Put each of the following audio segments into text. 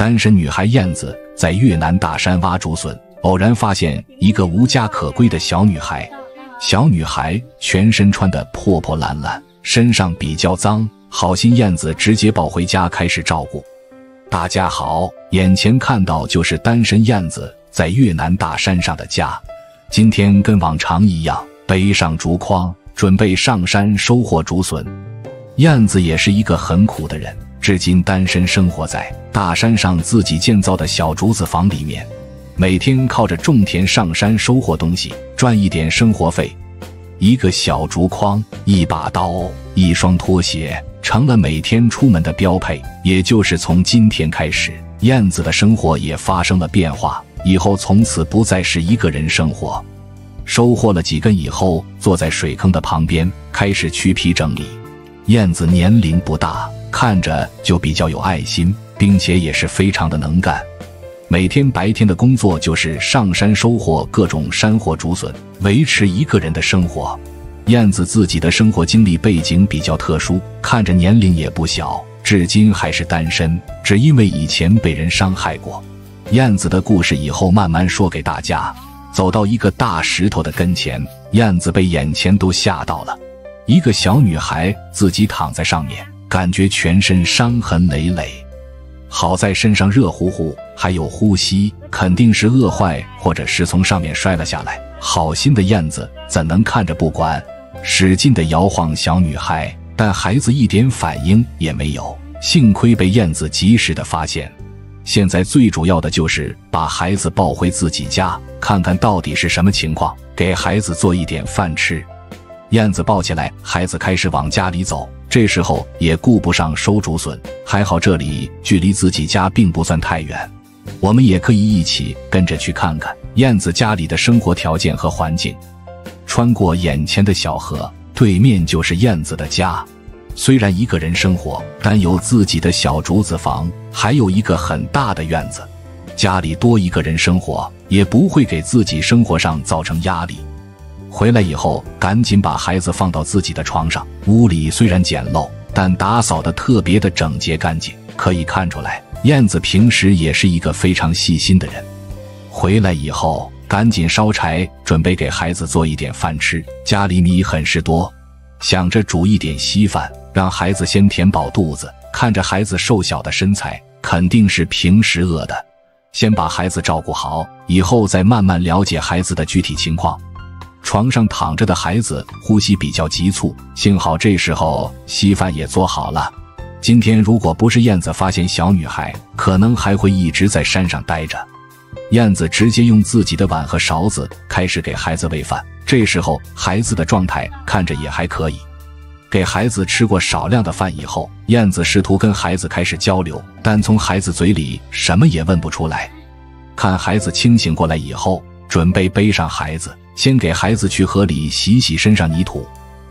单身女孩燕子在越南大山挖竹笋，偶然发现一个无家可归的小女孩。小女孩全身穿得破破烂烂，身上比较脏。好心燕子直接抱回家开始照顾。大家好，眼前看到就是单身燕子在越南大山上的家。今天跟往常一样，背上竹筐，准备上山收获竹笋。燕子也是一个很苦的人，至今单身生活在大山上自己建造的小竹子房里面，每天靠着种田上山收获东西，赚一点生活费。一个小竹筐，一把刀，一双拖鞋，成了每天出门的标配。也就是从今天开始，燕子的生活也发生了变化，以后从此不再是一个人生活。收获了几根以后，坐在水坑的旁边开始去皮整理。燕子年龄不大，看着就比较有爱心，并且也是非常的能干。每天白天的工作就是上山收获各种山货竹笋，维持一个人的生活。燕子自己的生活经历背景比较特殊，看着年龄也不小，至今还是单身，只因为以前被人伤害过。燕子的故事以后慢慢说给大家。走到一个大石头的跟前，燕子被眼前都吓到了。一个小女孩自己躺在上面，感觉全身伤痕累累。好在身上热乎乎，还有呼吸，肯定是饿坏或者是从上面摔了下来。好心的燕子怎能看着不管，使劲的摇晃小女孩，但孩子一点反应也没有。幸亏被燕子及时的发现。现在最主要的就是把孩子抱回自己家，看看到底是什么情况，给孩子做一点饭吃。燕子抱起来，孩子开始往家里走。这时候也顾不上收竹笋，还好这里距离自己家并不算太远，我们也可以一起跟着去看看燕子家里的生活条件和环境。穿过眼前的小河，对面就是燕子的家。虽然一个人生活，但有自己的小竹子房，还有一个很大的院子。家里多一个人生活，也不会给自己生活上造成压力。回来以后，赶紧把孩子放到自己的床上。屋里虽然简陋，但打扫的特别的整洁干净，可以看出来，燕子平时也是一个非常细心的人。回来以后，赶紧烧柴，准备给孩子做一点饭吃。家里米很是多，想着煮一点稀饭，让孩子先填饱肚子。看着孩子瘦小的身材，肯定是平时饿的。先把孩子照顾好，以后再慢慢了解孩子的具体情况。床上躺着的孩子呼吸比较急促，幸好这时候稀饭也做好了。今天如果不是燕子发现小女孩，可能还会一直在山上待着。燕子直接用自己的碗和勺子开始给孩子喂饭。这时候孩子的状态看着也还可以。给孩子吃过少量的饭以后，燕子试图跟孩子开始交流，但从孩子嘴里什么也问不出来。看孩子清醒过来以后，准备背上孩子。先给孩子去河里洗洗身上泥土，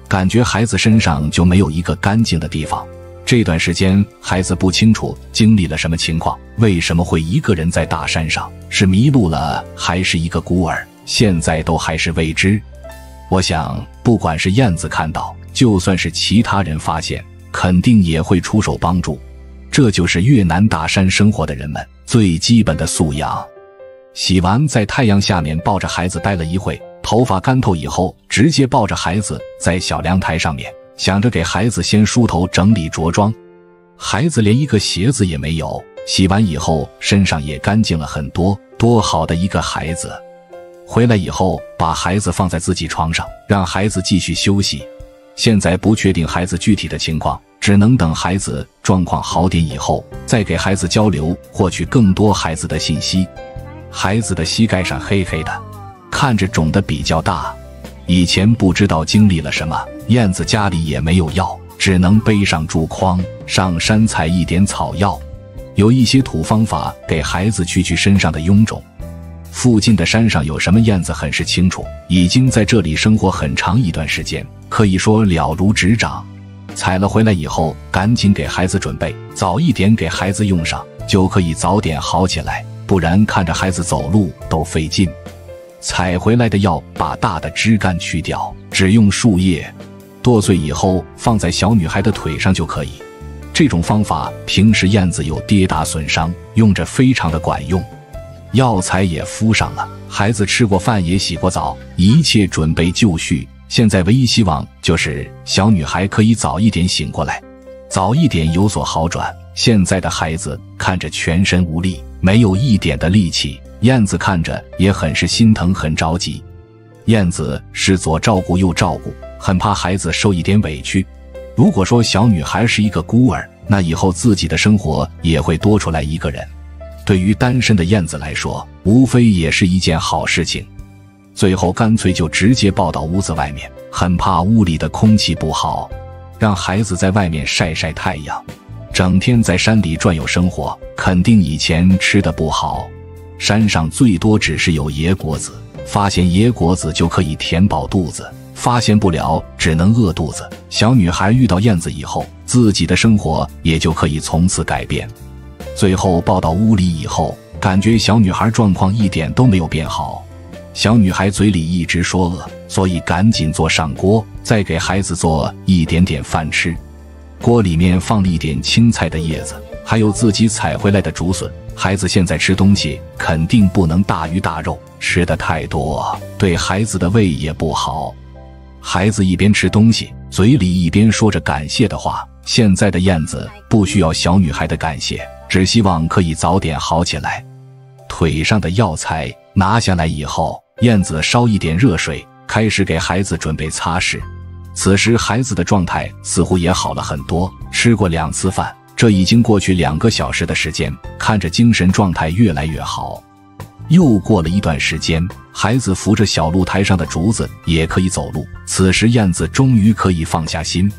感觉孩子身上就没有一个干净的地方。这段时间孩子不清楚经历了什么情况，为什么会一个人在大山上？是迷路了，还是一个孤儿？现在都还是未知。我想，不管是燕子看到，就算是其他人发现，肯定也会出手帮助。这就是越南大山生活的人们最基本的素养。洗完，在太阳下面抱着孩子待了一会。头发干透以后，直接抱着孩子在小凉台上面，想着给孩子先梳头、整理着装。孩子连一个鞋子也没有，洗完以后身上也干净了很多，多好的一个孩子！回来以后，把孩子放在自己床上，让孩子继续休息。现在不确定孩子具体的情况，只能等孩子状况好点以后，再给孩子交流，获取更多孩子的信息。孩子的膝盖上黑黑的。看着肿的比较大，以前不知道经历了什么。燕子家里也没有药，只能背上竹筐上山采一点草药，有一些土方法给孩子去去身上的臃肿。附近的山上有什么，燕子很是清楚，已经在这里生活很长一段时间，可以说了如指掌。采了回来以后，赶紧给孩子准备，早一点给孩子用上，就可以早点好起来，不然看着孩子走路都费劲。采回来的药，把大的枝干去掉，只用树叶，剁碎以后放在小女孩的腿上就可以。这种方法平时燕子有跌打损伤，用着非常的管用。药材也敷上了，孩子吃过饭也洗过澡，一切准备就绪。现在唯一希望就是小女孩可以早一点醒过来，早一点有所好转。现在的孩子看着全身无力，没有一点的力气，燕子看着也很是心疼，很着急。燕子是左照顾右照顾，很怕孩子受一点委屈。如果说小女孩是一个孤儿，那以后自己的生活也会多出来一个人。对于单身的燕子来说，无非也是一件好事情。最后干脆就直接抱到屋子外面，很怕屋里的空气不好，让孩子在外面晒晒太阳。整天在山里转悠生活，肯定以前吃的不好。山上最多只是有野果子，发现野果子就可以填饱肚子。发现不了，只能饿肚子。小女孩遇到燕子以后，自己的生活也就可以从此改变。最后抱到屋里以后，感觉小女孩状况一点都没有变好。小女孩嘴里一直说饿，所以赶紧坐上锅，再给孩子做一点点饭吃。锅里面放了一点青菜的叶子，还有自己采回来的竹笋。孩子现在吃东西肯定不能大鱼大肉，吃的太多对孩子的胃也不好。孩子一边吃东西，嘴里一边说着感谢的话。现在的燕子不需要小女孩的感谢，只希望可以早点好起来。腿上的药材拿下来以后，燕子烧一点热水，开始给孩子准备擦拭。此时孩子的状态似乎也好了很多，吃过两次饭，这已经过去两个小时的时间，看着精神状态越来越好。又过了一段时间，孩子扶着小露台上的竹子也可以走路。此时，燕子终于可以放下心。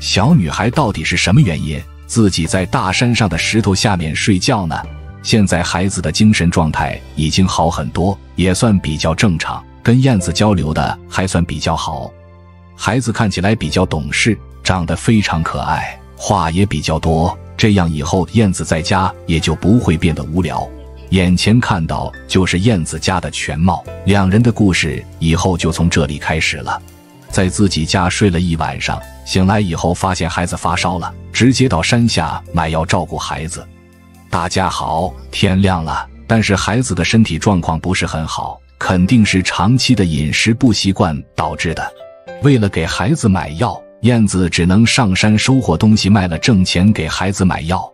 小女孩到底是什么原因自己在大山上的石头下面睡觉呢？现在孩子的精神状态已经好很多，也算比较正常，跟燕子交流的还算比较好。孩子看起来比较懂事，长得非常可爱，话也比较多。这样以后燕子在家也就不会变得无聊。眼前看到就是燕子家的全貌，两人的故事以后就从这里开始了。在自己家睡了一晚上，醒来以后发现孩子发烧了，直接到山下买药照顾孩子。大家好，天亮了，但是孩子的身体状况不是很好，肯定是长期的饮食不习惯导致的。为了给孩子买药，燕子只能上山收获东西卖了，挣钱给孩子买药。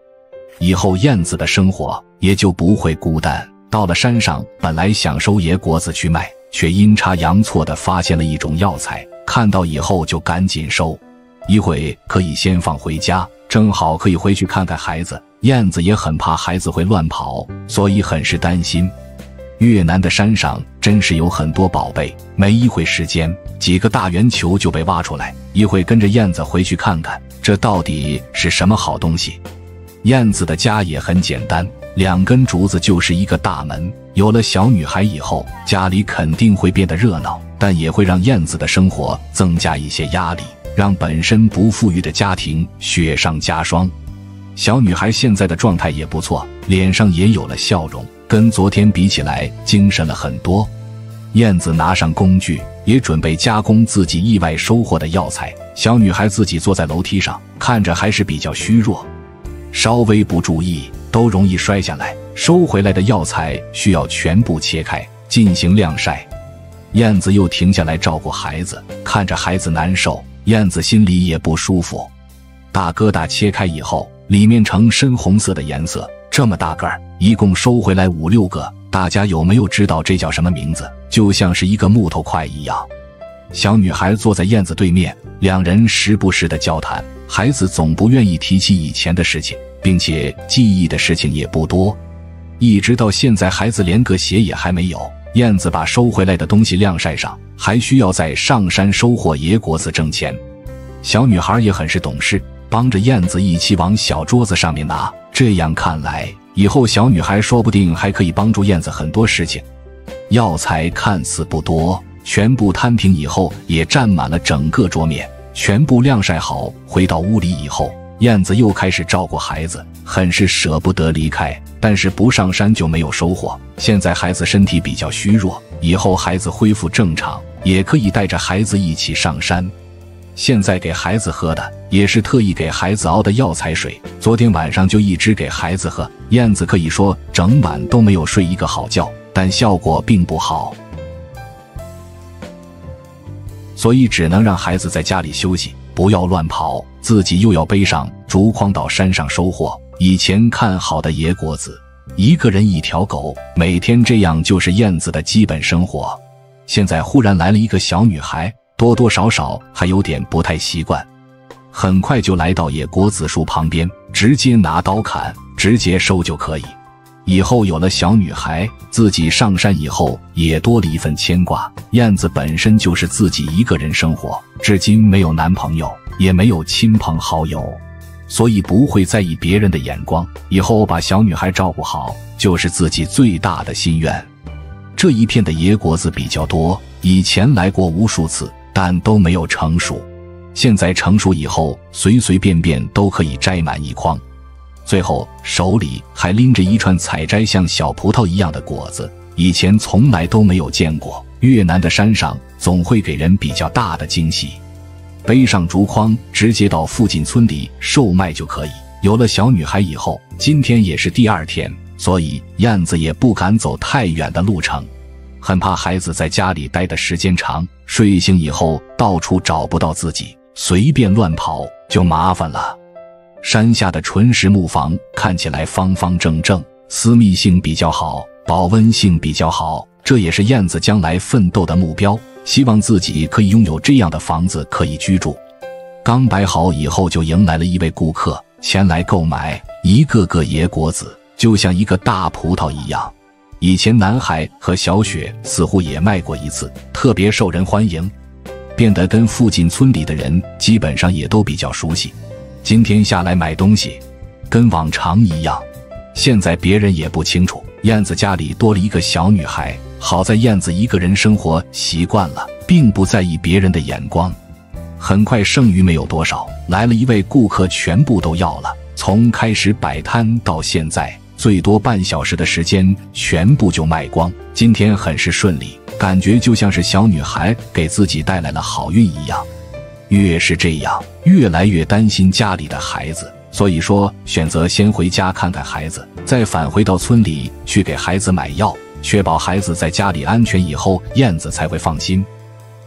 以后燕子的生活也就不会孤单。到了山上，本来想收野果子去卖，却阴差阳错的发现了一种药材。看到以后就赶紧收，一会可以先放回家，正好可以回去看看孩子。燕子也很怕孩子会乱跑，所以很是担心。越南的山上真是有很多宝贝，没一会时间，几个大圆球就被挖出来。一会跟着燕子回去看看，这到底是什么好东西。燕子的家也很简单，两根竹子就是一个大门。有了小女孩以后，家里肯定会变得热闹，但也会让燕子的生活增加一些压力，让本身不富裕的家庭雪上加霜。小女孩现在的状态也不错，脸上也有了笑容，跟昨天比起来精神了很多。燕子拿上工具，也准备加工自己意外收获的药材。小女孩自己坐在楼梯上，看着还是比较虚弱。稍微不注意，都容易摔下来。收回来的药材需要全部切开进行晾晒。燕子又停下来照顾孩子，看着孩子难受，燕子心里也不舒服。大疙瘩切开以后，里面呈深红色的颜色，这么大个儿，一共收回来五六个。大家有没有知道这叫什么名字？就像是一个木头块一样。小女孩坐在燕子对面，两人时不时的交谈。孩子总不愿意提起以前的事情，并且记忆的事情也不多。一直到现在，孩子连个鞋也还没有。燕子把收回来的东西晾晒上，还需要再上山收获野果子挣钱。小女孩也很是懂事，帮着燕子一起往小桌子上面拿。这样看来，以后小女孩说不定还可以帮助燕子很多事情。药材看似不多，全部摊平以后，也占满了整个桌面。全部晾晒好，回到屋里以后，燕子又开始照顾孩子，很是舍不得离开。但是不上山就没有收获。现在孩子身体比较虚弱，以后孩子恢复正常，也可以带着孩子一起上山。现在给孩子喝的也是特意给孩子熬的药材水，昨天晚上就一直给孩子喝。燕子可以说整晚都没有睡一个好觉，但效果并不好，所以只能让孩子在家里休息，不要乱跑，自己又要背上竹筐到山上收获以前看好的野果子。一个人一条狗，每天这样就是燕子的基本生活。现在忽然来了一个小女孩。多多少少还有点不太习惯，很快就来到野果子树旁边，直接拿刀砍，直接收就可以。以后有了小女孩，自己上山以后也多了一份牵挂。燕子本身就是自己一个人生活，至今没有男朋友，也没有亲朋好友，所以不会在意别人的眼光。以后把小女孩照顾好，就是自己最大的心愿。这一片的野果子比较多，以前来过无数次。但都没有成熟，现在成熟以后，随随便便都可以摘满一筐。最后手里还拎着一串采摘像小葡萄一样的果子，以前从来都没有见过。越南的山上总会给人比较大的惊喜。背上竹筐，直接到附近村里售卖就可以。有了小女孩以后，今天也是第二天，所以燕子也不敢走太远的路程。很怕孩子在家里待的时间长，睡醒以后到处找不到自己，随便乱跑就麻烦了。山下的纯实木房看起来方方正正，私密性比较好，保温性比较好，这也是燕子将来奋斗的目标，希望自己可以拥有这样的房子可以居住。刚摆好以后，就迎来了一位顾客前来购买，一个个野果子就像一个大葡萄一样。以前男孩和小雪似乎也卖过一次，特别受人欢迎，变得跟附近村里的人基本上也都比较熟悉。今天下来买东西，跟往常一样。现在别人也不清楚，燕子家里多了一个小女孩。好在燕子一个人生活习惯了，并不在意别人的眼光。很快剩余没有多少，来了一位顾客，全部都要了。从开始摆摊到现在。最多半小时的时间，全部就卖光。今天很是顺利，感觉就像是小女孩给自己带来了好运一样。越是这样，越来越担心家里的孩子，所以说选择先回家看看孩子，再返回到村里去给孩子买药，确保孩子在家里安全以后，燕子才会放心。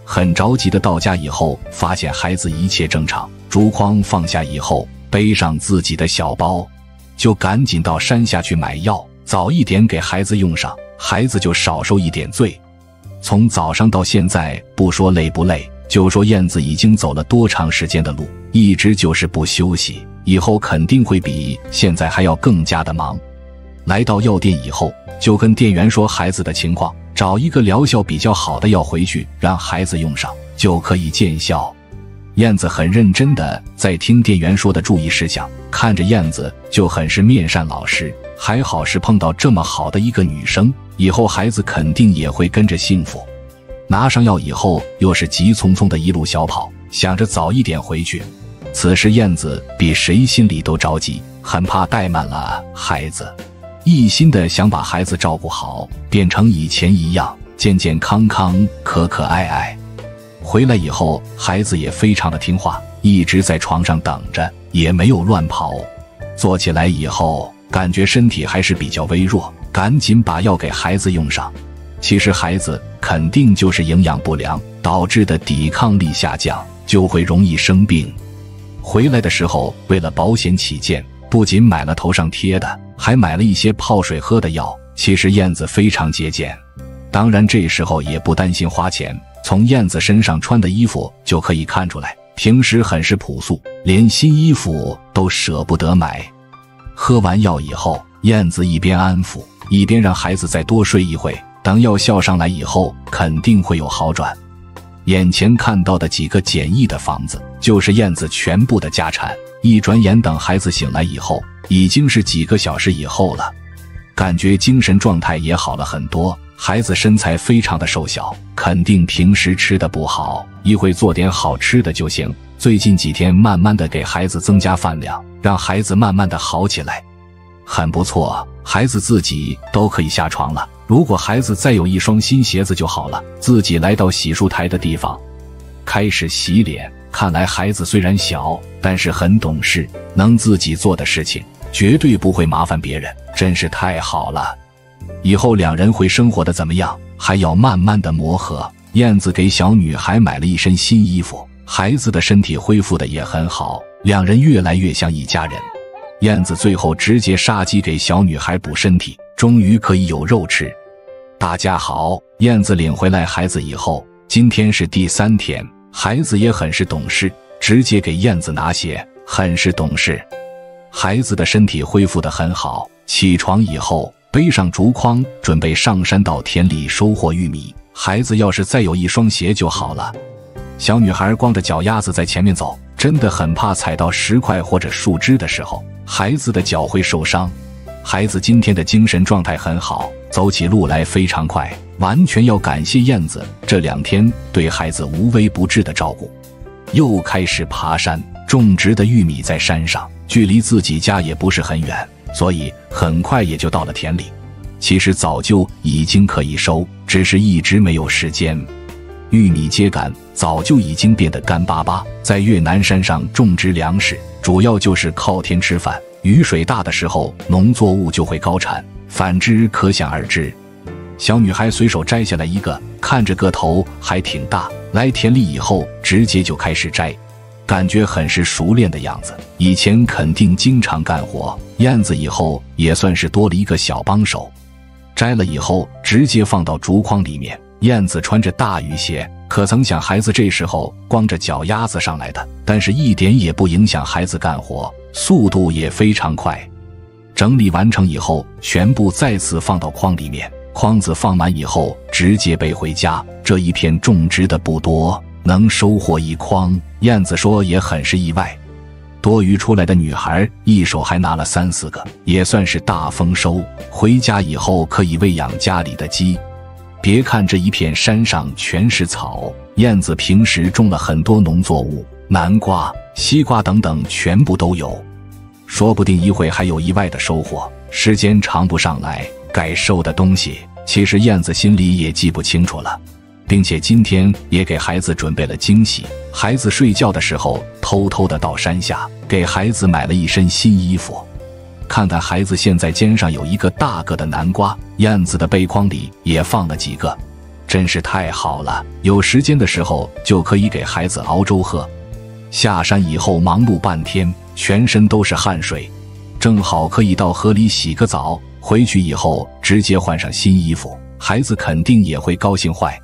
很着急的到家以后，发现孩子一切正常，竹筐放下以后，背上自己的小包。就赶紧到山下去买药，早一点给孩子用上，孩子就少受一点罪。从早上到现在，不说累不累，就说燕子已经走了多长时间的路，一直就是不休息。以后肯定会比现在还要更加的忙。来到药店以后，就跟店员说孩子的情况，找一个疗效比较好的药回去让孩子用上，就可以见效。燕子很认真的在听店员说的注意事项，看着燕子就很是面善老实，还好是碰到这么好的一个女生，以后孩子肯定也会跟着幸福。拿上药以后，又是急匆匆的一路小跑，想着早一点回去。此时燕子比谁心里都着急，很怕怠慢了孩子，一心的想把孩子照顾好，变成以前一样健健康康、可可爱爱。回来以后，孩子也非常的听话，一直在床上等着，也没有乱跑。坐起来以后，感觉身体还是比较微弱，赶紧把药给孩子用上。其实孩子肯定就是营养不良导致的抵抗力下降，就会容易生病。回来的时候，为了保险起见，不仅买了头上贴的，还买了一些泡水喝的药。其实燕子非常节俭，当然这时候也不担心花钱。从燕子身上穿的衣服就可以看出来，平时很是朴素，连新衣服都舍不得买。喝完药以后，燕子一边安抚，一边让孩子再多睡一会，等药效上来以后，肯定会有好转。眼前看到的几个简易的房子，就是燕子全部的家产。一转眼，等孩子醒来以后，已经是几个小时以后了，感觉精神状态也好了很多。孩子身材非常的瘦小，肯定平时吃的不好，一会做点好吃的就行。最近几天慢慢的给孩子增加饭量，让孩子慢慢的好起来，很不错。孩子自己都可以下床了。如果孩子再有一双新鞋子就好了。自己来到洗漱台的地方，开始洗脸。看来孩子虽然小，但是很懂事，能自己做的事情，绝对不会麻烦别人，真是太好了。以后两人会生活的怎么样，还要慢慢的磨合。燕子给小女孩买了一身新衣服，孩子的身体恢复的也很好，两人越来越像一家人。燕子最后直接杀鸡给小女孩补身体，终于可以有肉吃。大家好，燕子领回来孩子以后，今天是第三天。孩子也很是懂事，直接给燕子拿鞋，很是懂事。孩子的身体恢复的很好，起床以后背上竹筐，准备上山到田里收获玉米。孩子要是再有一双鞋就好了。小女孩光着脚丫子在前面走，真的很怕踩到石块或者树枝的时候，孩子的脚会受伤。孩子今天的精神状态很好，走起路来非常快。完全要感谢燕子这两天对孩子无微不至的照顾。又开始爬山，种植的玉米在山上，距离自己家也不是很远，所以很快也就到了田里。其实早就已经可以收，只是一直没有时间。玉米秸秆早就已经变得干巴巴。在越南山上种植粮食，主要就是靠天吃饭。雨水大的时候，农作物就会高产，反之可想而知。小女孩随手摘下来一个，看着个头还挺大。来田里以后，直接就开始摘，感觉很是熟练的样子。以前肯定经常干活，燕子以后也算是多了一个小帮手。摘了以后，直接放到竹筐里面。燕子穿着大雨鞋，可曾想孩子这时候光着脚丫子上来的，但是一点也不影响孩子干活，速度也非常快。整理完成以后，全部再次放到筐里面。筐子放满以后，直接背回家。这一片种植的不多，能收获一筐。燕子说也很是意外。多余出来的女孩一手还拿了三四个，也算是大丰收。回家以后可以喂养家里的鸡。别看这一片山上全是草，燕子平时种了很多农作物，南瓜、西瓜等等，全部都有。说不定一会还有意外的收获。时间长不上来。该收的东西，其实燕子心里也记不清楚了，并且今天也给孩子准备了惊喜。孩子睡觉的时候，偷偷的到山下给孩子买了一身新衣服。看看孩子现在肩上有一个大个的南瓜，燕子的背筐里也放了几个，真是太好了。有时间的时候就可以给孩子熬粥喝。下山以后忙碌半天，全身都是汗水，正好可以到河里洗个澡。回去以后直接换上新衣服，孩子肯定也会高兴坏。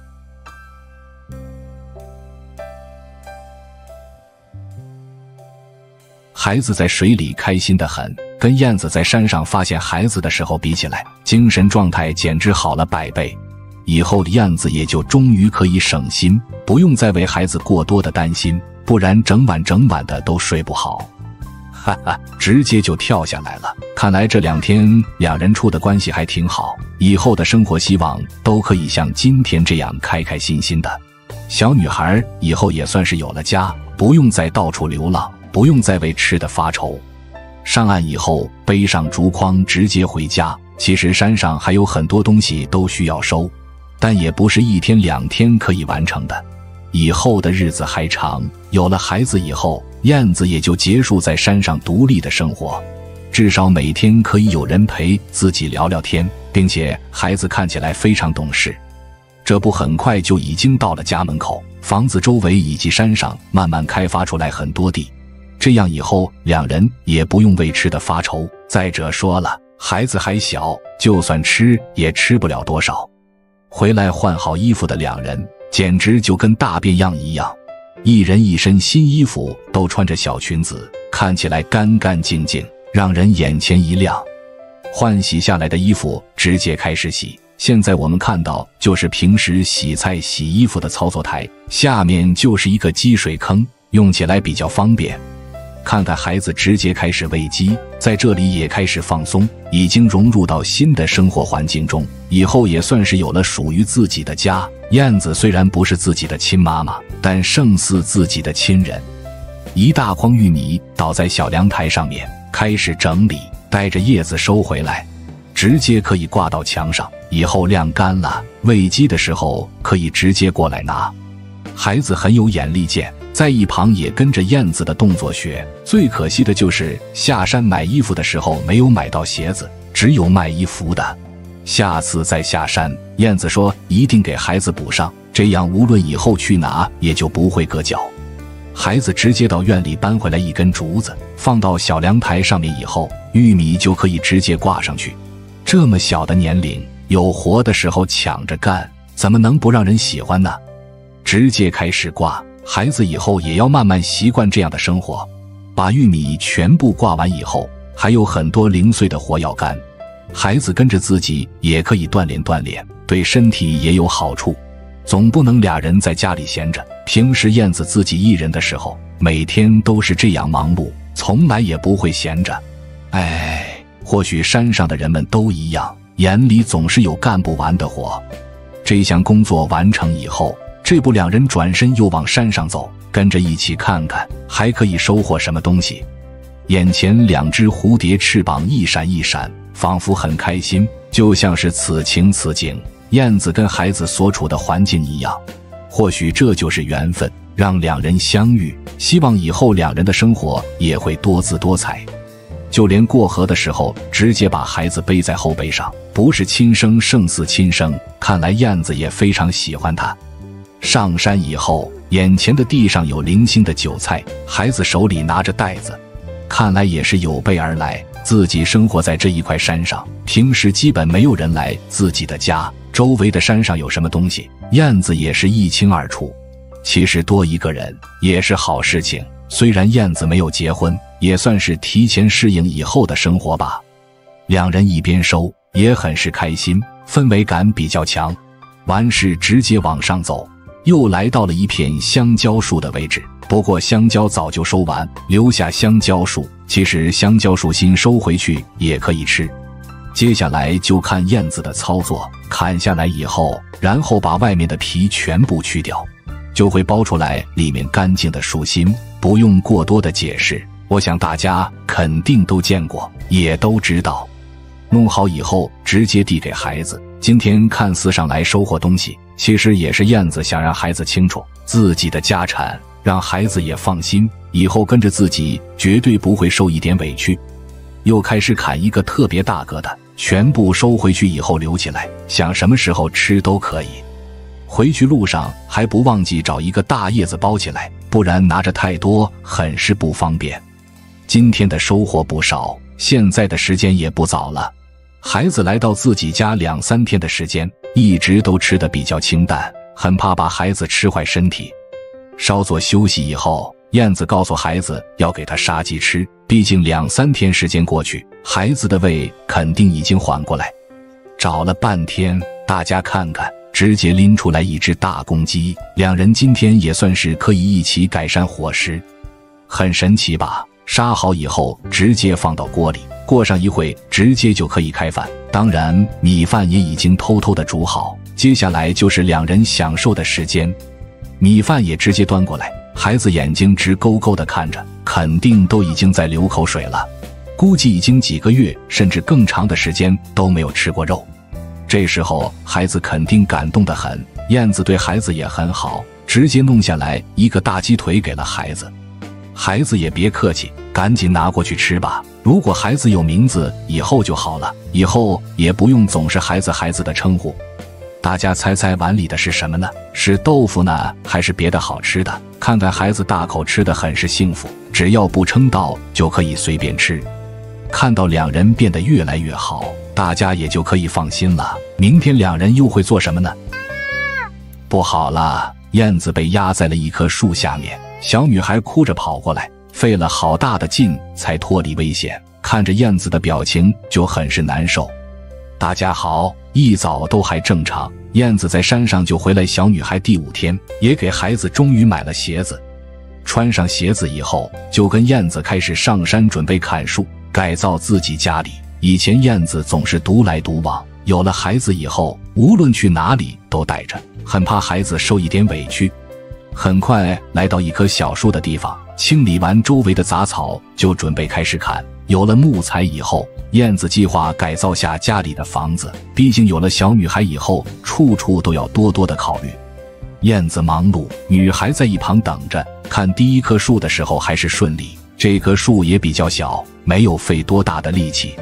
孩子在水里开心的很，跟燕子在山上发现孩子的时候比起来，精神状态简直好了百倍。以后的燕子也就终于可以省心，不用再为孩子过多的担心，不然整晚整晚的都睡不好。哈哈，直接就跳下来了。看来这两天两人处的关系还挺好，以后的生活希望都可以像今天这样开开心心的。小女孩以后也算是有了家，不用再到处流浪，不用再为吃的发愁。上岸以后背上竹筐直接回家。其实山上还有很多东西都需要收，但也不是一天两天可以完成的。以后的日子还长，有了孩子以后，燕子也就结束在山上独立的生活，至少每天可以有人陪自己聊聊天，并且孩子看起来非常懂事。这不，很快就已经到了家门口，房子周围以及山上慢慢开发出来很多地，这样以后两人也不用为吃的发愁。再者说了，孩子还小，就算吃也吃不了多少。回来换好衣服的两人。简直就跟大变样一样，一人一身新衣服，都穿着小裙子，看起来干干净净，让人眼前一亮。换洗下来的衣服直接开始洗。现在我们看到，就是平时洗菜、洗衣服的操作台，下面就是一个积水坑，用起来比较方便。看看孩子直接开始喂鸡，在这里也开始放松，已经融入到新的生活环境中，以后也算是有了属于自己的家。燕子虽然不是自己的亲妈妈，但胜似自己的亲人。一大筐玉米倒在小凉台上面，开始整理，带着叶子收回来，直接可以挂到墙上，以后晾干了，喂鸡的时候可以直接过来拿。孩子很有眼力见，在一旁也跟着燕子的动作学。最可惜的就是下山买衣服的时候没有买到鞋子，只有卖衣服的。下次再下山，燕子说一定给孩子补上，这样无论以后去哪也就不会硌脚。孩子直接到院里搬回来一根竹子，放到小凉台上面以后，玉米就可以直接挂上去。这么小的年龄，有活的时候抢着干，怎么能不让人喜欢呢？直接开始挂，孩子以后也要慢慢习惯这样的生活。把玉米全部挂完以后，还有很多零碎的活要干，孩子跟着自己也可以锻炼锻炼，对身体也有好处。总不能俩人在家里闲着。平时燕子自己一人的时候，每天都是这样忙碌，从来也不会闲着。哎，或许山上的人们都一样，眼里总是有干不完的活。这项工作完成以后，这不两人转身又往山上走，跟着一起看看还可以收获什么东西。眼前两只蝴蝶翅膀一闪一闪，仿佛很开心，就像是此情此景。燕子跟孩子所处的环境一样，或许这就是缘分，让两人相遇。希望以后两人的生活也会多姿多彩。就连过河的时候，直接把孩子背在后背上，不是亲生胜似亲生。看来燕子也非常喜欢他。上山以后，眼前的地上有零星的韭菜，孩子手里拿着袋子，看来也是有备而来。自己生活在这一块山上，平时基本没有人来自己的家。周围的山上有什么东西，燕子也是一清二楚。其实多一个人也是好事情。虽然燕子没有结婚，也算是提前适应以后的生活吧。两人一边收，也很是开心，氛围感比较强。完事直接往上走，又来到了一片香蕉树的位置。不过香蕉早就收完，留下香蕉树。其实香蕉树心收回去也可以吃。接下来就看燕子的操作，砍下来以后，然后把外面的皮全部去掉，就会剥出来里面干净的树心。不用过多的解释，我想大家肯定都见过，也都知道。弄好以后，直接递给孩子。今天看似上来收获东西，其实也是燕子想让孩子清楚自己的家产，让孩子也放心，以后跟着自己绝对不会受一点委屈。又开始砍一个特别大个的，全部收回去以后留起来，想什么时候吃都可以。回去路上还不忘记找一个大叶子包起来，不然拿着太多很是不方便。今天的收获不少，现在的时间也不早了。孩子来到自己家两三天的时间，一直都吃的比较清淡，很怕把孩子吃坏身体。稍作休息以后。燕子告诉孩子要给他杀鸡吃，毕竟两三天时间过去，孩子的胃肯定已经缓过来。找了半天，大家看看，直接拎出来一只大公鸡，两人今天也算是可以一起改善伙食，很神奇吧？杀好以后，直接放到锅里，过上一会，直接就可以开饭。当然，米饭也已经偷偷的煮好，接下来就是两人享受的时间，米饭也直接端过来。孩子眼睛直勾勾的看着，肯定都已经在流口水了，估计已经几个月甚至更长的时间都没有吃过肉。这时候孩子肯定感动的很，燕子对孩子也很好，直接弄下来一个大鸡腿给了孩子。孩子也别客气，赶紧拿过去吃吧。如果孩子有名字以后就好了，以后也不用总是孩子孩子的称呼。大家猜猜碗里的是什么呢？是豆腐呢，还是别的好吃的？看看孩子大口吃的很是幸福，只要不撑到就可以随便吃。看到两人变得越来越好，大家也就可以放心了。明天两人又会做什么呢？不好了，燕子被压在了一棵树下面，小女孩哭着跑过来，费了好大的劲才脱离危险。看着燕子的表情就很是难受。大家好，一早都还正常。燕子在山上就回来，小女孩第五天也给孩子终于买了鞋子。穿上鞋子以后，就跟燕子开始上山准备砍树，改造自己家里。以前燕子总是独来独往，有了孩子以后，无论去哪里都带着，很怕孩子受一点委屈。很快来到一棵小树的地方，清理完周围的杂草，就准备开始砍。有了木材以后，燕子计划改造下家里的房子。毕竟有了小女孩以后，处处都要多多的考虑。燕子忙碌，女孩在一旁等着。看第一棵树的时候还是顺利，这棵树也比较小，没有费多大的力气。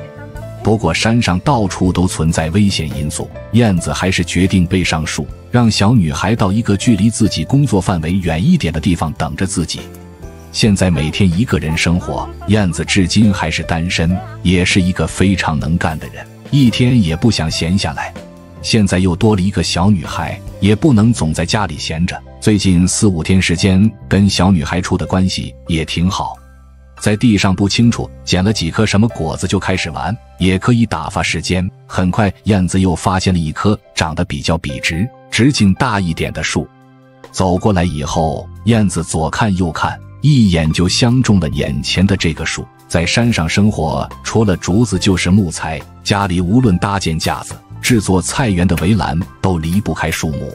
不过山上到处都存在危险因素，燕子还是决定背上树，让小女孩到一个距离自己工作范围远一点的地方等着自己。现在每天一个人生活，燕子至今还是单身，也是一个非常能干的人，一天也不想闲下来。现在又多了一个小女孩，也不能总在家里闲着。最近四五天时间，跟小女孩处的关系也挺好。在地上不清楚捡了几颗什么果子就开始玩，也可以打发时间。很快，燕子又发现了一棵长得比较笔直、直径大一点的树。走过来以后，燕子左看右看，一眼就相中了眼前的这个树。在山上生活，除了竹子就是木材，家里无论搭建架子。制作菜园的围栏都离不开树木，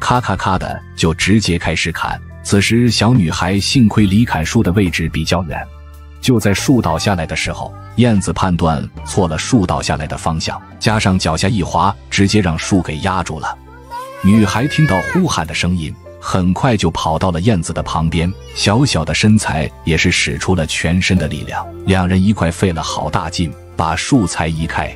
咔咔咔的就直接开始砍。此时小女孩幸亏离砍树的位置比较远，就在树倒下来的时候，燕子判断错了树倒下来的方向，加上脚下一滑，直接让树给压住了。女孩听到呼喊的声音，很快就跑到了燕子的旁边，小小的身材也是使出了全身的力量，两人一块费了好大劲把树才移开。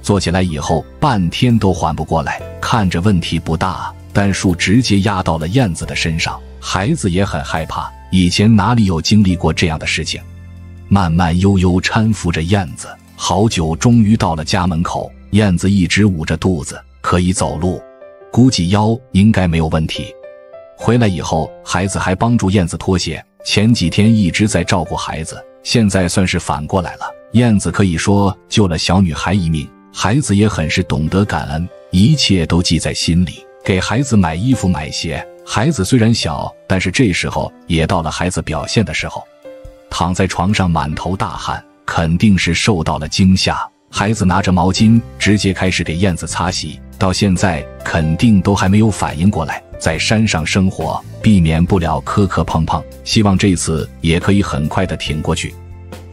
坐起来以后，半天都缓不过来。看着问题不大，但树直接压到了燕子的身上，孩子也很害怕。以前哪里有经历过这样的事情？慢慢悠悠搀扶着燕子，好久，终于到了家门口。燕子一直捂着肚子，可以走路，估计腰应该没有问题。回来以后，孩子还帮助燕子脱鞋。前几天一直在照顾孩子，现在算是反过来了。燕子可以说救了小女孩一命。孩子也很是懂得感恩，一切都记在心里。给孩子买衣服买鞋，孩子虽然小，但是这时候也到了孩子表现的时候。躺在床上满头大汗，肯定是受到了惊吓。孩子拿着毛巾直接开始给燕子擦洗，到现在肯定都还没有反应过来。在山上生活，避免不了磕磕碰碰，希望这次也可以很快的挺过去。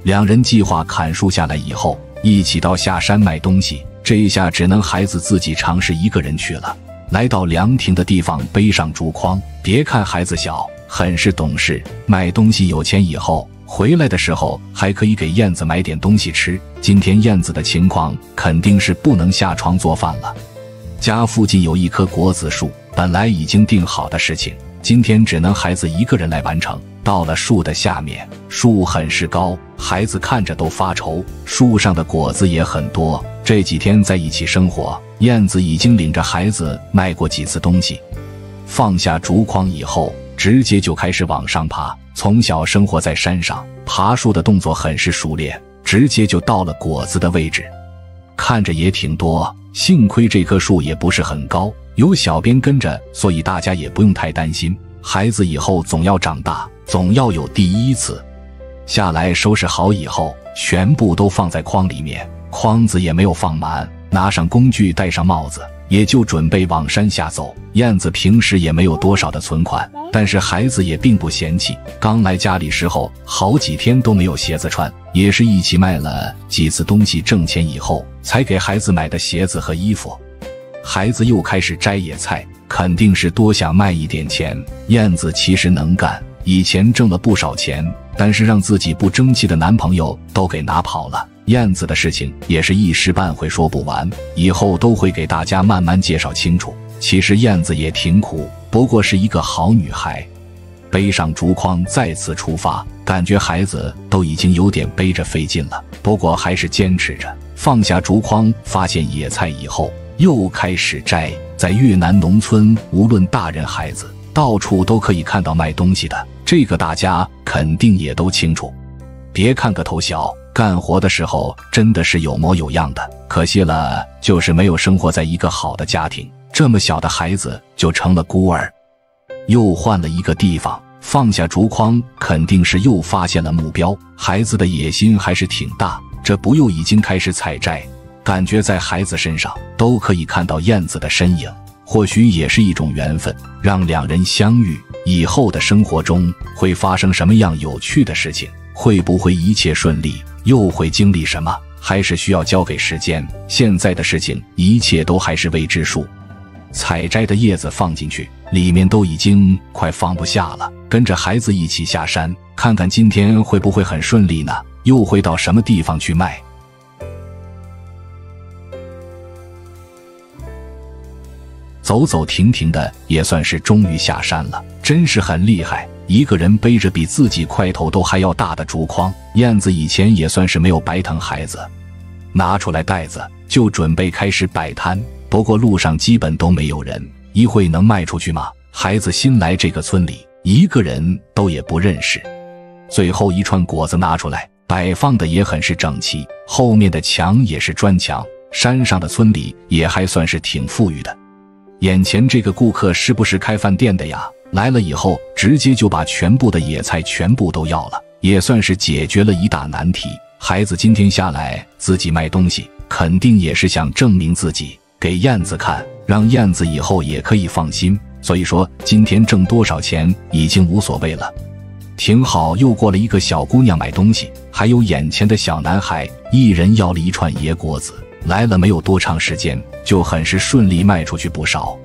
两人计划砍树下来以后。一起到下山卖东西，这一下只能孩子自己尝试一个人去了。来到凉亭的地方，背上竹筐。别看孩子小，很是懂事。卖东西有钱以后，回来的时候还可以给燕子买点东西吃。今天燕子的情况肯定是不能下床做饭了。家附近有一棵果子树，本来已经定好的事情，今天只能孩子一个人来完成。到了树的下面，树很是高，孩子看着都发愁。树上的果子也很多。这几天在一起生活，燕子已经领着孩子卖过几次东西。放下竹筐以后，直接就开始往上爬。从小生活在山上，爬树的动作很是熟练，直接就到了果子的位置。看着也挺多，幸亏这棵树也不是很高，有小编跟着，所以大家也不用太担心。孩子以后总要长大。总要有第一次。下来收拾好以后，全部都放在筐里面，筐子也没有放满。拿上工具，戴上帽子，也就准备往山下走。燕子平时也没有多少的存款，但是孩子也并不嫌弃。刚来家里时候，好几天都没有鞋子穿，也是一起卖了几次东西挣钱以后，才给孩子买的鞋子和衣服。孩子又开始摘野菜，肯定是多想卖一点钱。燕子其实能干。以前挣了不少钱，但是让自己不争气的男朋友都给拿跑了。燕子的事情也是一时半会说不完，以后都会给大家慢慢介绍清楚。其实燕子也挺苦，不过是一个好女孩。背上竹筐再次出发，感觉孩子都已经有点背着费劲了，不过还是坚持着。放下竹筐，发现野菜以后，又开始摘。在越南农村，无论大人孩子。到处都可以看到卖东西的，这个大家肯定也都清楚。别看个头小，干活的时候真的是有模有样的。可惜了，就是没有生活在一个好的家庭，这么小的孩子就成了孤儿。又换了一个地方，放下竹筐，肯定是又发现了目标。孩子的野心还是挺大，这不又已经开始采摘，感觉在孩子身上都可以看到燕子的身影。或许也是一种缘分，让两人相遇。以后的生活中会发生什么样有趣的事情？会不会一切顺利？又会经历什么？还是需要交给时间？现在的事情，一切都还是未知数。采摘的叶子放进去，里面都已经快放不下了。跟着孩子一起下山，看看今天会不会很顺利呢？又会到什么地方去卖？走走停停的，也算是终于下山了，真是很厉害。一个人背着比自己块头都还要大的竹筐，燕子以前也算是没有白疼孩子，拿出来袋子就准备开始摆摊。不过路上基本都没有人，一会能卖出去吗？孩子新来这个村里，一个人都也不认识。最后一串果子拿出来，摆放的也很是整齐，后面的墙也是砖墙。山上的村里也还算是挺富裕的。眼前这个顾客是不是开饭店的呀？来了以后，直接就把全部的野菜全部都要了，也算是解决了一大难题。孩子今天下来自己卖东西，肯定也是想证明自己给燕子看，让燕子以后也可以放心。所以说，今天挣多少钱已经无所谓了。挺好，又过了一个小姑娘买东西，还有眼前的小男孩，一人要了一串野果子。来了没有多长时间，就很是顺利卖出去不少。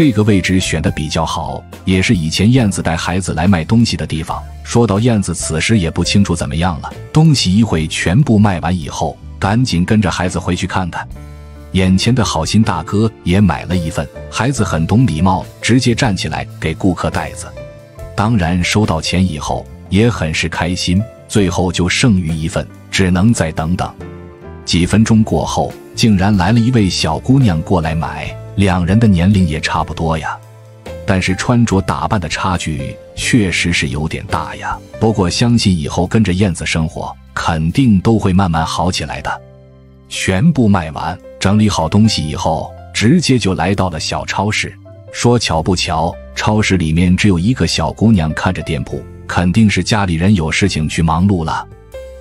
这个位置选的比较好，也是以前燕子带孩子来卖东西的地方。说到燕子，此时也不清楚怎么样了。东西一会全部卖完以后，赶紧跟着孩子回去看看。眼前的好心大哥也买了一份，孩子很懂礼貌，直接站起来给顾客袋子。当然收到钱以后也很是开心。最后就剩余一份，只能再等等。几分钟过后，竟然来了一位小姑娘过来买。两人的年龄也差不多呀，但是穿着打扮的差距确实是有点大呀。不过相信以后跟着燕子生活，肯定都会慢慢好起来的。全部卖完，整理好东西以后，直接就来到了小超市。说巧不巧，超市里面只有一个小姑娘看着店铺，肯定是家里人有事情去忙碌了。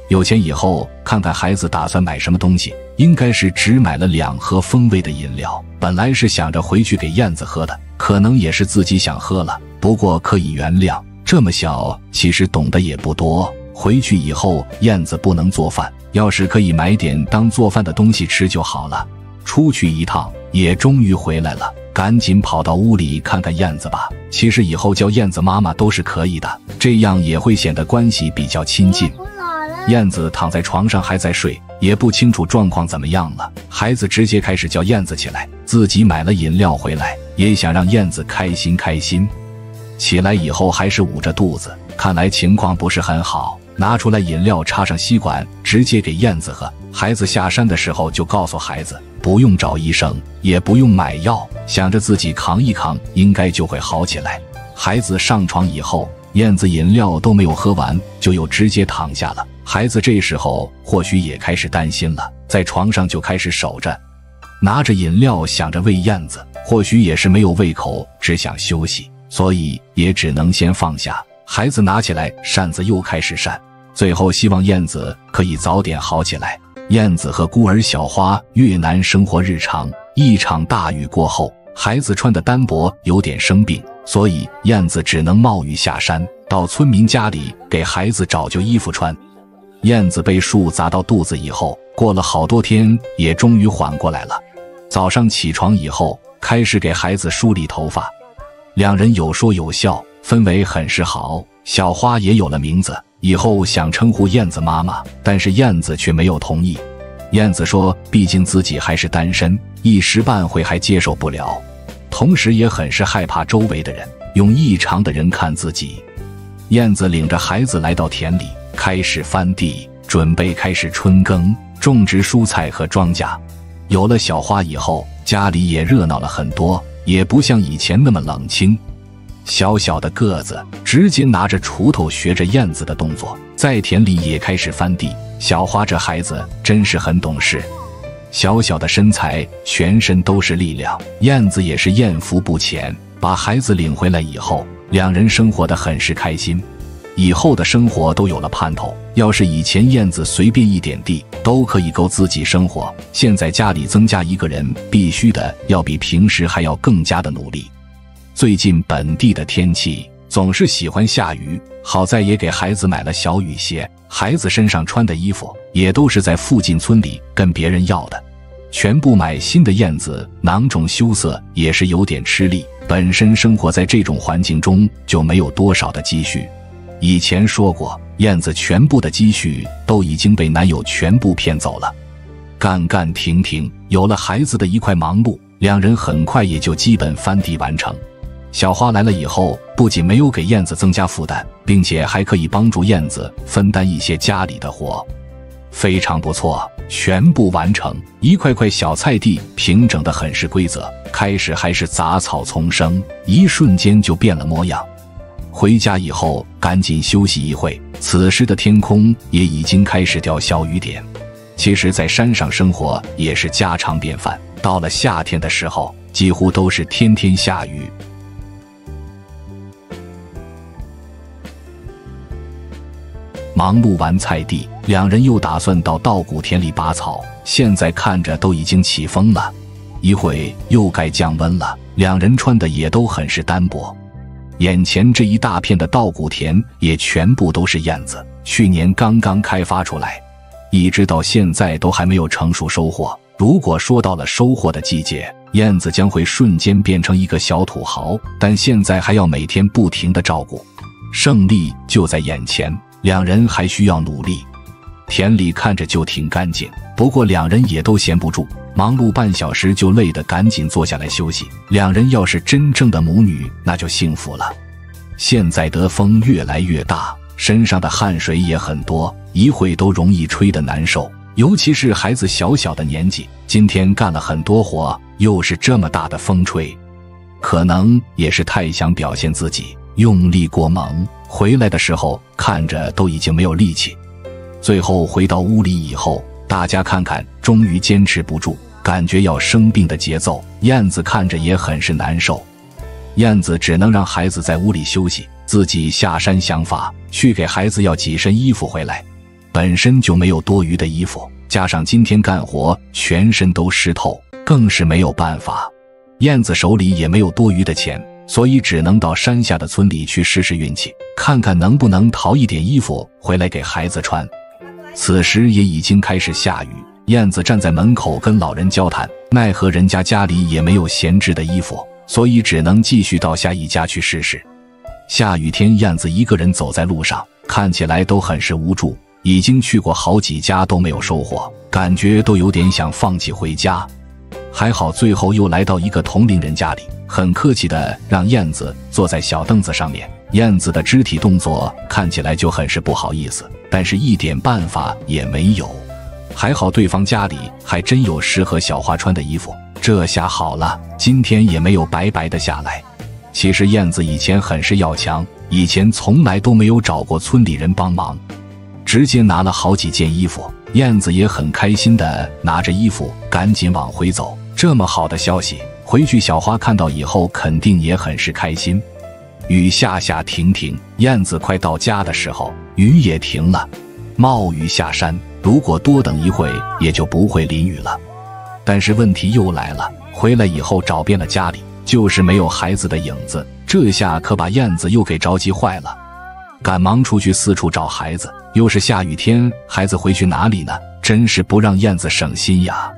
有钱以后，看看孩子打算买什么东西，应该是只买了两盒风味的饮料。本来是想着回去给燕子喝的，可能也是自己想喝了。不过可以原谅，这么小其实懂得也不多。回去以后，燕子不能做饭，要是可以买点当做饭的东西吃就好了。出去一趟，也终于回来了，赶紧跑到屋里看看燕子吧。其实以后叫燕子妈妈都是可以的，这样也会显得关系比较亲近。燕子躺在床上还在睡，也不清楚状况怎么样了。孩子直接开始叫燕子起来，自己买了饮料回来，也想让燕子开心开心。起来以后还是捂着肚子，看来情况不是很好。拿出来饮料，插上吸管，直接给燕子喝。孩子下山的时候就告诉孩子，不用找医生，也不用买药，想着自己扛一扛，应该就会好起来。孩子上床以后，燕子饮料都没有喝完，就又直接躺下了。孩子这时候或许也开始担心了，在床上就开始守着，拿着饮料想着喂燕子，或许也是没有胃口，只想休息，所以也只能先放下。孩子拿起来扇子又开始扇，最后希望燕子可以早点好起来。燕子和孤儿小花越南生活日常，一场大雨过后，孩子穿的单薄，有点生病，所以燕子只能冒雨下山，到村民家里给孩子找旧衣服穿。燕子被树砸到肚子以后，过了好多天，也终于缓过来了。早上起床以后，开始给孩子梳理头发，两人有说有笑，氛围很是好。小花也有了名字，以后想称呼燕子妈妈，但是燕子却没有同意。燕子说：“毕竟自己还是单身，一时半会还接受不了，同时也很是害怕周围的人用异常的人看自己。”燕子领着孩子来到田里。开始翻地，准备开始春耕，种植蔬菜和庄稼。有了小花以后，家里也热闹了很多，也不像以前那么冷清。小小的个子，直接拿着锄头，学着燕子的动作，在田里也开始翻地。小花这孩子真是很懂事，小小的身材，全身都是力量。燕子也是艳福不浅，把孩子领回来以后，两人生活的很是开心。以后的生活都有了盼头。要是以前燕子随便一点地都可以够自己生活，现在家里增加一个人，必须的要比平时还要更加的努力。最近本地的天气总是喜欢下雨，好在也给孩子买了小雨鞋。孩子身上穿的衣服也都是在附近村里跟别人要的。全部买新的燕子囊中羞涩，也是有点吃力。本身生活在这种环境中，就没有多少的积蓄。以前说过，燕子全部的积蓄都已经被男友全部骗走了。干干停停，有了孩子的一块忙碌，两人很快也就基本翻地完成。小花来了以后，不仅没有给燕子增加负担，并且还可以帮助燕子分担一些家里的活，非常不错。全部完成，一块块小菜地平整的很是规则。开始还是杂草丛生，一瞬间就变了模样。回家以后赶紧休息一会，此时的天空也已经开始掉小雨点。其实，在山上生活也是家常便饭。到了夏天的时候，几乎都是天天下雨。忙碌完菜地，两人又打算到稻谷田里拔草。现在看着都已经起风了，一会又该降温了。两人穿的也都很是单薄。眼前这一大片的稻谷田也全部都是燕子，去年刚刚开发出来，一直到现在都还没有成熟收获。如果说到了收获的季节，燕子将会瞬间变成一个小土豪。但现在还要每天不停的照顾，胜利就在眼前。两人还需要努力，田里看着就挺干净，不过两人也都闲不住，忙碌半小时就累得赶紧坐下来休息。两人要是真正的母女，那就幸福了。现在得风越来越大，身上的汗水也很多，一会都容易吹得难受，尤其是孩子小小的年纪，今天干了很多活，又是这么大的风吹，可能也是太想表现自己，用力过猛。回来的时候，看着都已经没有力气。最后回到屋里以后，大家看看，终于坚持不住，感觉要生病的节奏。燕子看着也很是难受，燕子只能让孩子在屋里休息，自己下山想法去给孩子要几身衣服回来。本身就没有多余的衣服，加上今天干活全身都湿透，更是没有办法。燕子手里也没有多余的钱。所以只能到山下的村里去试试运气，看看能不能淘一点衣服回来给孩子穿。此时也已经开始下雨，燕子站在门口跟老人交谈，奈何人家家里也没有闲置的衣服，所以只能继续到下一家去试试。下雨天，燕子一个人走在路上，看起来都很是无助。已经去过好几家都没有收获，感觉都有点想放弃回家。还好最后又来到一个同龄人家里。很客气的让燕子坐在小凳子上面，燕子的肢体动作看起来就很是不好意思，但是一点办法也没有。还好对方家里还真有适合小花穿的衣服，这下好了，今天也没有白白的下来。其实燕子以前很是要强，以前从来都没有找过村里人帮忙，直接拿了好几件衣服。燕子也很开心的拿着衣服赶紧往回走，这么好的消息。回去，小花看到以后肯定也很是开心。雨下下停停，燕子快到家的时候，雨也停了。冒雨下山，如果多等一会，也就不会淋雨了。但是问题又来了，回来以后找遍了家里，就是没有孩子的影子。这下可把燕子又给着急坏了，赶忙出去四处找孩子。又是下雨天，孩子回去哪里呢？真是不让燕子省心呀。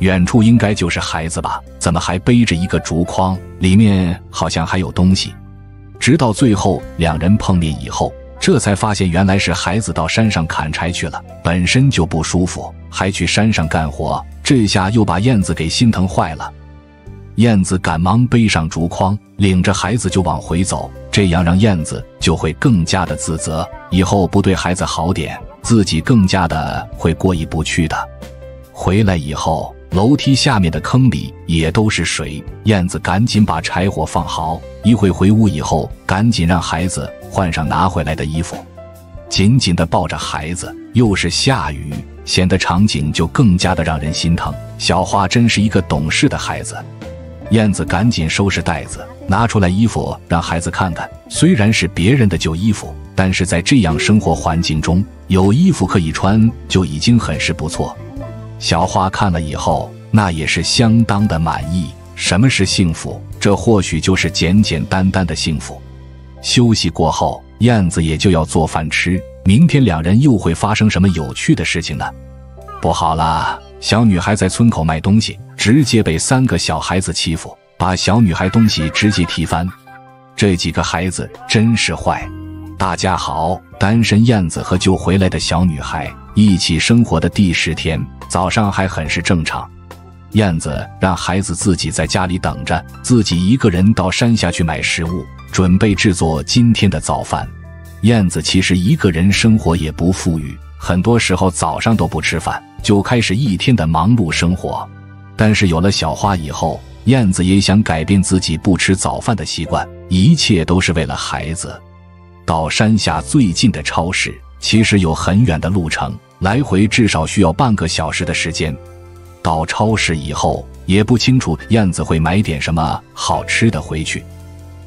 远处应该就是孩子吧？怎么还背着一个竹筐？里面好像还有东西。直到最后两人碰面以后，这才发现原来是孩子到山上砍柴去了。本身就不舒服，还去山上干活，这下又把燕子给心疼坏了。燕子赶忙背上竹筐，领着孩子就往回走。这样让燕子就会更加的自责，以后不对孩子好点，自己更加的会过意不去的。回来以后。楼梯下面的坑里也都是水，燕子赶紧把柴火放好，一会回屋以后，赶紧让孩子换上拿回来的衣服，紧紧地抱着孩子。又是下雨，显得场景就更加的让人心疼。小花真是一个懂事的孩子。燕子赶紧收拾袋子，拿出来衣服让孩子看看。虽然是别人的旧衣服，但是在这样生活环境中，有衣服可以穿就已经很是不错。小花看了以后，那也是相当的满意。什么是幸福？这或许就是简简单单的幸福。休息过后，燕子也就要做饭吃。明天两人又会发生什么有趣的事情呢？不好了，小女孩在村口卖东西，直接被三个小孩子欺负，把小女孩东西直接踢翻。这几个孩子真是坏。大家好，单身燕子和救回来的小女孩一起生活的第十天早上还很是正常。燕子让孩子自己在家里等着，自己一个人到山下去买食物，准备制作今天的早饭。燕子其实一个人生活也不富裕，很多时候早上都不吃饭，就开始一天的忙碌生活。但是有了小花以后，燕子也想改变自己不吃早饭的习惯，一切都是为了孩子。到山下最近的超市其实有很远的路程，来回至少需要半个小时的时间。到超市以后，也不清楚燕子会买点什么好吃的回去。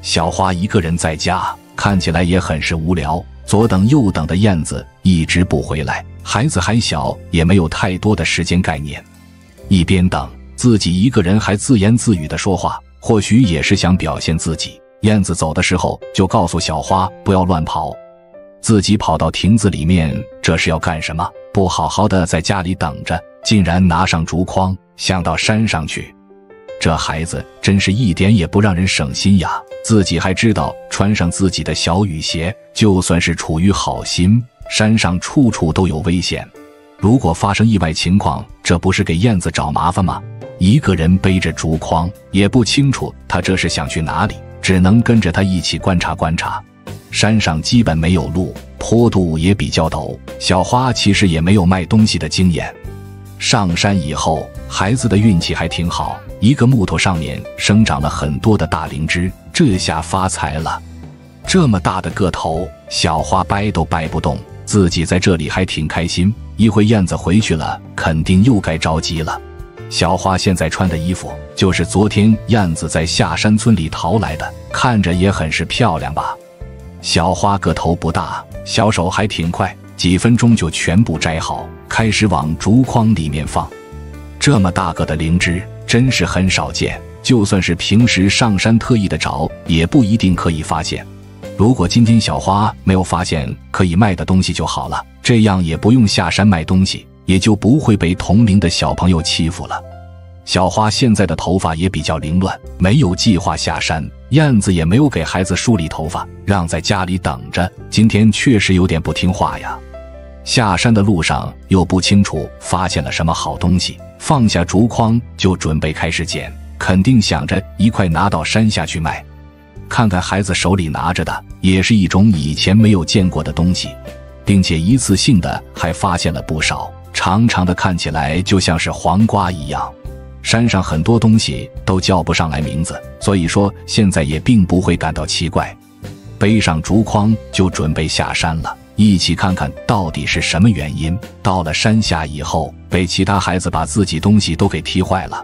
小花一个人在家，看起来也很是无聊。左等右等的燕子一直不回来，孩子还小，也没有太多的时间概念。一边等，自己一个人还自言自语的说话，或许也是想表现自己。燕子走的时候就告诉小花不要乱跑，自己跑到亭子里面，这是要干什么？不好好的在家里等着。竟然拿上竹筐想到山上去，这孩子真是一点也不让人省心呀！自己还知道穿上自己的小雨鞋，就算是出于好心，山上处处都有危险。如果发生意外情况，这不是给燕子找麻烦吗？一个人背着竹筐，也不清楚他这是想去哪里，只能跟着他一起观察观察。山上基本没有路，坡度也比较陡。小花其实也没有卖东西的经验。上山以后，孩子的运气还挺好，一个木头上面生长了很多的大灵芝，这下发财了。这么大的个头，小花掰都掰不动，自己在这里还挺开心。一会燕子回去了，肯定又该着急了。小花现在穿的衣服，就是昨天燕子在下山村里淘来的，看着也很是漂亮吧。小花个头不大，小手还挺快。几分钟就全部摘好，开始往竹筐里面放。这么大个的灵芝真是很少见，就算是平时上山特意的找，也不一定可以发现。如果今天小花没有发现可以卖的东西就好了，这样也不用下山卖东西，也就不会被同龄的小朋友欺负了。小花现在的头发也比较凌乱，没有计划下山。燕子也没有给孩子梳理头发，让在家里等着。今天确实有点不听话呀。下山的路上又不清楚发现了什么好东西，放下竹筐就准备开始捡，肯定想着一块拿到山下去卖。看看孩子手里拿着的，也是一种以前没有见过的东西，并且一次性的还发现了不少，长长的看起来就像是黄瓜一样。山上很多东西都叫不上来名字，所以说现在也并不会感到奇怪。背上竹筐就准备下山了，一起看看到底是什么原因。到了山下以后，被其他孩子把自己东西都给踢坏了，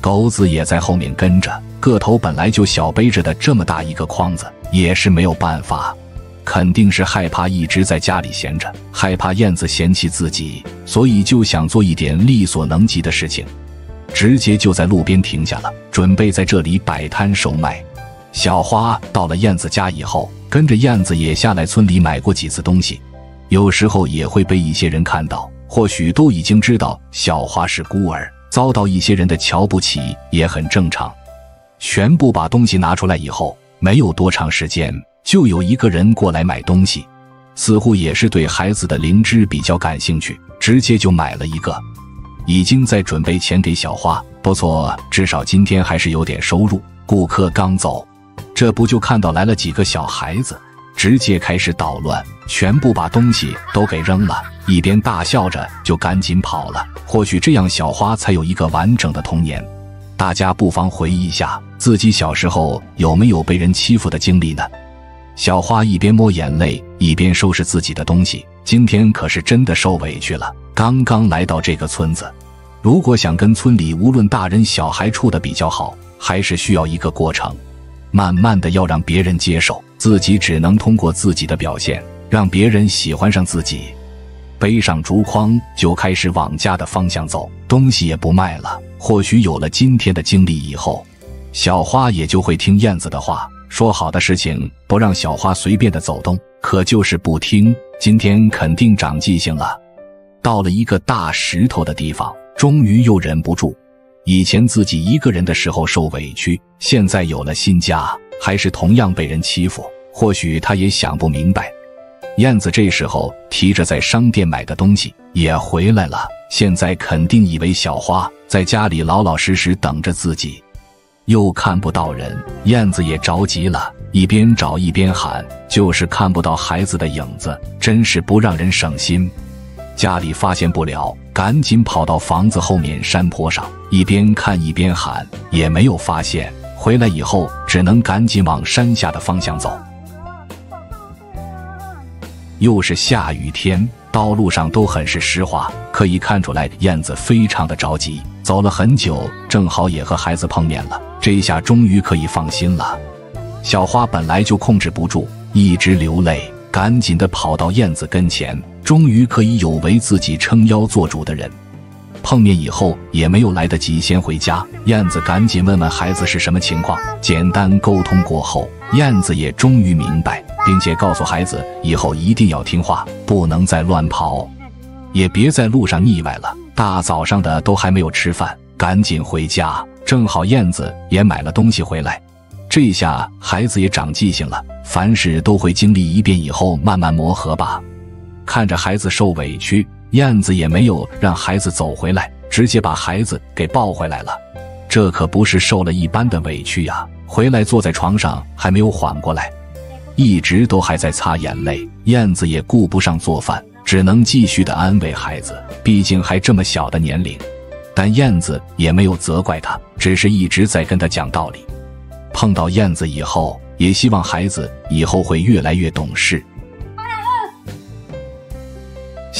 狗子也在后面跟着。个头本来就小，背着的这么大一个筐子也是没有办法，肯定是害怕一直在家里闲着，害怕燕子嫌弃自己，所以就想做一点力所能及的事情。直接就在路边停下了，准备在这里摆摊售卖。小花到了燕子家以后，跟着燕子也下来村里买过几次东西，有时候也会被一些人看到，或许都已经知道小花是孤儿，遭到一些人的瞧不起也很正常。全部把东西拿出来以后，没有多长时间，就有一个人过来买东西，似乎也是对孩子的灵芝比较感兴趣，直接就买了一个。已经在准备钱给小花，不错，至少今天还是有点收入。顾客刚走，这不就看到来了几个小孩子，直接开始捣乱，全部把东西都给扔了，一边大笑着就赶紧跑了。或许这样，小花才有一个完整的童年。大家不妨回忆一下自己小时候有没有被人欺负的经历呢？小花一边抹眼泪，一边收拾自己的东西。今天可是真的受委屈了。刚刚来到这个村子，如果想跟村里无论大人小孩处的比较好，还是需要一个过程。慢慢的要让别人接受自己，只能通过自己的表现让别人喜欢上自己。背上竹筐就开始往家的方向走，东西也不卖了。或许有了今天的经历以后，小花也就会听燕子的话。说好的事情不让小花随便的走动，可就是不听。今天肯定长记性了。到了一个大石头的地方，终于又忍不住。以前自己一个人的时候受委屈，现在有了新家，还是同样被人欺负。或许他也想不明白。燕子这时候提着在商店买的东西也回来了，现在肯定以为小花在家里老老实实等着自己，又看不到人，燕子也着急了，一边找一边喊，就是看不到孩子的影子，真是不让人省心。家里发现不了，赶紧跑到房子后面山坡上，一边看一边喊，也没有发现。回来以后，只能赶紧往山下的方向走。又是下雨天，道路上都很是湿滑，可以看出来燕子非常的着急。走了很久，正好也和孩子碰面了，这下终于可以放心了。小花本来就控制不住，一直流泪，赶紧的跑到燕子跟前，终于可以有为自己撑腰做主的人。碰面以后也没有来得及先回家，燕子赶紧问问孩子是什么情况。简单沟通过后，燕子也终于明白，并且告诉孩子以后一定要听话，不能再乱跑，也别在路上腻歪了。大早上的都还没有吃饭，赶紧回家。正好燕子也买了东西回来，这下孩子也长记性了，凡事都会经历一遍以后慢慢磨合吧。看着孩子受委屈。燕子也没有让孩子走回来，直接把孩子给抱回来了。这可不是受了一般的委屈呀！回来坐在床上还没有缓过来，一直都还在擦眼泪。燕子也顾不上做饭，只能继续的安慰孩子，毕竟还这么小的年龄。但燕子也没有责怪他，只是一直在跟他讲道理。碰到燕子以后，也希望孩子以后会越来越懂事。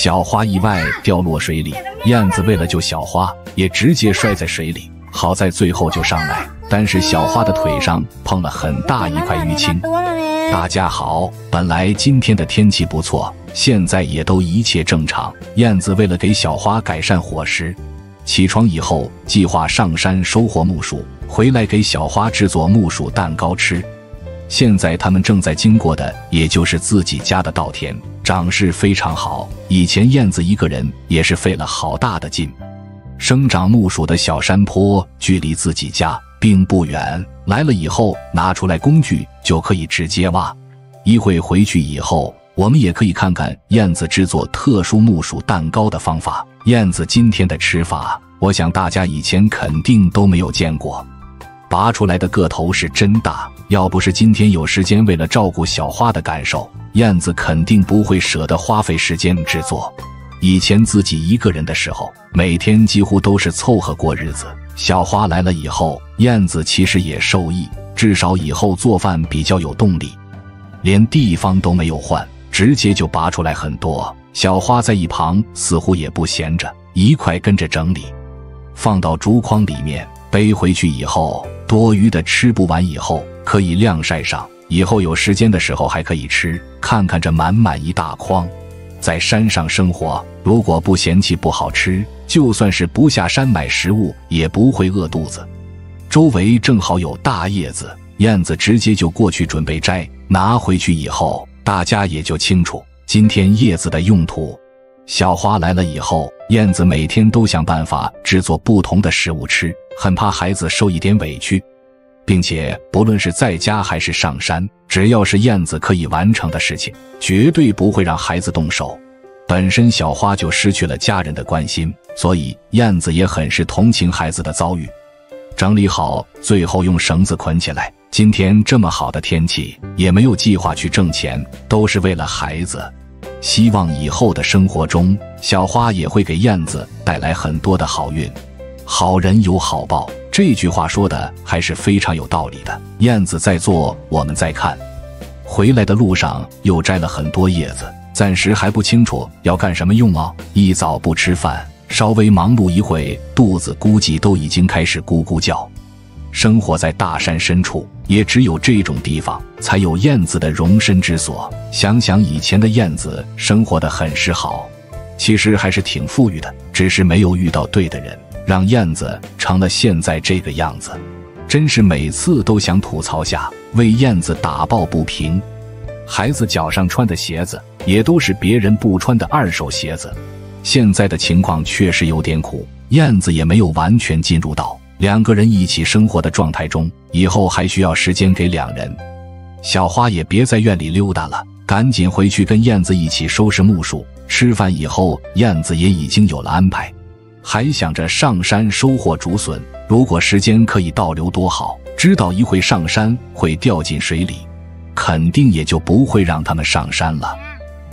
小花意外掉落水里，燕子为了救小花，也直接摔在水里。好在最后就上来，但是小花的腿上碰了很大一块淤青。大家好，本来今天的天气不错，现在也都一切正常。燕子为了给小花改善伙食，起床以后计划上山收获木薯，回来给小花制作木薯蛋糕吃。现在他们正在经过的，也就是自己家的稻田。长势非常好，以前燕子一个人也是费了好大的劲。生长木薯的小山坡距离自己家并不远，来了以后拿出来工具就可以直接挖。一会回去以后，我们也可以看看燕子制作特殊木薯蛋糕的方法。燕子今天的吃法，我想大家以前肯定都没有见过。拔出来的个头是真大，要不是今天有时间，为了照顾小花的感受，燕子肯定不会舍得花费时间制作。以前自己一个人的时候，每天几乎都是凑合过日子。小花来了以后，燕子其实也受益，至少以后做饭比较有动力。连地方都没有换，直接就拔出来很多。小花在一旁似乎也不闲着，一块跟着整理，放到竹筐里面。背回去以后，多余的吃不完以后可以晾晒上，以后有时间的时候还可以吃。看看这满满一大筐，在山上生活，如果不嫌弃不好吃，就算是不下山买食物也不会饿肚子。周围正好有大叶子，燕子直接就过去准备摘，拿回去以后，大家也就清楚今天叶子的用途。小花来了以后，燕子每天都想办法制作不同的食物吃，很怕孩子受一点委屈，并且不论是在家还是上山，只要是燕子可以完成的事情，绝对不会让孩子动手。本身小花就失去了家人的关心，所以燕子也很是同情孩子的遭遇。整理好，最后用绳子捆起来。今天这么好的天气，也没有计划去挣钱，都是为了孩子。希望以后的生活中，小花也会给燕子带来很多的好运。好人有好报，这句话说的还是非常有道理的。燕子在做，我们在看。回来的路上又摘了很多叶子，暂时还不清楚要干什么用哦。一早不吃饭，稍微忙碌一会，肚子估计都已经开始咕咕叫。生活在大山深处，也只有这种地方才有燕子的容身之所。想想以前的燕子，生活的很是好，其实还是挺富裕的，只是没有遇到对的人，让燕子成了现在这个样子。真是每次都想吐槽下，为燕子打抱不平。孩子脚上穿的鞋子，也都是别人不穿的二手鞋子。现在的情况确实有点苦。燕子也没有完全进入到两个人一起生活的状态中，以后还需要时间给两人。小花也别在院里溜达了，赶紧回去跟燕子一起收拾木薯。吃饭以后，燕子也已经有了安排，还想着上山收获竹笋。如果时间可以倒流多好！知道一会上山会掉进水里，肯定也就不会让他们上山了。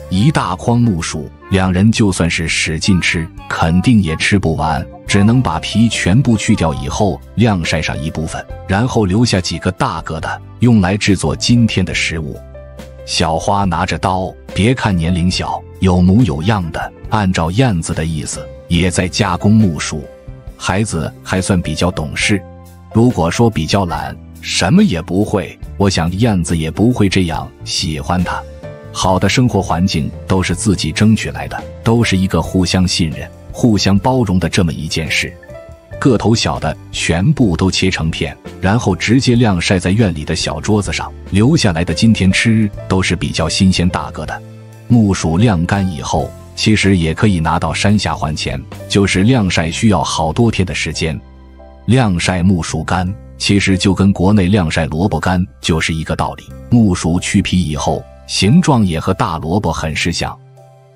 一大筐木薯，两人就算是使劲吃，肯定也吃不完，只能把皮全部去掉以后晾晒上一部分，然后留下几个大个的，用来制作今天的食物。小花拿着刀，别看年龄小，有模有样的，按照燕子的意思，也在加工木薯。孩子还算比较懂事。如果说比较懒，什么也不会，我想燕子也不会这样喜欢他。好的生活环境都是自己争取来的，都是一个互相信任、互相包容的这么一件事。个头小的全部都切成片，然后直接晾晒在院里的小桌子上，留下来的今天吃都是比较新鲜大个的。木薯晾干以后，其实也可以拿到山下还钱，就是晾晒需要好多天的时间。晾晒木薯干，其实就跟国内晾晒萝卜干就是一个道理。木薯去皮以后。形状也和大萝卜很是像，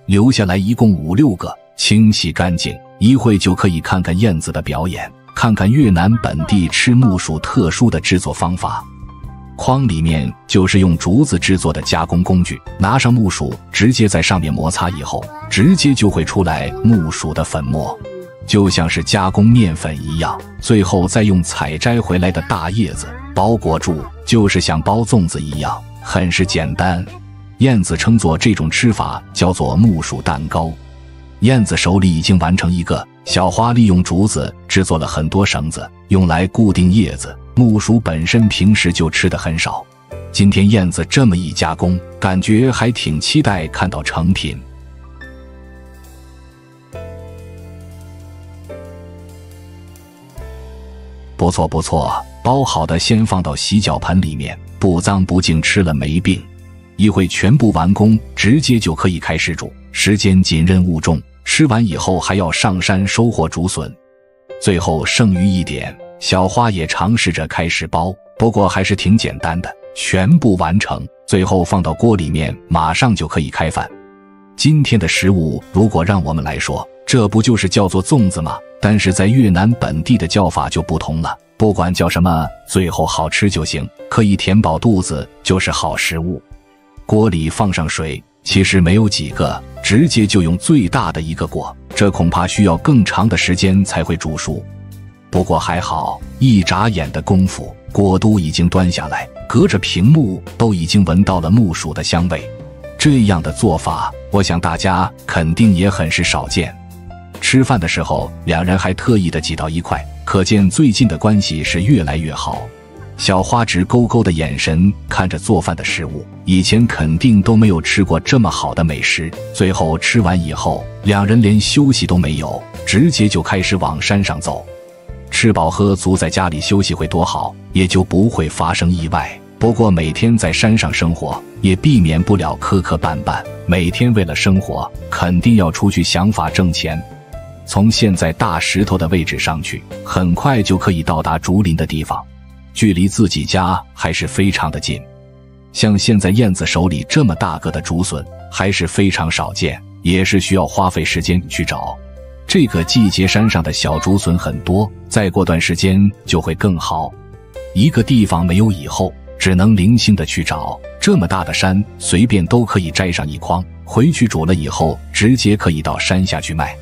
留下来一共五六个，清洗干净，一会就可以看看燕子的表演，看看越南本地吃木薯特殊的制作方法。筐里面就是用竹子制作的加工工具，拿上木薯，直接在上面摩擦以后，直接就会出来木薯的粉末，就像是加工面粉一样。最后再用采摘回来的大叶子包裹住，就是像包粽子一样，很是简单。燕子称作这种吃法叫做木薯蛋糕。燕子手里已经完成一个，小花利用竹子制作了很多绳子，用来固定叶子。木薯本身平时就吃的很少，今天燕子这么一加工，感觉还挺期待看到成品。不错不错，包好的先放到洗脚盆里面，不脏不净，吃了没病。一会全部完工，直接就可以开始煮。时间紧，任务重。吃完以后还要上山收获竹笋。最后剩余一点，小花也尝试着开始包，不过还是挺简单的。全部完成，最后放到锅里面，马上就可以开饭。今天的食物，如果让我们来说，这不就是叫做粽子吗？但是在越南本地的叫法就不同了，不管叫什么，最后好吃就行，可以填饱肚子就是好食物。锅里放上水，其实没有几个，直接就用最大的一个锅，这恐怕需要更长的时间才会煮熟。不过还好，一眨眼的功夫，锅都已经端下来，隔着屏幕都已经闻到了木薯的香味。这样的做法，我想大家肯定也很是少见。吃饭的时候，两人还特意的挤到一块，可见最近的关系是越来越好。小花直勾勾的眼神看着做饭的食物，以前肯定都没有吃过这么好的美食。最后吃完以后，两人连休息都没有，直接就开始往山上走。吃饱喝足，在家里休息会多好，也就不会发生意外。不过每天在山上生活，也避免不了磕磕绊绊。每天为了生活，肯定要出去想法挣钱。从现在大石头的位置上去，很快就可以到达竹林的地方。距离自己家还是非常的近，像现在燕子手里这么大个的竹笋还是非常少见，也是需要花费时间去找。这个季节山上的小竹笋很多，再过段时间就会更好。一个地方没有以后，只能零星的去找。这么大的山，随便都可以摘上一筐，回去煮了以后，直接可以到山下去卖。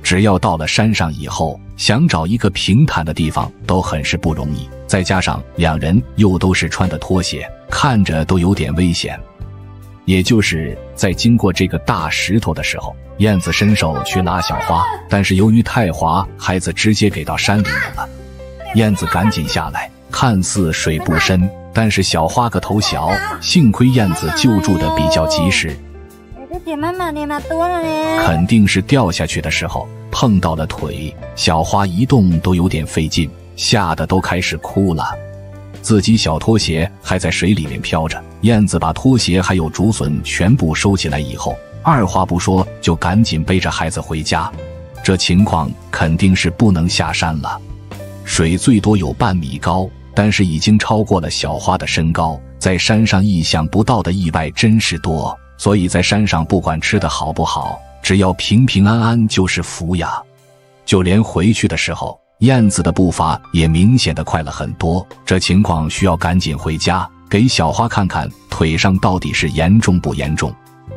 只要到了山上以后，想找一个平坦的地方都很是不容易。再加上两人又都是穿的拖鞋，看着都有点危险。也就是在经过这个大石头的时候，燕子伸手去拉小花，但是由于太滑，孩子直接给到山里面了。燕子赶紧下来，看似水不深，但是小花个头小，幸亏燕子救助的比较及时。肯定是掉下去的时候碰到了腿，小花一动都有点费劲。吓得都开始哭了，自己小拖鞋还在水里面飘着。燕子把拖鞋还有竹笋全部收起来以后，二话不说就赶紧背着孩子回家。这情况肯定是不能下山了。水最多有半米高，但是已经超过了小花的身高。在山上意想不到的意外真是多，所以在山上不管吃的好不好，只要平平安安就是福呀。就连回去的时候，燕子的步伐也明显的快了很多。这情况需要赶紧回家给小花看看腿上到底是严重不严重。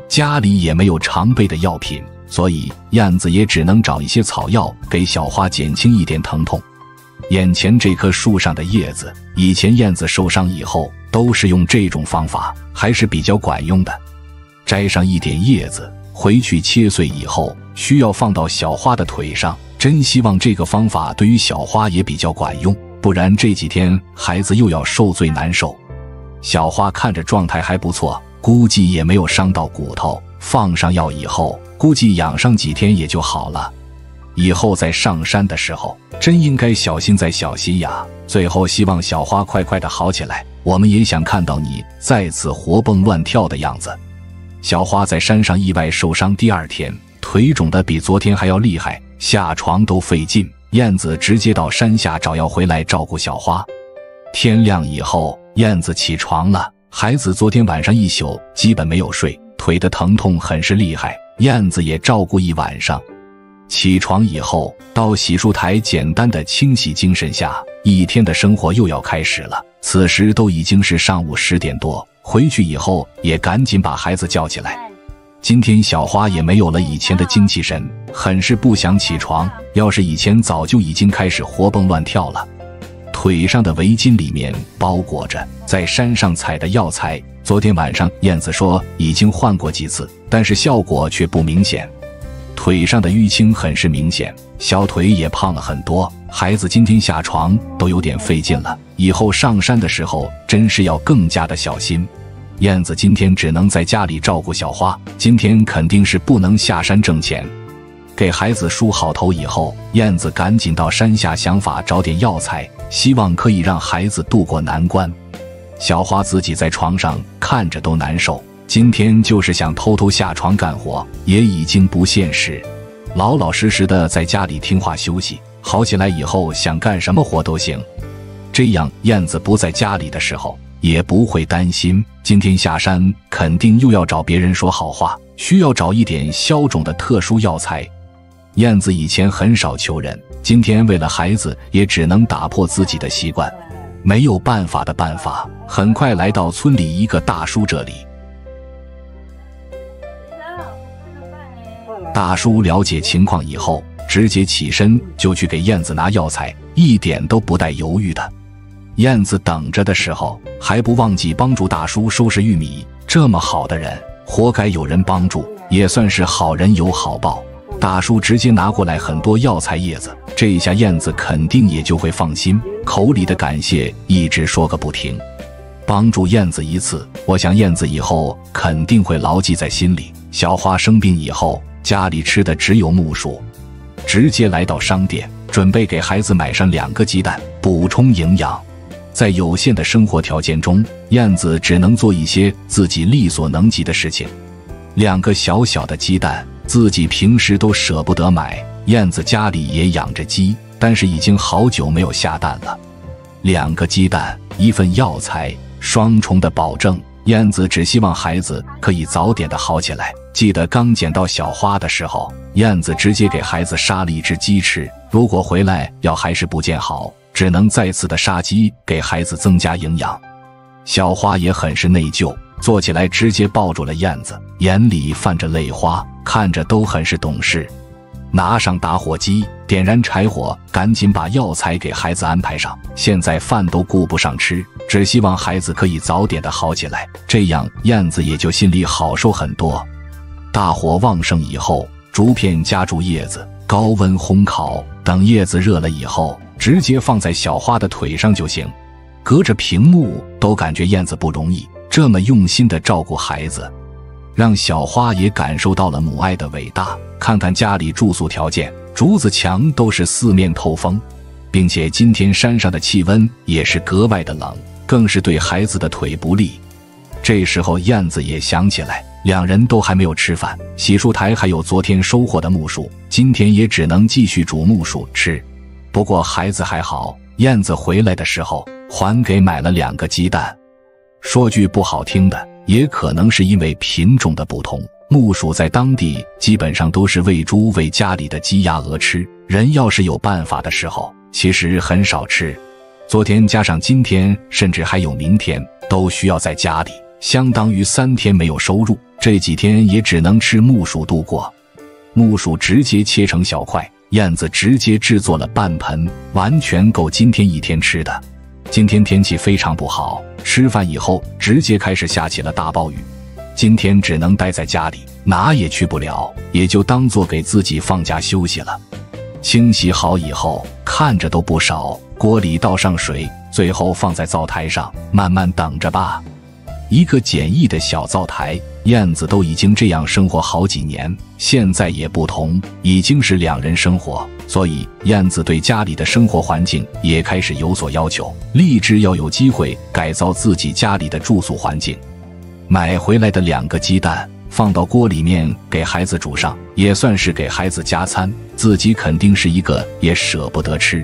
家里也没有常备的药品，所以燕子也只能找一些草药给小花减轻一点疼痛。眼前这棵树上的叶子，以前燕子受伤以后都是用这种方法，还是比较管用的。摘上一点叶子，回去切碎以后，需要放到小花的腿上。真希望这个方法对于小花也比较管用，不然这几天孩子又要受罪难受。小花看着状态还不错，估计也没有伤到骨头。放上药以后，估计养上几天也就好了。以后在上山的时候，真应该小心再小心呀。最后，希望小花快快的好起来。我们也想看到你再次活蹦乱跳的样子。小花在山上意外受伤，第二天腿肿的比昨天还要厉害，下床都费劲。燕子直接到山下找药回来照顾小花。天亮以后，燕子起床了。孩子昨天晚上一宿基本没有睡，腿的疼痛很是厉害。燕子也照顾一晚上。起床以后，到洗漱台简单的清洗精神下，一天的生活又要开始了。此时都已经是上午十点多，回去以后也赶紧把孩子叫起来。今天小花也没有了以前的精气神，很是不想起床。要是以前，早就已经开始活蹦乱跳了。腿上的围巾里面包裹着在山上采的药材，昨天晚上燕子说已经换过几次，但是效果却不明显。腿上的淤青很是明显，小腿也胖了很多。孩子今天下床都有点费劲了，以后上山的时候真是要更加的小心。燕子今天只能在家里照顾小花，今天肯定是不能下山挣钱。给孩子梳好头以后，燕子赶紧到山下想法找点药材，希望可以让孩子渡过难关。小花自己在床上看着都难受。今天就是想偷偷下床干活，也已经不现实。老老实实的在家里听话休息，好起来以后想干什么活都行。这样燕子不在家里的时候，也不会担心今天下山肯定又要找别人说好话，需要找一点消肿的特殊药材。燕子以前很少求人，今天为了孩子，也只能打破自己的习惯。没有办法的办法，很快来到村里一个大叔这里。大叔了解情况以后，直接起身就去给燕子拿药材，一点都不带犹豫的。燕子等着的时候，还不忘记帮助大叔收拾玉米。这么好的人，活该有人帮助，也算是好人有好报。大叔直接拿过来很多药材叶子，这一下燕子肯定也就会放心，口里的感谢一直说个不停。帮助燕子一次，我想燕子以后肯定会牢记在心里。小花生病以后。家里吃的只有木薯，直接来到商店，准备给孩子买上两个鸡蛋，补充营养。在有限的生活条件中，燕子只能做一些自己力所能及的事情。两个小小的鸡蛋，自己平时都舍不得买。燕子家里也养着鸡，但是已经好久没有下蛋了。两个鸡蛋，一份药材，双重的保证。燕子只希望孩子可以早点的好起来。记得刚捡到小花的时候，燕子直接给孩子杀了一只鸡吃。如果回来药还是不见好，只能再次的杀鸡给孩子增加营养。小花也很是内疚，坐起来直接抱住了燕子，眼里泛着泪花，看着都很是懂事。拿上打火机，点燃柴火，赶紧把药材给孩子安排上。现在饭都顾不上吃，只希望孩子可以早点的好起来，这样燕子也就心里好受很多。大火旺盛以后，竹片夹住叶子，高温烘烤。等叶子热了以后，直接放在小花的腿上就行。隔着屏幕都感觉燕子不容易，这么用心的照顾孩子，让小花也感受到了母爱的伟大。看看家里住宿条件，竹子墙都是四面透风，并且今天山上的气温也是格外的冷，更是对孩子的腿不利。这时候燕子也想起来。两人都还没有吃饭，洗漱台还有昨天收获的木薯，今天也只能继续煮木薯吃。不过孩子还好，燕子回来的时候还给买了两个鸡蛋。说句不好听的，也可能是因为品种的不同，木薯在当地基本上都是喂猪、喂家里的鸡鸭鹅吃。人要是有办法的时候，其实很少吃。昨天加上今天，甚至还有明天，都需要在家里，相当于三天没有收入。这几天也只能吃木薯度过。木薯直接切成小块，燕子直接制作了半盆，完全够今天一天吃的。今天天气非常不好，吃饭以后直接开始下起了大暴雨。今天只能待在家里，哪也去不了，也就当做给自己放假休息了。清洗好以后，看着都不少。锅里倒上水，最后放在灶台上，慢慢等着吧。一个简易的小灶台，燕子都已经这样生活好几年，现在也不同，已经是两人生活，所以燕子对家里的生活环境也开始有所要求，立志要有机会改造自己家里的住宿环境。买回来的两个鸡蛋。放到锅里面给孩子煮上，也算是给孩子加餐。自己肯定是一个也舍不得吃。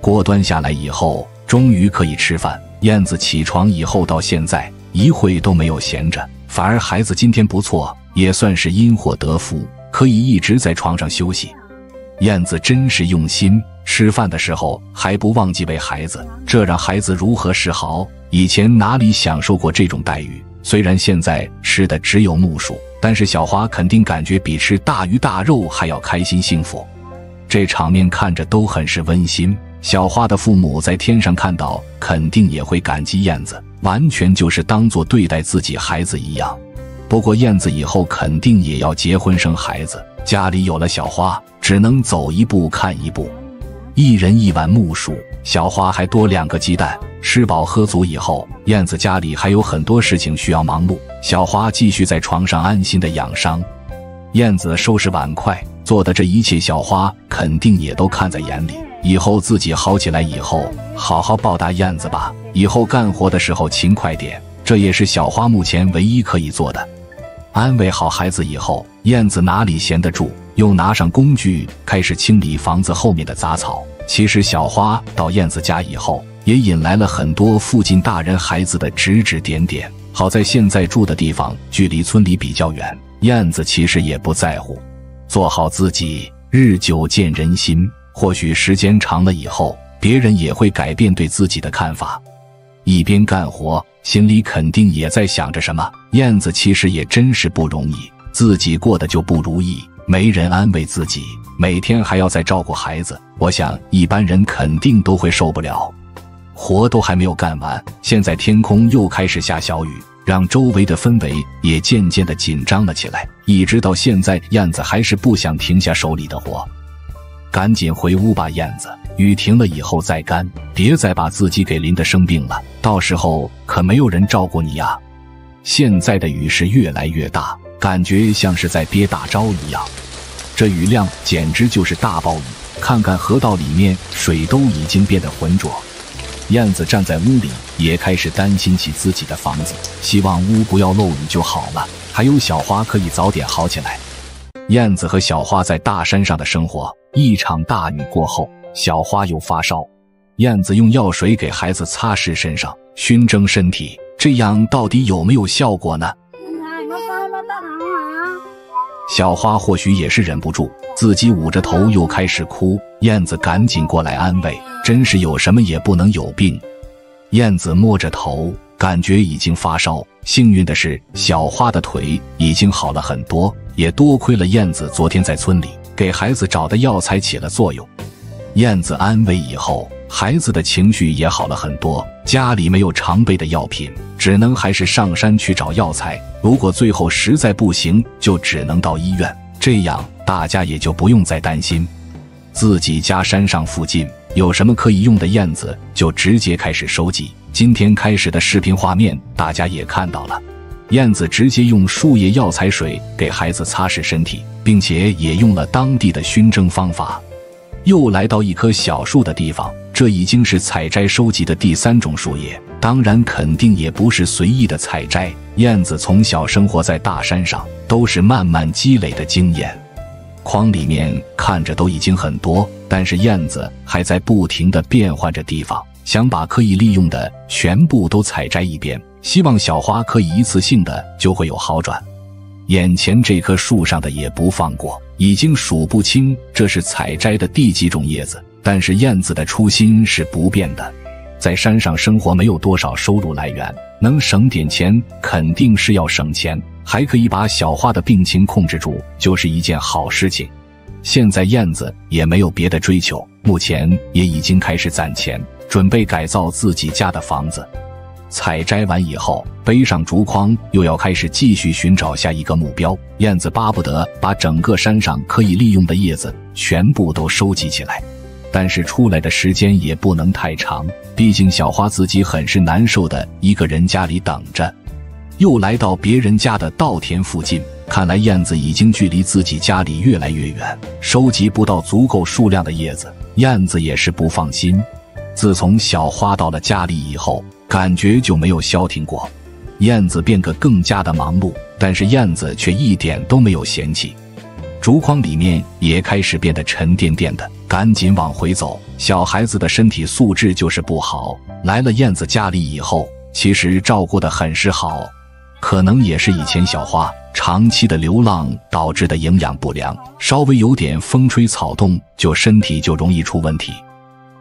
锅端下来以后，终于可以吃饭。燕子起床以后到现在一会都没有闲着，反而孩子今天不错，也算是因祸得福，可以一直在床上休息。燕子真是用心，吃饭的时候还不忘记喂孩子，这让孩子如何是好？以前哪里享受过这种待遇？虽然现在吃的只有木薯，但是小花肯定感觉比吃大鱼大肉还要开心幸福。这场面看着都很是温馨。小花的父母在天上看到，肯定也会感激燕子，完全就是当做对待自己孩子一样。不过燕子以后肯定也要结婚生孩子，家里有了小花，只能走一步看一步。一人一碗木薯，小花还多两个鸡蛋。吃饱喝足以后，燕子家里还有很多事情需要忙碌。小花继续在床上安心的养伤。燕子收拾碗筷做的这一切，小花肯定也都看在眼里。以后自己好起来以后，好好报答燕子吧。以后干活的时候勤快点，这也是小花目前唯一可以做的。安慰好孩子以后，燕子哪里闲得住？又拿上工具，开始清理房子后面的杂草。其实小花到燕子家以后，也引来了很多附近大人孩子的指指点点。好在现在住的地方距离村里比较远，燕子其实也不在乎，做好自己，日久见人心。或许时间长了以后，别人也会改变对自己的看法。一边干活，心里肯定也在想着什么。燕子其实也真是不容易，自己过得就不如意。没人安慰自己，每天还要再照顾孩子，我想一般人肯定都会受不了。活都还没有干完，现在天空又开始下小雨，让周围的氛围也渐渐的紧张了起来。一直到现在，燕子还是不想停下手里的活，赶紧回屋吧，燕子。雨停了以后再干，别再把自己给淋得生病了，到时候可没有人照顾你呀。现在的雨是越来越大。感觉像是在憋大招一样，这雨量简直就是大暴雨。看看河道里面，水都已经变得浑浊。燕子站在屋里，也开始担心起自己的房子，希望屋不要漏雨就好了。还有小花可以早点好起来。燕子和小花在大山上的生活，一场大雨过后，小花又发烧。燕子用药水给孩子擦拭身上，熏蒸身体，这样到底有没有效果呢？小花或许也是忍不住，自己捂着头又开始哭。燕子赶紧过来安慰，真是有什么也不能有病。燕子摸着头，感觉已经发烧。幸运的是，小花的腿已经好了很多，也多亏了燕子昨天在村里给孩子找的药材起了作用。燕子安慰以后，孩子的情绪也好了很多。家里没有常备的药品，只能还是上山去找药材。如果最后实在不行，就只能到医院。这样大家也就不用再担心。自己家山上附近有什么可以用的，燕子就直接开始收集。今天开始的视频画面，大家也看到了。燕子直接用树叶药材水给孩子擦拭身体，并且也用了当地的熏蒸方法。又来到一棵小树的地方。这已经是采摘收集的第三种树叶，当然肯定也不是随意的采摘。燕子从小生活在大山上，都是慢慢积累的经验。筐里面看着都已经很多，但是燕子还在不停的变换着地方，想把可以利用的全部都采摘一遍，希望小花可以一次性的就会有好转。眼前这棵树上的也不放过，已经数不清这是采摘的第几种叶子。但是燕子的初心是不变的，在山上生活没有多少收入来源，能省点钱肯定是要省钱，还可以把小花的病情控制住，就是一件好事情。现在燕子也没有别的追求，目前也已经开始攒钱，准备改造自己家的房子。采摘完以后，背上竹筐，又要开始继续寻找下一个目标。燕子巴不得把整个山上可以利用的叶子全部都收集起来。但是出来的时间也不能太长，毕竟小花自己很是难受的一个人家里等着。又来到别人家的稻田附近，看来燕子已经距离自己家里越来越远，收集不到足够数量的叶子，燕子也是不放心。自从小花到了家里以后，感觉就没有消停过，燕子变得更加的忙碌，但是燕子却一点都没有嫌弃。竹筐里面也开始变得沉甸甸的，赶紧往回走。小孩子的身体素质就是不好。来了燕子家里以后，其实照顾的很是好，可能也是以前小花长期的流浪导致的营养不良，稍微有点风吹草动，就身体就容易出问题。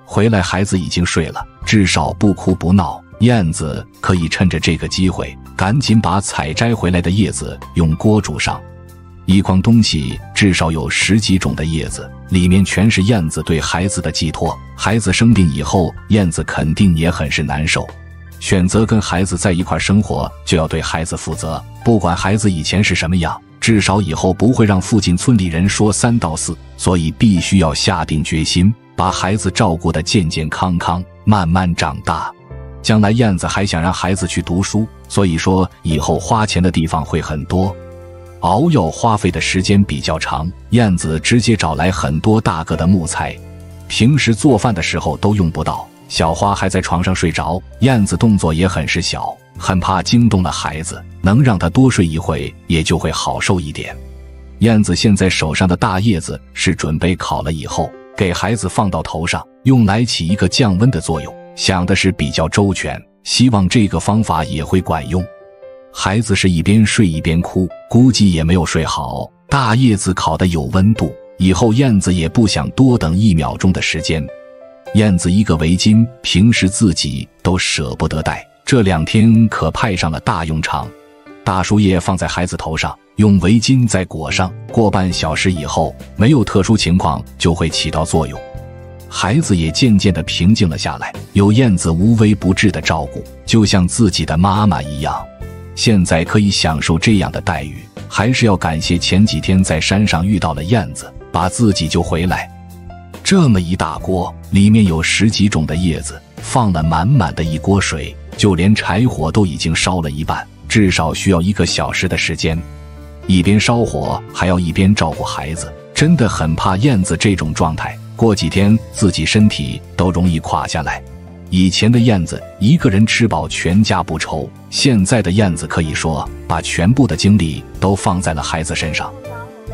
回来孩子已经睡了，至少不哭不闹。燕子可以趁着这个机会，赶紧把采摘回来的叶子用锅煮上。一筐东西至少有十几种的叶子，里面全是燕子对孩子的寄托。孩子生病以后，燕子肯定也很是难受。选择跟孩子在一块生活，就要对孩子负责。不管孩子以前是什么样，至少以后不会让附近村里人说三道四。所以必须要下定决心，把孩子照顾得健健康康，慢慢长大。将来燕子还想让孩子去读书，所以说以后花钱的地方会很多。熬药花费的时间比较长，燕子直接找来很多大个的木材，平时做饭的时候都用不到。小花还在床上睡着，燕子动作也很是小，很怕惊动了孩子，能让他多睡一会也就会好受一点。燕子现在手上的大叶子是准备烤了以后给孩子放到头上，用来起一个降温的作用，想的是比较周全，希望这个方法也会管用。孩子是一边睡一边哭，估计也没有睡好。大叶子烤的有温度，以后燕子也不想多等一秒钟的时间。燕子一个围巾，平时自己都舍不得戴，这两天可派上了大用场。大树叶放在孩子头上，用围巾再裹上，过半小时以后，没有特殊情况就会起到作用。孩子也渐渐的平静了下来，有燕子无微不至的照顾，就像自己的妈妈一样。现在可以享受这样的待遇，还是要感谢前几天在山上遇到了燕子，把自己救回来。这么一大锅，里面有十几种的叶子，放了满满的一锅水，就连柴火都已经烧了一半，至少需要一个小时的时间。一边烧火，还要一边照顾孩子，真的很怕燕子这种状态，过几天自己身体都容易垮下来。以前的燕子一个人吃饱全家不愁，现在的燕子可以说把全部的精力都放在了孩子身上。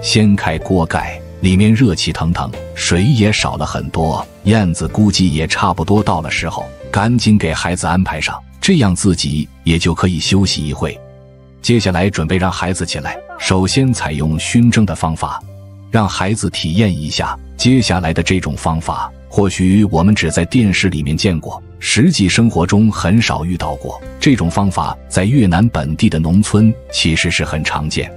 掀开锅盖，里面热气腾腾，水也少了很多。燕子估计也差不多到了时候，赶紧给孩子安排上，这样自己也就可以休息一会。接下来准备让孩子起来，首先采用熏蒸的方法，让孩子体验一下接下来的这种方法。或许我们只在电视里面见过，实际生活中很少遇到过。这种方法在越南本地的农村其实是很常见。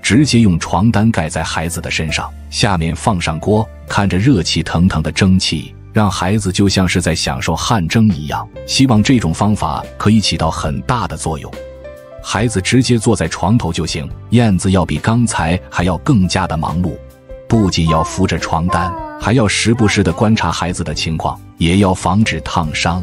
直接用床单盖在孩子的身上，下面放上锅，看着热气腾腾的蒸汽，让孩子就像是在享受汗蒸一样。希望这种方法可以起到很大的作用。孩子直接坐在床头就行。燕子要比刚才还要更加的忙碌，不仅要扶着床单。还要时不时的观察孩子的情况，也要防止烫伤。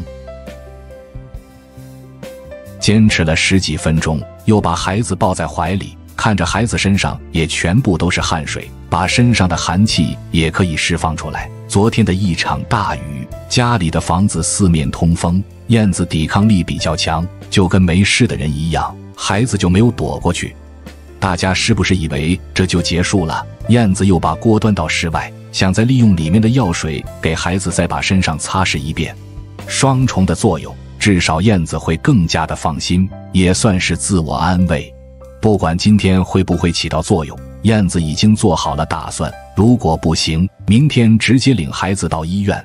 坚持了十几分钟，又把孩子抱在怀里，看着孩子身上也全部都是汗水，把身上的寒气也可以释放出来。昨天的一场大雨，家里的房子四面通风，燕子抵抗力比较强，就跟没事的人一样，孩子就没有躲过去。大家是不是以为这就结束了？燕子又把锅端到室外，想再利用里面的药水给孩子再把身上擦拭一遍，双重的作用，至少燕子会更加的放心，也算是自我安慰。不管今天会不会起到作用，燕子已经做好了打算。如果不行，明天直接领孩子到医院。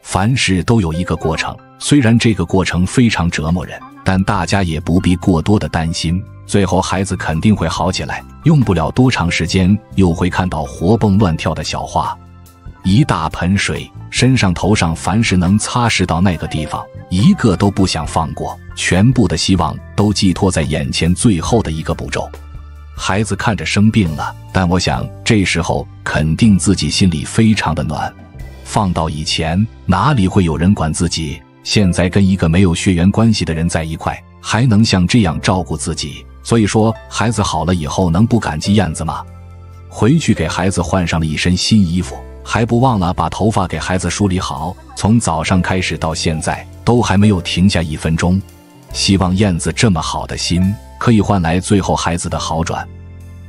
凡事都有一个过程，虽然这个过程非常折磨人，但大家也不必过多的担心。最后，孩子肯定会好起来，用不了多长时间，又会看到活蹦乱跳的小花。一大盆水，身上、头上，凡是能擦拭到那个地方，一个都不想放过。全部的希望都寄托在眼前最后的一个步骤。孩子看着生病了，但我想这时候肯定自己心里非常的暖。放到以前，哪里会有人管自己？现在跟一个没有血缘关系的人在一块，还能像这样照顾自己？所以说，孩子好了以后能不感激燕子吗？回去给孩子换上了一身新衣服，还不忘了把头发给孩子梳理好。从早上开始到现在，都还没有停下一分钟。希望燕子这么好的心可以换来最后孩子的好转。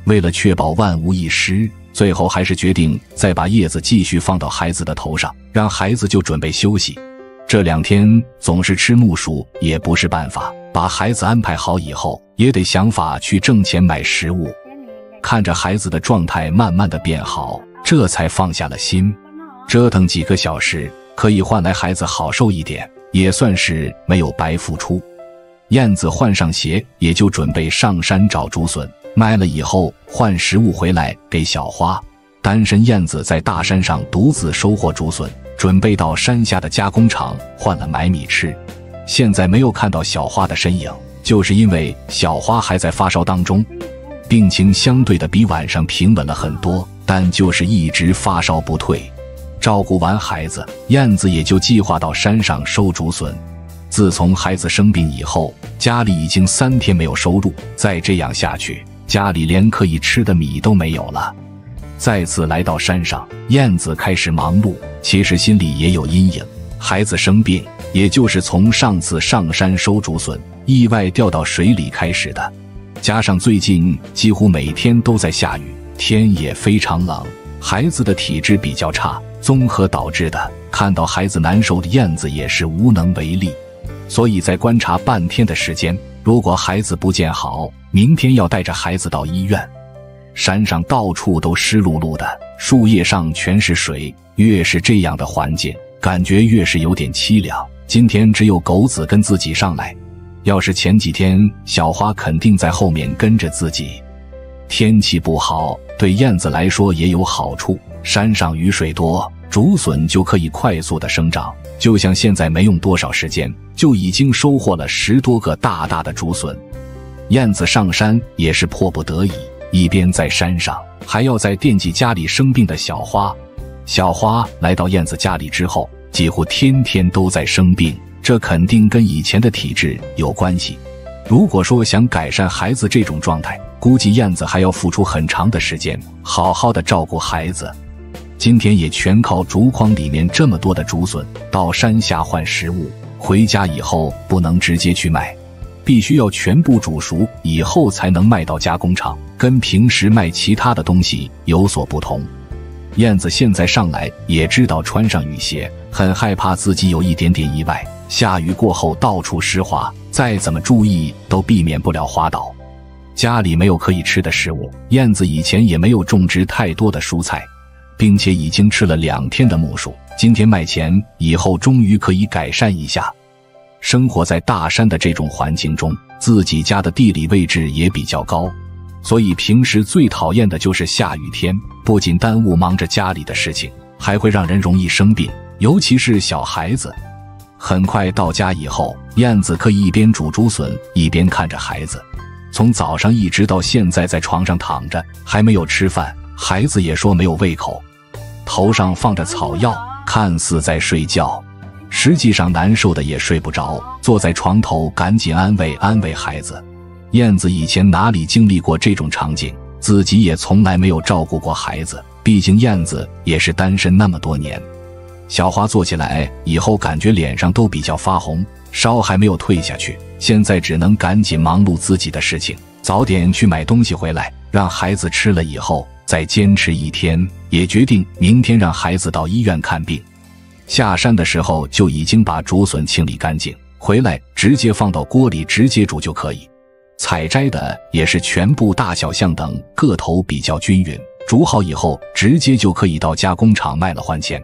为了确保万无一失，最后还是决定再把叶子继续放到孩子的头上，让孩子就准备休息。这两天总是吃木薯也不是办法。把孩子安排好以后，也得想法去挣钱买食物。看着孩子的状态慢慢的变好，这才放下了心。折腾几个小时，可以换来孩子好受一点，也算是没有白付出。燕子换上鞋，也就准备上山找竹笋，卖了以后换食物回来给小花。单身燕子在大山上独自收获竹笋，准备到山下的加工厂换了买米吃。现在没有看到小花的身影，就是因为小花还在发烧当中，病情相对的比晚上平稳了很多，但就是一直发烧不退。照顾完孩子，燕子也就计划到山上收竹笋。自从孩子生病以后，家里已经三天没有收入，再这样下去，家里连可以吃的米都没有了。再次来到山上，燕子开始忙碌，其实心里也有阴影。孩子生病，也就是从上次上山收竹笋意外掉到水里开始的，加上最近几乎每天都在下雨，天也非常冷，孩子的体质比较差，综合导致的。看到孩子难受的燕子也是无能为力，所以在观察半天的时间，如果孩子不见好，明天要带着孩子到医院。山上到处都湿漉漉的，树叶上全是水，越是这样的环境。感觉越是有点凄凉。今天只有狗子跟自己上来，要是前几天，小花肯定在后面跟着自己。天气不好，对燕子来说也有好处。山上雨水多，竹笋就可以快速的生长。就像现在没用多少时间，就已经收获了十多个大大的竹笋。燕子上山也是迫不得已，一边在山上，还要在惦记家里生病的小花。小花来到燕子家里之后，几乎天天都在生病，这肯定跟以前的体质有关系。如果说想改善孩子这种状态，估计燕子还要付出很长的时间，好好的照顾孩子。今天也全靠竹筐里面这么多的竹笋，到山下换食物，回家以后不能直接去卖，必须要全部煮熟以后才能卖到加工厂，跟平时卖其他的东西有所不同。燕子现在上来也知道穿上雨鞋，很害怕自己有一点点意外。下雨过后到处湿滑，再怎么注意都避免不了滑倒。家里没有可以吃的食物，燕子以前也没有种植太多的蔬菜，并且已经吃了两天的木薯。今天卖钱以后，终于可以改善一下。生活在大山的这种环境中，自己家的地理位置也比较高。所以平时最讨厌的就是下雨天，不仅耽误忙着家里的事情，还会让人容易生病，尤其是小孩子。很快到家以后，燕子可以一边煮竹笋，一边看着孩子。从早上一直到现在，在床上躺着，还没有吃饭，孩子也说没有胃口，头上放着草药，看似在睡觉，实际上难受的也睡不着，坐在床头赶紧安慰安慰孩子。燕子以前哪里经历过这种场景，自己也从来没有照顾过孩子。毕竟燕子也是单身那么多年，小花坐起来以后，感觉脸上都比较发红，烧还没有退下去。现在只能赶紧忙碌自己的事情，早点去买东西回来，让孩子吃了以后再坚持一天。也决定明天让孩子到医院看病。下山的时候就已经把竹笋清理干净，回来直接放到锅里直接煮就可以。采摘的也是全部大小相等个头比较均匀，煮好以后直接就可以到加工厂卖了换钱。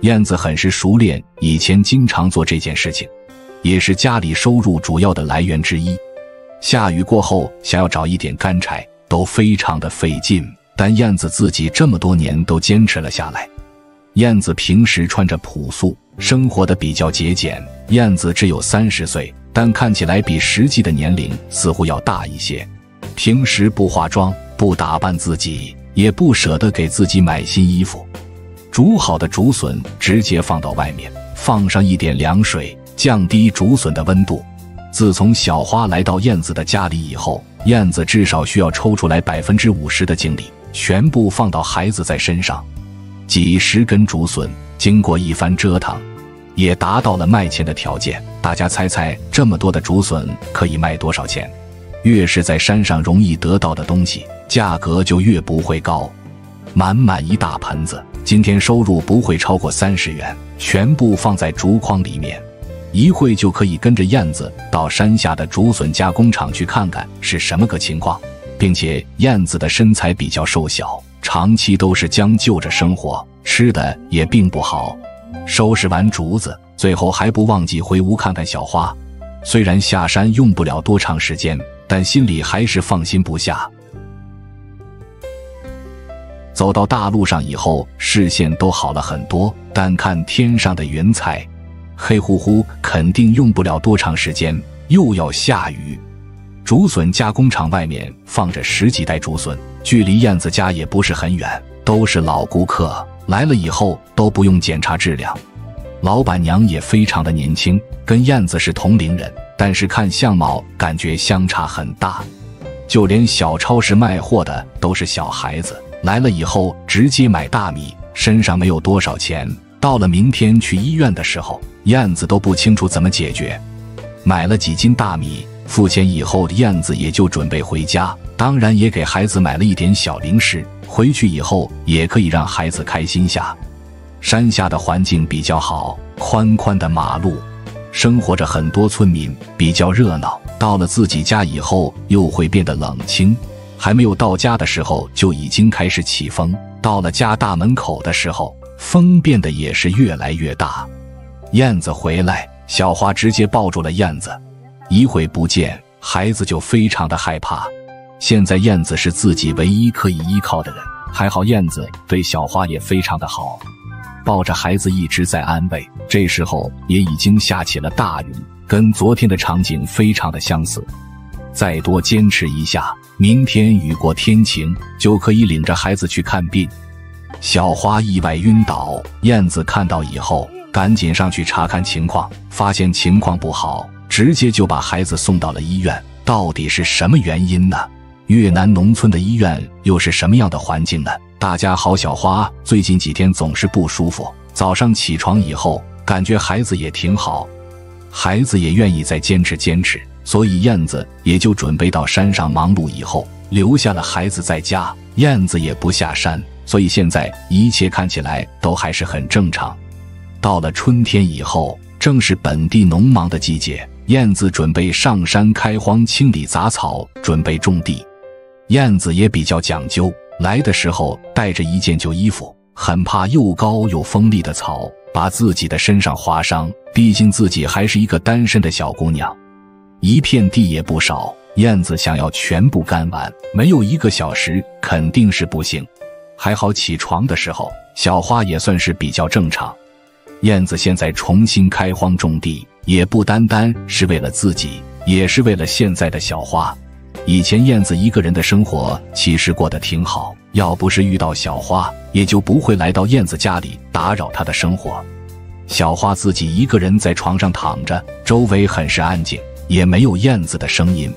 燕子很是熟练，以前经常做这件事情，也是家里收入主要的来源之一。下雨过后，想要找一点干柴都非常的费劲，但燕子自己这么多年都坚持了下来。燕子平时穿着朴素，生活的比较节俭。燕子只有三十岁，但看起来比实际的年龄似乎要大一些。平时不化妆，不打扮自己，也不舍得给自己买新衣服。煮好的竹笋直接放到外面，放上一点凉水，降低竹笋的温度。自从小花来到燕子的家里以后，燕子至少需要抽出来百分之五十的精力，全部放到孩子在身上。几十根竹笋经过一番折腾，也达到了卖钱的条件。大家猜猜，这么多的竹笋可以卖多少钱？越是在山上容易得到的东西，价格就越不会高。满满一大盆子。今天收入不会超过三十元，全部放在竹筐里面，一会就可以跟着燕子到山下的竹笋加工厂去看看是什么个情况。并且燕子的身材比较瘦小，长期都是将就着生活，吃的也并不好。收拾完竹子，最后还不忘记回屋看看小花。虽然下山用不了多长时间，但心里还是放心不下。走到大路上以后，视线都好了很多。但看天上的云彩，黑乎乎，肯定用不了多长时间又要下雨。竹笋加工厂外面放着十几袋竹笋，距离燕子家也不是很远，都是老顾客，来了以后都不用检查质量。老板娘也非常的年轻，跟燕子是同龄人，但是看相貌感觉相差很大。就连小超市卖货的都是小孩子。来了以后直接买大米，身上没有多少钱。到了明天去医院的时候，燕子都不清楚怎么解决。买了几斤大米，付钱以后，燕子也就准备回家。当然也给孩子买了一点小零食，回去以后也可以让孩子开心下。山下的环境比较好，宽宽的马路，生活着很多村民，比较热闹。到了自己家以后，又会变得冷清。还没有到家的时候，就已经开始起风。到了家大门口的时候，风变得也是越来越大。燕子回来，小花直接抱住了燕子。一会不见，孩子就非常的害怕。现在燕子是自己唯一可以依靠的人，还好燕子对小花也非常的好，抱着孩子一直在安慰。这时候也已经下起了大雨，跟昨天的场景非常的相似。再多坚持一下。明天雨过天晴，就可以领着孩子去看病。小花意外晕倒，燕子看到以后，赶紧上去查看情况，发现情况不好，直接就把孩子送到了医院。到底是什么原因呢？越南农村的医院又是什么样的环境呢？大家好，小花最近几天总是不舒服，早上起床以后，感觉孩子也挺好，孩子也愿意再坚持坚持。所以燕子也就准备到山上忙碌，以后留下了孩子在家。燕子也不下山，所以现在一切看起来都还是很正常。到了春天以后，正是本地农忙的季节，燕子准备上山开荒、清理杂草，准备种地。燕子也比较讲究，来的时候带着一件旧衣服，很怕又高又锋利的草把自己的身上划伤。毕竟自己还是一个单身的小姑娘。一片地也不少，燕子想要全部干完，没有一个小时肯定是不行。还好起床的时候，小花也算是比较正常。燕子现在重新开荒种地，也不单单是为了自己，也是为了现在的小花。以前燕子一个人的生活其实过得挺好，要不是遇到小花，也就不会来到燕子家里打扰她的生活。小花自己一个人在床上躺着，周围很是安静。也没有燕子的声音，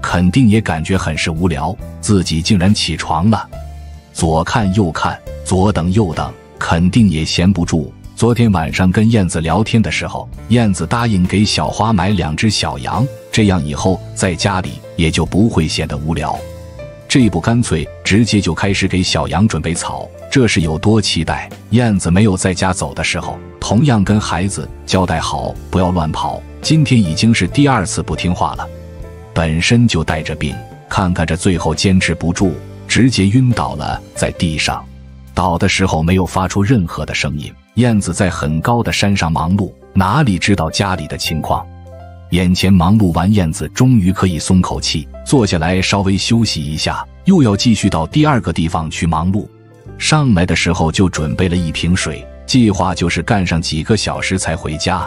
肯定也感觉很是无聊。自己竟然起床了，左看右看，左等右等，肯定也闲不住。昨天晚上跟燕子聊天的时候，燕子答应给小花买两只小羊，这样以后在家里也就不会显得无聊。这不干脆直接就开始给小羊准备草，这是有多期待？燕子没有在家走的时候，同样跟孩子交代好不要乱跑。今天已经是第二次不听话了，本身就带着病，看看这最后坚持不住，直接晕倒了在地上。倒的时候没有发出任何的声音。燕子在很高的山上忙碌，哪里知道家里的情况？眼前忙碌完，燕子终于可以松口气，坐下来稍微休息一下，又要继续到第二个地方去忙碌。上来的时候就准备了一瓶水，计划就是干上几个小时才回家。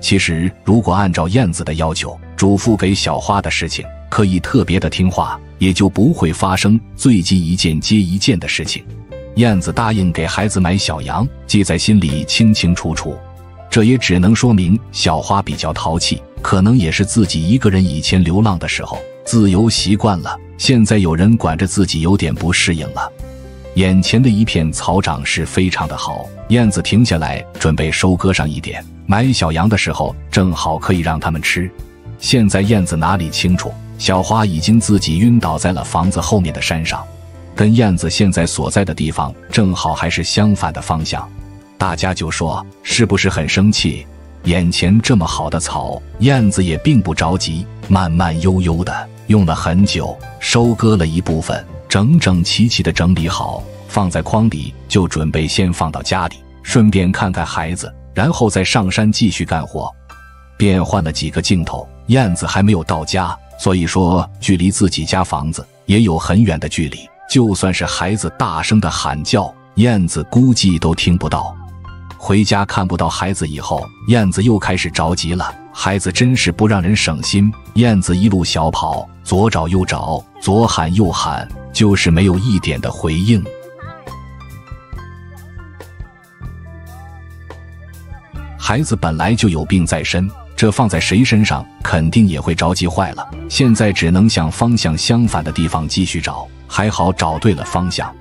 其实，如果按照燕子的要求，嘱咐给小花的事情可以特别的听话，也就不会发生最近一件接一件的事情。燕子答应给孩子买小羊，记在心里清清楚楚。这也只能说明小花比较淘气，可能也是自己一个人以前流浪的时候自由习惯了，现在有人管着自己有点不适应了。眼前的一片草长势非常的好，燕子停下来准备收割上一点，买小羊的时候正好可以让他们吃。现在燕子哪里清楚，小花已经自己晕倒在了房子后面的山上。跟燕子现在所在的地方正好还是相反的方向，大家就说是不是很生气？眼前这么好的草，燕子也并不着急，慢慢悠悠的用了很久，收割了一部分，整整齐齐的整理好，放在筐里，就准备先放到家里，顺便看看孩子，然后再上山继续干活。变换了几个镜头，燕子还没有到家，所以说距离自己家房子也有很远的距离。就算是孩子大声的喊叫，燕子估计都听不到。回家看不到孩子以后，燕子又开始着急了。孩子真是不让人省心。燕子一路小跑，左找右找，左喊右喊，就是没有一点的回应。孩子本来就有病在身，这放在谁身上，肯定也会着急坏了。现在只能向方向相反的地方继续找。还好找对了方向，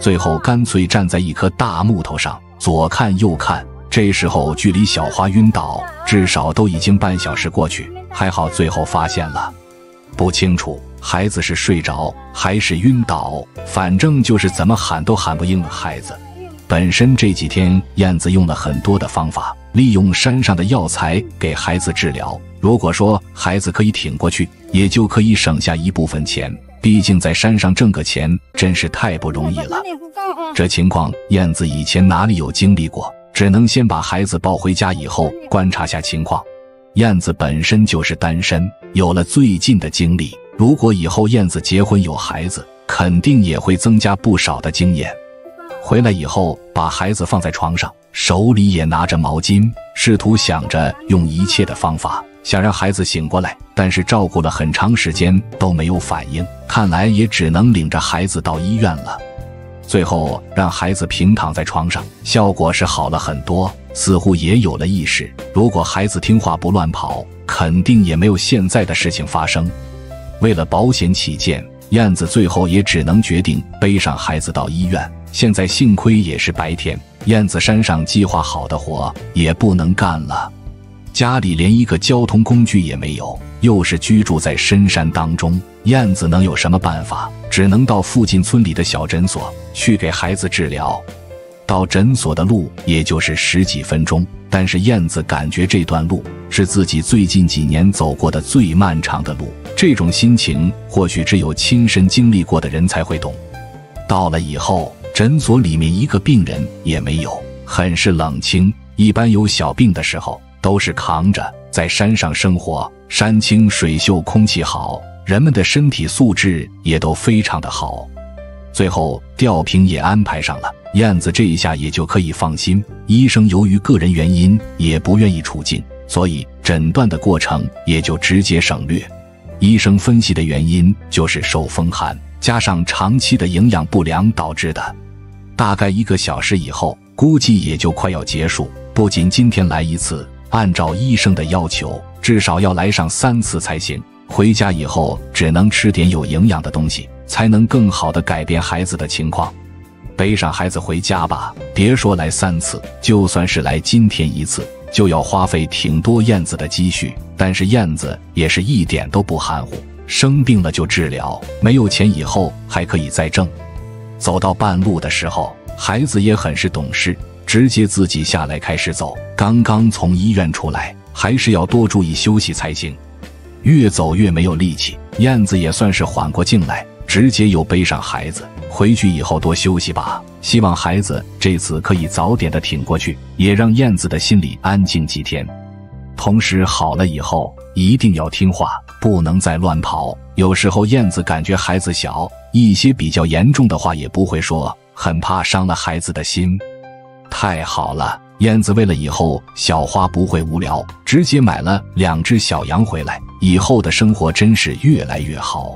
最后干脆站在一棵大木头上，左看右看。这时候距离小花晕倒至少都已经半小时过去，还好最后发现了。不清楚孩子是睡着还是晕倒，反正就是怎么喊都喊不应孩子。本身这几天燕子用了很多的方法，利用山上的药材给孩子治疗。如果说孩子可以挺过去，也就可以省下一部分钱。毕竟在山上挣个钱真是太不容易了。这情况燕子以前哪里有经历过，只能先把孩子抱回家以后观察下情况。燕子本身就是单身，有了最近的经历，如果以后燕子结婚有孩子，肯定也会增加不少的经验。回来以后，把孩子放在床上，手里也拿着毛巾，试图想着用一切的方法。想让孩子醒过来，但是照顾了很长时间都没有反应，看来也只能领着孩子到医院了。最后让孩子平躺在床上，效果是好了很多，似乎也有了意识。如果孩子听话不乱跑，肯定也没有现在的事情发生。为了保险起见，燕子最后也只能决定背上孩子到医院。现在幸亏也是白天，燕子山上计划好的活也不能干了。家里连一个交通工具也没有，又是居住在深山当中，燕子能有什么办法？只能到附近村里的小诊所去给孩子治疗。到诊所的路也就是十几分钟，但是燕子感觉这段路是自己最近几年走过的最漫长的路。这种心情或许只有亲身经历过的人才会懂。到了以后，诊所里面一个病人也没有，很是冷清。一般有小病的时候。都是扛着在山上生活，山清水秀，空气好，人们的身体素质也都非常的好。最后吊瓶也安排上了，燕子这一下也就可以放心。医生由于个人原因也不愿意出镜，所以诊断的过程也就直接省略。医生分析的原因就是受风寒加上长期的营养不良导致的。大概一个小时以后，估计也就快要结束。不仅今天来一次。按照医生的要求，至少要来上三次才行。回家以后只能吃点有营养的东西，才能更好的改变孩子的情况。背上孩子回家吧，别说来三次，就算是来今天一次，就要花费挺多燕子的积蓄。但是燕子也是一点都不含糊，生病了就治疗，没有钱以后还可以再挣。走到半路的时候，孩子也很是懂事，直接自己下来开始走。刚刚从医院出来，还是要多注意休息才行。越走越没有力气，燕子也算是缓过劲来，直接又背上孩子。回去以后多休息吧，希望孩子这次可以早点的挺过去，也让燕子的心里安静几天。同时好了以后一定要听话，不能再乱跑。有时候燕子感觉孩子小，一些比较严重的话也不会说，很怕伤了孩子的心。太好了，燕子为了以后小花不会无聊，直接买了两只小羊回来，以后的生活真是越来越好。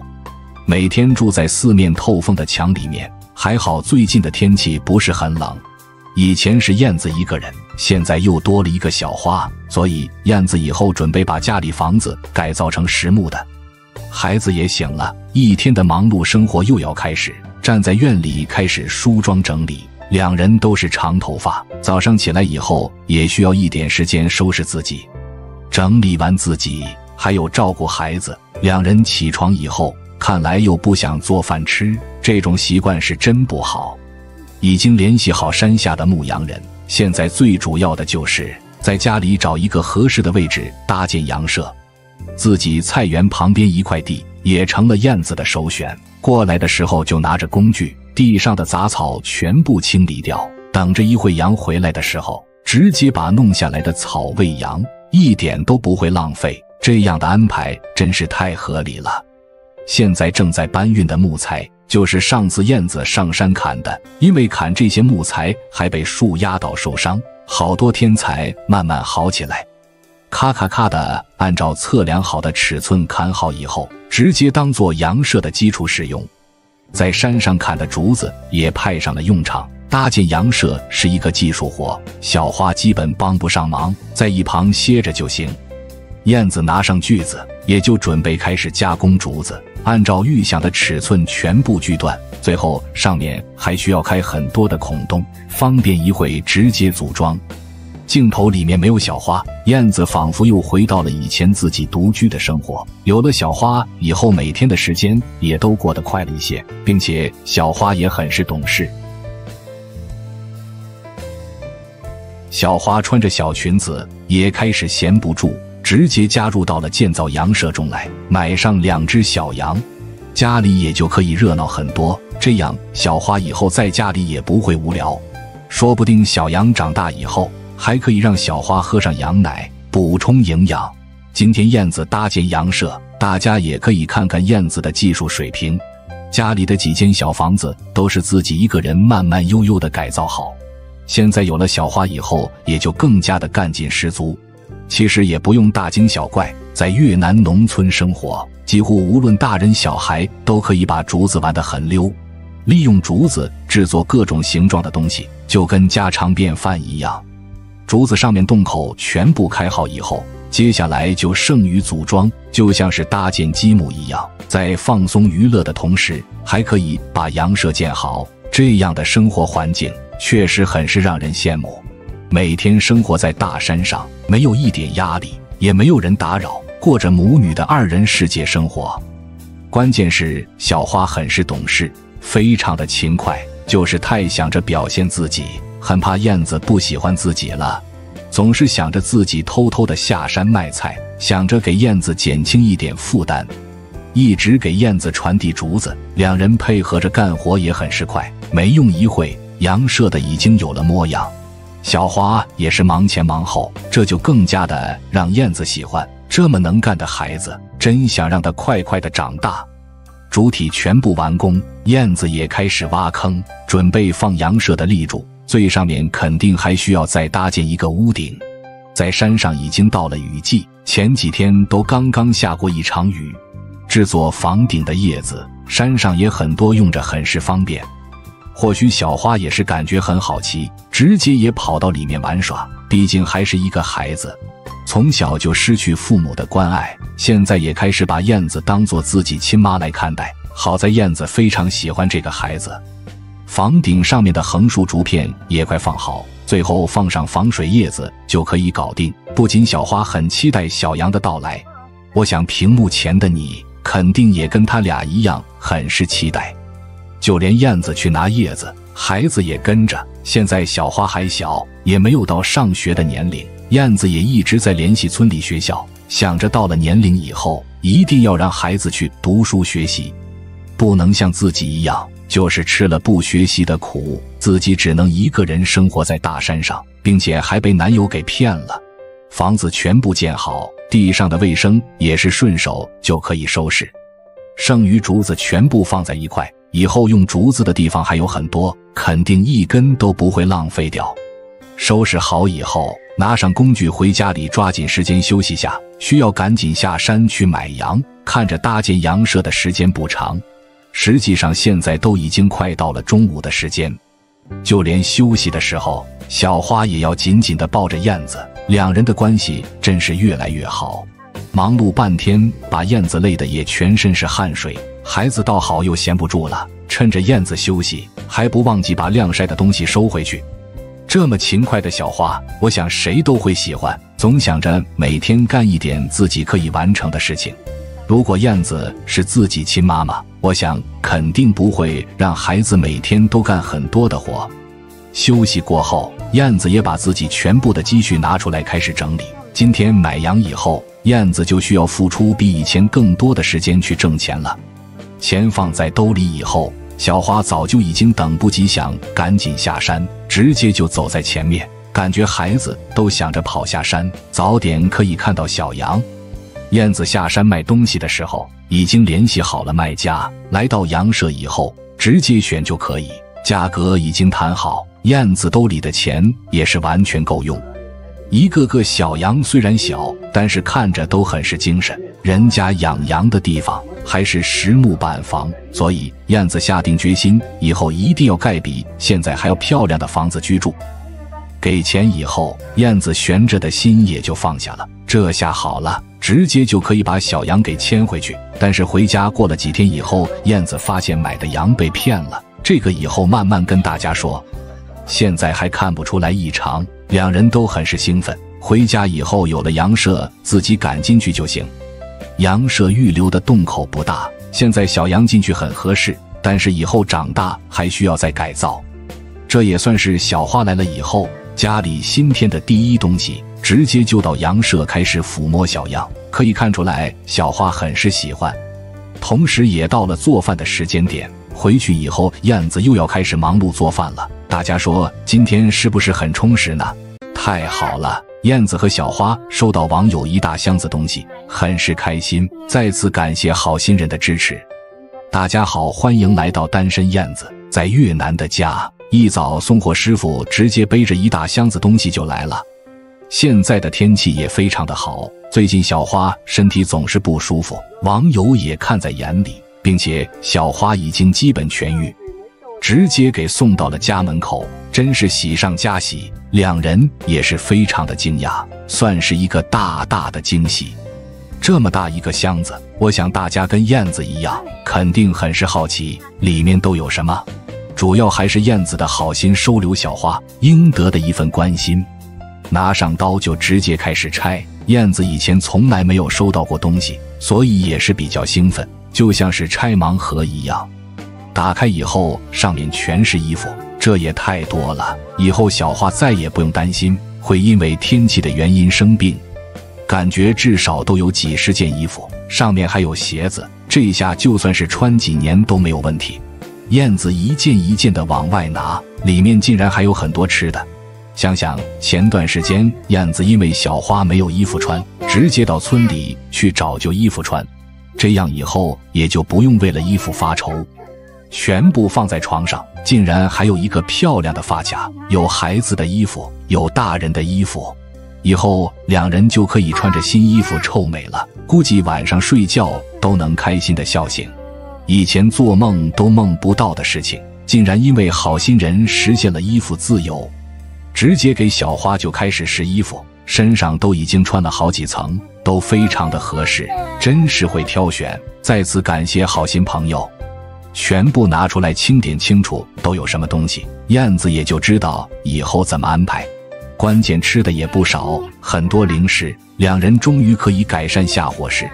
每天住在四面透风的墙里面，还好最近的天气不是很冷。以前是燕子一个人，现在又多了一个小花，所以燕子以后准备把家里房子改造成实木的。孩子也醒了，一天的忙碌生活又要开始。站在院里开始梳妆整理，两人都是长头发，早上起来以后也需要一点时间收拾自己。整理完自己，还有照顾孩子，两人起床以后。看来又不想做饭吃，这种习惯是真不好。已经联系好山下的牧羊人，现在最主要的就是在家里找一个合适的位置搭建羊舍。自己菜园旁边一块地也成了燕子的首选。过来的时候就拿着工具，地上的杂草全部清理掉，等着一会羊回来的时候，直接把弄下来的草喂羊，一点都不会浪费。这样的安排真是太合理了。现在正在搬运的木材，就是上次燕子上山砍的。因为砍这些木材还被树压倒受伤，好多天才慢慢好起来。咔咔咔的，按照测量好的尺寸砍好以后，直接当做羊舍的基础使用。在山上砍的竹子也派上了用场。搭建羊舍是一个技术活，小花基本帮不上忙，在一旁歇着就行。燕子拿上锯子，也就准备开始加工竹子。按照预想的尺寸全部锯断，最后上面还需要开很多的孔洞，方便一会直接组装。镜头里面没有小花，燕子仿佛又回到了以前自己独居的生活。有了小花以后，每天的时间也都过得快了一些，并且小花也很是懂事。小花穿着小裙子，也开始闲不住。直接加入到了建造羊舍中来，买上两只小羊，家里也就可以热闹很多。这样，小花以后在家里也不会无聊。说不定小羊长大以后，还可以让小花喝上羊奶，补充营养。今天燕子搭建羊舍，大家也可以看看燕子的技术水平。家里的几间小房子都是自己一个人慢慢悠悠的改造好。现在有了小花以后，也就更加的干劲十足。其实也不用大惊小怪，在越南农村生活，几乎无论大人小孩都可以把竹子玩得很溜。利用竹子制作各种形状的东西，就跟家常便饭一样。竹子上面洞口全部开好以后，接下来就剩余组装，就像是搭建积木一样。在放松娱乐的同时，还可以把羊舍建好。这样的生活环境确实很是让人羡慕。每天生活在大山上，没有一点压力，也没有人打扰，过着母女的二人世界生活。关键是小花很是懂事，非常的勤快，就是太想着表现自己，很怕燕子不喜欢自己了，总是想着自己偷偷的下山卖菜，想着给燕子减轻一点负担，一直给燕子传递竹子，两人配合着干活也很是快，没用一会，羊舍的已经有了模样。小花也是忙前忙后，这就更加的让燕子喜欢。这么能干的孩子，真想让他快快的长大。主体全部完工，燕子也开始挖坑，准备放羊舍的立柱。最上面肯定还需要再搭建一个屋顶。在山上已经到了雨季，前几天都刚刚下过一场雨。制作房顶的叶子，山上也很多，用着很是方便。或许小花也是感觉很好奇，直接也跑到里面玩耍。毕竟还是一个孩子，从小就失去父母的关爱，现在也开始把燕子当做自己亲妈来看待。好在燕子非常喜欢这个孩子。房顶上面的横竖竹片也快放好，最后放上防水叶子就可以搞定。不仅小花很期待小杨的到来，我想屏幕前的你肯定也跟他俩一样很是期待。就连燕子去拿叶子，孩子也跟着。现在小花还小，也没有到上学的年龄，燕子也一直在联系村里学校，想着到了年龄以后，一定要让孩子去读书学习。不能像自己一样，就是吃了不学习的苦，自己只能一个人生活在大山上，并且还被男友给骗了。房子全部建好，地上的卫生也是顺手就可以收拾，剩余竹子全部放在一块，以后用竹子的地方还有很多，肯定一根都不会浪费掉。收拾好以后，拿上工具回家里，抓紧时间休息下，需要赶紧下山去买羊。看着搭建羊舍的时间不长。实际上，现在都已经快到了中午的时间，就连休息的时候，小花也要紧紧地抱着燕子，两人的关系真是越来越好。忙碌半天，把燕子累得也全身是汗水，孩子倒好，又闲不住了，趁着燕子休息，还不忘记把晾晒的东西收回去。这么勤快的小花，我想谁都会喜欢，总想着每天干一点自己可以完成的事情。如果燕子是自己亲妈妈，我想肯定不会让孩子每天都干很多的活。休息过后，燕子也把自己全部的积蓄拿出来开始整理。今天买羊以后，燕子就需要付出比以前更多的时间去挣钱了。钱放在兜里以后，小花早就已经等不及，想赶紧下山，直接就走在前面，感觉孩子都想着跑下山，早点可以看到小羊。燕子下山卖东西的时候，已经联系好了卖家。来到羊舍以后，直接选就可以，价格已经谈好。燕子兜里的钱也是完全够用。一个个小羊虽然小，但是看着都很是精神。人家养羊的地方还是实木板房，所以燕子下定决心，以后一定要盖比现在还要漂亮的房子居住。给钱以后，燕子悬着的心也就放下了。这下好了。直接就可以把小羊给牵回去，但是回家过了几天以后，燕子发现买的羊被骗了。这个以后慢慢跟大家说，现在还看不出来异常，两人都很是兴奋。回家以后有了羊舍，自己赶进去就行。羊舍预留的洞口不大，现在小羊进去很合适，但是以后长大还需要再改造。这也算是小花来了以后家里新添的第一东西。直接就到羊舍开始抚摸小羊，可以看出来小花很是喜欢。同时，也到了做饭的时间点。回去以后，燕子又要开始忙碌做饭了。大家说今天是不是很充实呢？太好了！燕子和小花收到网友一大箱子东西，很是开心。再次感谢好心人的支持。大家好，欢迎来到单身燕子在越南的家。一早，送货师傅直接背着一大箱子东西就来了。现在的天气也非常的好。最近小花身体总是不舒服，网友也看在眼里，并且小花已经基本痊愈，直接给送到了家门口，真是喜上加喜。两人也是非常的惊讶，算是一个大大的惊喜。这么大一个箱子，我想大家跟燕子一样，肯定很是好奇里面都有什么。主要还是燕子的好心收留小花，应得的一份关心。拿上刀就直接开始拆。燕子以前从来没有收到过东西，所以也是比较兴奋，就像是拆盲盒一样。打开以后，上面全是衣服，这也太多了。以后小花再也不用担心会因为天气的原因生病，感觉至少都有几十件衣服，上面还有鞋子，这下就算是穿几年都没有问题。燕子一件一件的往外拿，里面竟然还有很多吃的。想想前段时间，燕子因为小花没有衣服穿，直接到村里去找旧衣服穿，这样以后也就不用为了衣服发愁。全部放在床上，竟然还有一个漂亮的发卡，有孩子的衣服，有大人的衣服，以后两人就可以穿着新衣服臭美了。估计晚上睡觉都能开心的笑醒，以前做梦都梦不到的事情，竟然因为好心人实现了衣服自由。直接给小花就开始试衣服，身上都已经穿了好几层，都非常的合适，真是会挑选。再次感谢好心朋友。全部拿出来清点清楚都有什么东西，燕子也就知道以后怎么安排。关键吃的也不少，很多零食，两人终于可以改善下伙食。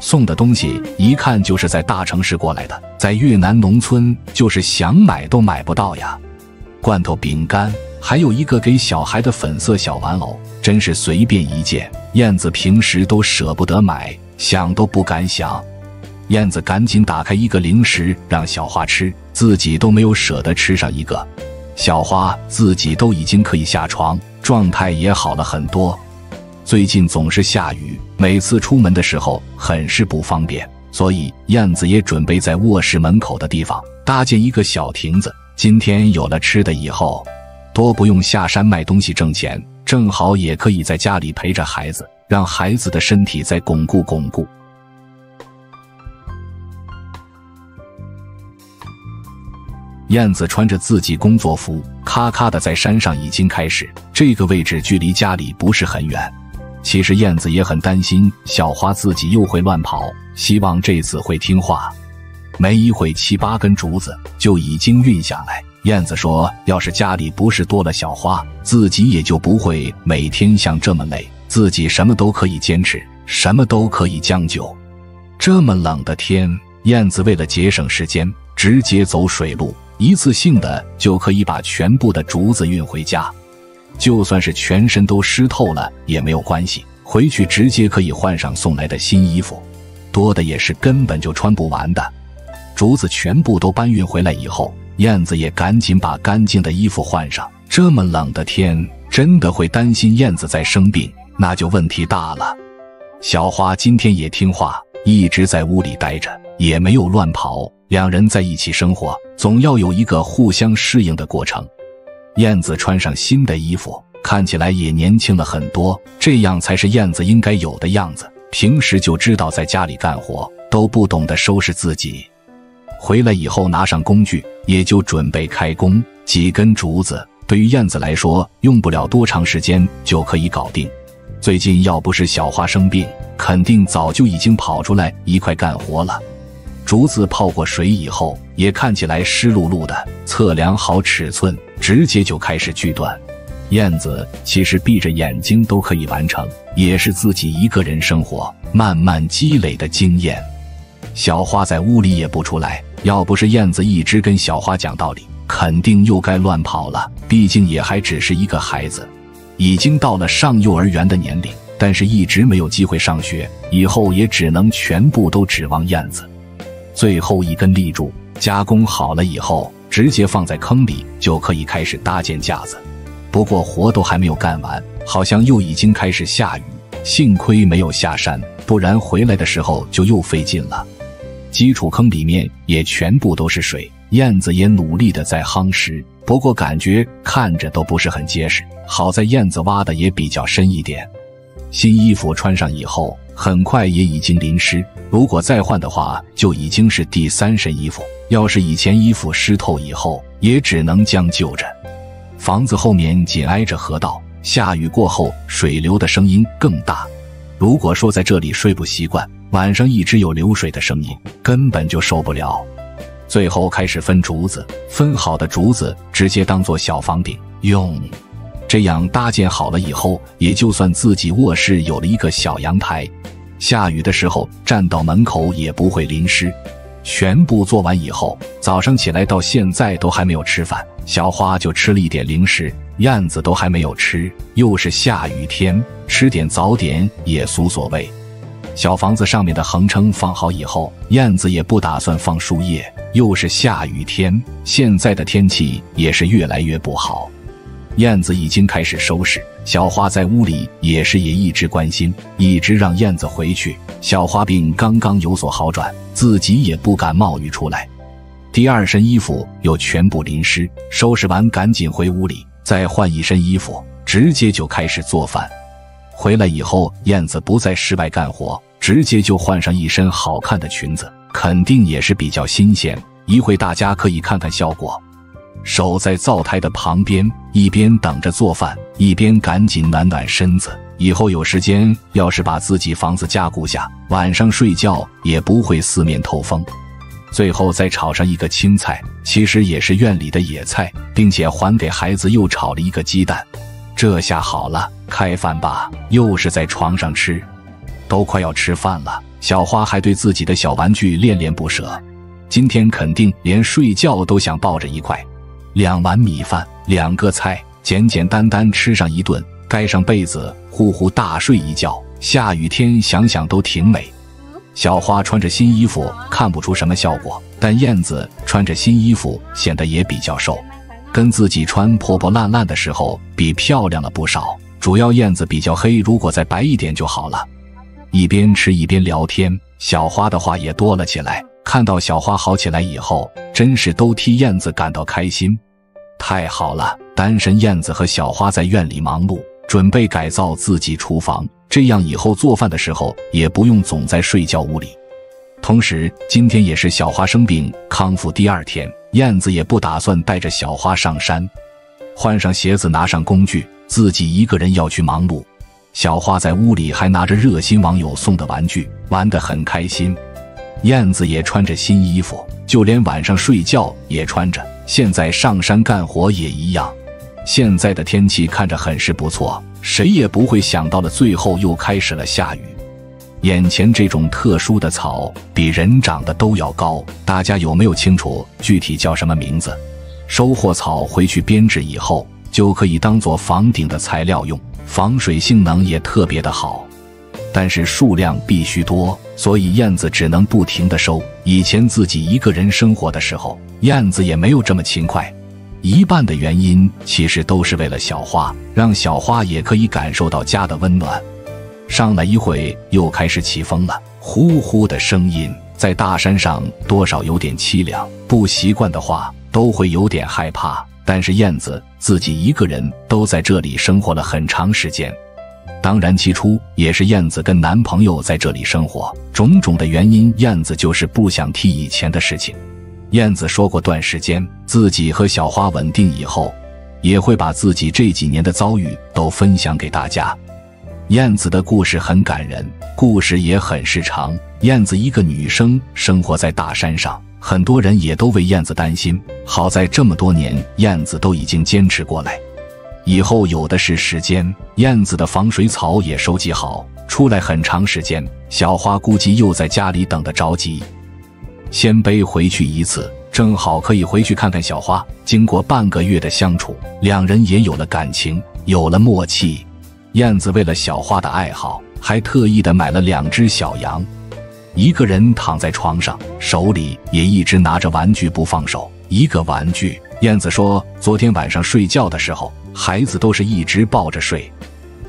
送的东西一看就是在大城市过来的，在越南农村就是想买都买不到呀。罐头、饼干，还有一个给小孩的粉色小玩偶，真是随便一件。燕子平时都舍不得买，想都不敢想。燕子赶紧打开一个零食让小花吃，自己都没有舍得吃上一个。小花自己都已经可以下床，状态也好了很多。最近总是下雨，每次出门的时候很是不方便，所以燕子也准备在卧室门口的地方搭建一个小亭子。今天有了吃的以后，多不用下山卖东西挣钱，正好也可以在家里陪着孩子，让孩子的身体再巩固巩固。燕子穿着自己工作服，咔咔的在山上已经开始。这个位置距离家里不是很远。其实燕子也很担心小花自己又会乱跑，希望这次会听话。没一会，七八根竹子就已经运下来。燕子说：“要是家里不是多了小花，自己也就不会每天像这么累。自己什么都可以坚持，什么都可以将就。这么冷的天，燕子为了节省时间，直接走水路，一次性的就可以把全部的竹子运回家。就算是全身都湿透了也没有关系，回去直接可以换上送来的新衣服，多的也是根本就穿不完的。”竹子全部都搬运回来以后，燕子也赶紧把干净的衣服换上。这么冷的天，真的会担心燕子在生病，那就问题大了。小花今天也听话，一直在屋里待着，也没有乱跑。两人在一起生活，总要有一个互相适应的过程。燕子穿上新的衣服，看起来也年轻了很多，这样才是燕子应该有的样子。平时就知道在家里干活，都不懂得收拾自己。回来以后，拿上工具，也就准备开工。几根竹子对于燕子来说，用不了多长时间就可以搞定。最近要不是小花生病，肯定早就已经跑出来一块干活了。竹子泡过水以后，也看起来湿漉漉的。测量好尺寸，直接就开始锯断。燕子其实闭着眼睛都可以完成，也是自己一个人生活慢慢积累的经验。小花在屋里也不出来。要不是燕子一直跟小花讲道理，肯定又该乱跑了。毕竟也还只是一个孩子，已经到了上幼儿园的年龄，但是一直没有机会上学，以后也只能全部都指望燕子。最后一根立柱加工好了以后，直接放在坑里就可以开始搭建架子。不过活都还没有干完，好像又已经开始下雨。幸亏没有下山，不然回来的时候就又费劲了。基础坑里面也全部都是水，燕子也努力的在夯实，不过感觉看着都不是很结实。好在燕子挖的也比较深一点。新衣服穿上以后，很快也已经淋湿，如果再换的话，就已经是第三身衣服。要是以前衣服湿透以后，也只能将就着。房子后面紧挨着河道，下雨过后水流的声音更大。如果说在这里睡不习惯，晚上一直有流水的声音，根本就受不了。最后开始分竹子，分好的竹子直接当做小房顶用。这样搭建好了以后，也就算自己卧室有了一个小阳台，下雨的时候站到门口也不会淋湿。全部做完以后，早上起来到现在都还没有吃饭。小花就吃了一点零食，燕子都还没有吃。又是下雨天，吃点早点也无所谓。小房子上面的横撑放好以后，燕子也不打算放树叶。又是下雨天，现在的天气也是越来越不好。燕子已经开始收拾，小花在屋里也是也一直关心，一直让燕子回去。小花病刚刚有所好转，自己也不敢冒雨出来。第二身衣服又全部淋湿，收拾完赶紧回屋里，再换一身衣服，直接就开始做饭。回来以后，燕子不在室外干活，直接就换上一身好看的裙子，肯定也是比较新鲜。一会大家可以看看效果。守在灶台的旁边，一边等着做饭，一边赶紧暖暖身子。以后有时间，要是把自己房子加固下，晚上睡觉也不会四面透风。最后再炒上一个青菜，其实也是院里的野菜，并且还给孩子又炒了一个鸡蛋。这下好了，开饭吧！又是在床上吃，都快要吃饭了。小花还对自己的小玩具恋恋不舍，今天肯定连睡觉都想抱着一块。两碗米饭，两个菜，简简单单吃上一顿，盖上被子，呼呼大睡一觉。下雨天想想都挺美。小花穿着新衣服看不出什么效果，但燕子穿着新衣服显得也比较瘦。跟自己穿破破烂烂的时候比，漂亮了不少。主要燕子比较黑，如果再白一点就好了。一边吃一边聊天，小花的话也多了起来。看到小花好起来以后，真是都替燕子感到开心。太好了，单身燕子和小花在院里忙碌，准备改造自己厨房，这样以后做饭的时候也不用总在睡觉屋里。同时，今天也是小花生病康复第二天，燕子也不打算带着小花上山，换上鞋子，拿上工具，自己一个人要去忙碌。小花在屋里还拿着热心网友送的玩具，玩得很开心。燕子也穿着新衣服，就连晚上睡觉也穿着。现在上山干活也一样。现在的天气看着很是不错，谁也不会想到了，最后又开始了下雨。眼前这种特殊的草比人长得都要高，大家有没有清楚具体叫什么名字？收获草回去编制以后，就可以当做房顶的材料用，防水性能也特别的好。但是数量必须多，所以燕子只能不停的收。以前自己一个人生活的时候，燕子也没有这么勤快。一半的原因其实都是为了小花，让小花也可以感受到家的温暖。上来一会，又开始起风了，呼呼的声音在大山上多少有点凄凉。不习惯的话，都会有点害怕。但是燕子自己一个人都在这里生活了很长时间，当然起初也是燕子跟男朋友在这里生活，种种的原因，燕子就是不想提以前的事情。燕子说过，段时间自己和小花稳定以后，也会把自己这几年的遭遇都分享给大家。燕子的故事很感人，故事也很是长。燕子一个女生生活在大山上，很多人也都为燕子担心。好在这么多年，燕子都已经坚持过来，以后有的是时间。燕子的防水草也收集好，出来很长时间。小花估计又在家里等得着急，先背回去一次，正好可以回去看看小花。经过半个月的相处，两人也有了感情，有了默契。燕子为了小花的爱好，还特意的买了两只小羊。一个人躺在床上，手里也一直拿着玩具不放手。一个玩具，燕子说，昨天晚上睡觉的时候，孩子都是一直抱着睡。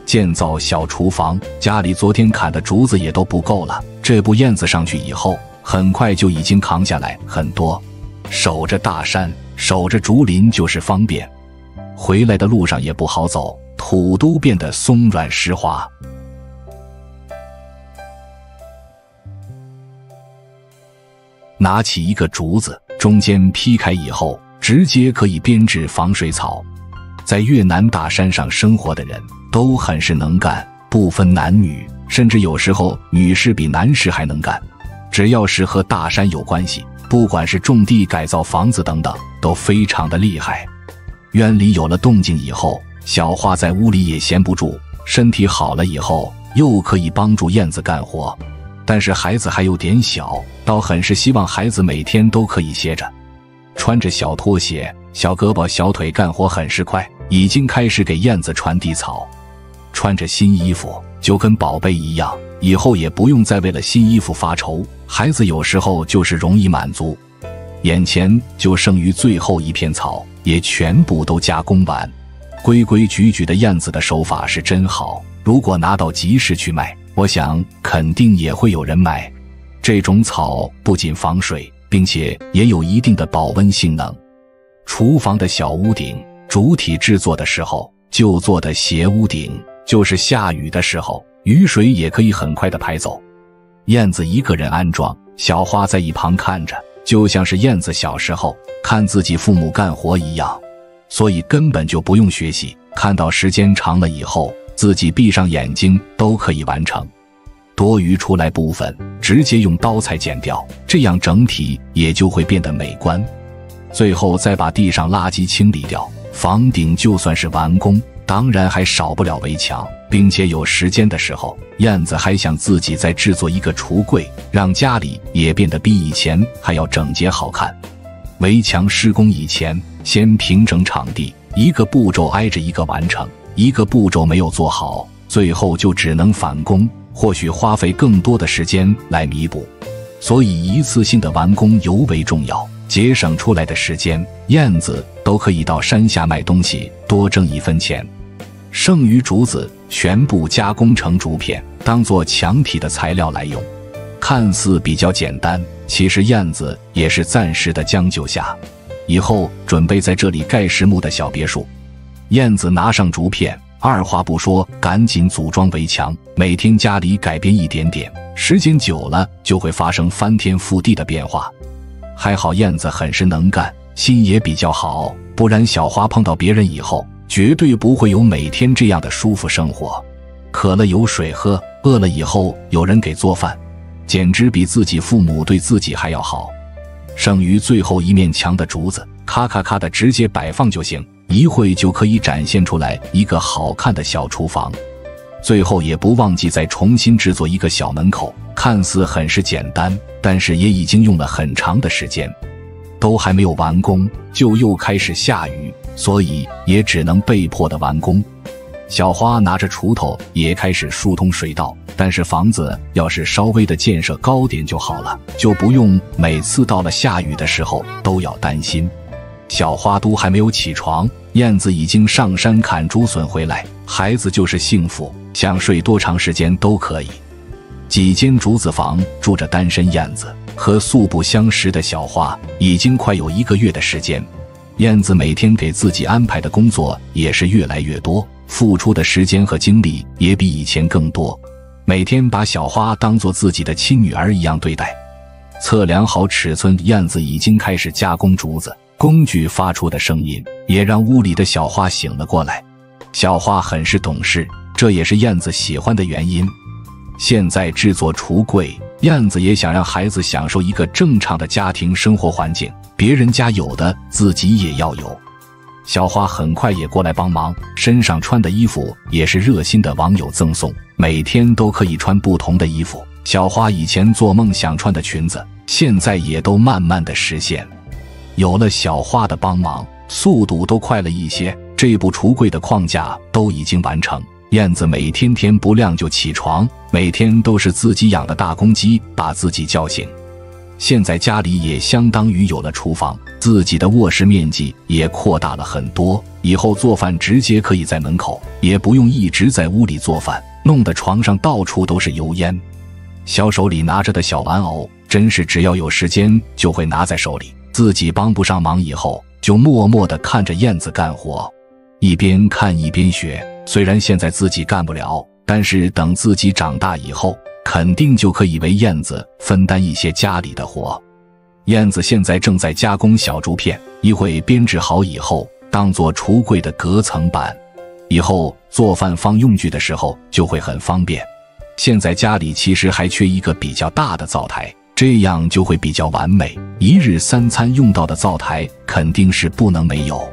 建造小厨房，家里昨天砍的竹子也都不够了。这部燕子上去以后，很快就已经扛下来很多。守着大山，守着竹林就是方便。回来的路上也不好走。土都变得松软湿滑，拿起一个竹子，中间劈开以后，直接可以编制防水草。在越南大山上生活的人都很是能干，不分男女，甚至有时候女士比男士还能干。只要是和大山有关系，不管是种地、改造房子等等，都非常的厉害。院里有了动静以后。小花在屋里也闲不住，身体好了以后又可以帮助燕子干活，但是孩子还有点小，倒很是希望孩子每天都可以歇着，穿着小拖鞋、小胳膊、小腿干活很是快，已经开始给燕子传递草，穿着新衣服就跟宝贝一样，以后也不用再为了新衣服发愁。孩子有时候就是容易满足，眼前就剩余最后一片草，也全部都加工完。规规矩矩的燕子的手法是真好，如果拿到集市去卖，我想肯定也会有人买。这种草不仅防水，并且也有一定的保温性能。厨房的小屋顶，主体制作的时候就做的斜屋顶，就是下雨的时候，雨水也可以很快的排走。燕子一个人安装，小花在一旁看着，就像是燕子小时候看自己父母干活一样。所以根本就不用学习，看到时间长了以后，自己闭上眼睛都可以完成。多余出来部分直接用刀裁剪掉，这样整体也就会变得美观。最后再把地上垃圾清理掉，房顶就算是完工。当然还少不了围墙，并且有时间的时候，燕子还想自己再制作一个橱柜，让家里也变得比以前还要整洁好看。围墙施工以前，先平整场地，一个步骤挨着一个完成，一个步骤没有做好，最后就只能返工，或许花费更多的时间来弥补。所以一次性的完工尤为重要，节省出来的时间，燕子都可以到山下卖东西，多挣一分钱。剩余竹子全部加工成竹片，当做墙体的材料来用。看似比较简单，其实燕子也是暂时的将就下，以后准备在这里盖实木的小别墅。燕子拿上竹片，二话不说，赶紧组装围墙。每天家里改变一点点，时间久了就会发生翻天覆地的变化。还好燕子很是能干，心也比较好，不然小花碰到别人以后。绝对不会有每天这样的舒服生活，渴了有水喝，饿了以后有人给做饭，简直比自己父母对自己还要好。剩余最后一面墙的竹子，咔咔咔的直接摆放就行，一会就可以展现出来一个好看的小厨房。最后也不忘记再重新制作一个小门口，看似很是简单，但是也已经用了很长的时间，都还没有完工，就又开始下雨。所以也只能被迫的完工。小花拿着锄头也开始疏通水道，但是房子要是稍微的建设高点就好了，就不用每次到了下雨的时候都要担心。小花都还没有起床，燕子已经上山砍竹笋回来。孩子就是幸福，想睡多长时间都可以。几间竹子房住着单身燕子和素不相识的小花，已经快有一个月的时间。燕子每天给自己安排的工作也是越来越多，付出的时间和精力也比以前更多。每天把小花当做自己的亲女儿一样对待。测量好尺寸，燕子已经开始加工竹子。工具发出的声音也让屋里的小花醒了过来。小花很是懂事，这也是燕子喜欢的原因。现在制作橱柜，燕子也想让孩子享受一个正常的家庭生活环境。别人家有的，自己也要有。小花很快也过来帮忙，身上穿的衣服也是热心的网友赠送，每天都可以穿不同的衣服。小花以前做梦想穿的裙子，现在也都慢慢的实现。有了小花的帮忙，速度都快了一些。这部橱柜的框架都已经完成。燕子每天天不亮就起床，每天都是自己养的大公鸡把自己叫醒。现在家里也相当于有了厨房，自己的卧室面积也扩大了很多。以后做饭直接可以在门口，也不用一直在屋里做饭，弄得床上到处都是油烟。小手里拿着的小玩偶，真是只要有时间就会拿在手里。自己帮不上忙以后，就默默地看着燕子干活，一边看一边学。虽然现在自己干不了，但是等自己长大以后。肯定就可以为燕子分担一些家里的活。燕子现在正在加工小竹片，一会编制好以后，当做橱柜的隔层板，以后做饭放用具的时候就会很方便。现在家里其实还缺一个比较大的灶台，这样就会比较完美。一日三餐用到的灶台肯定是不能没有。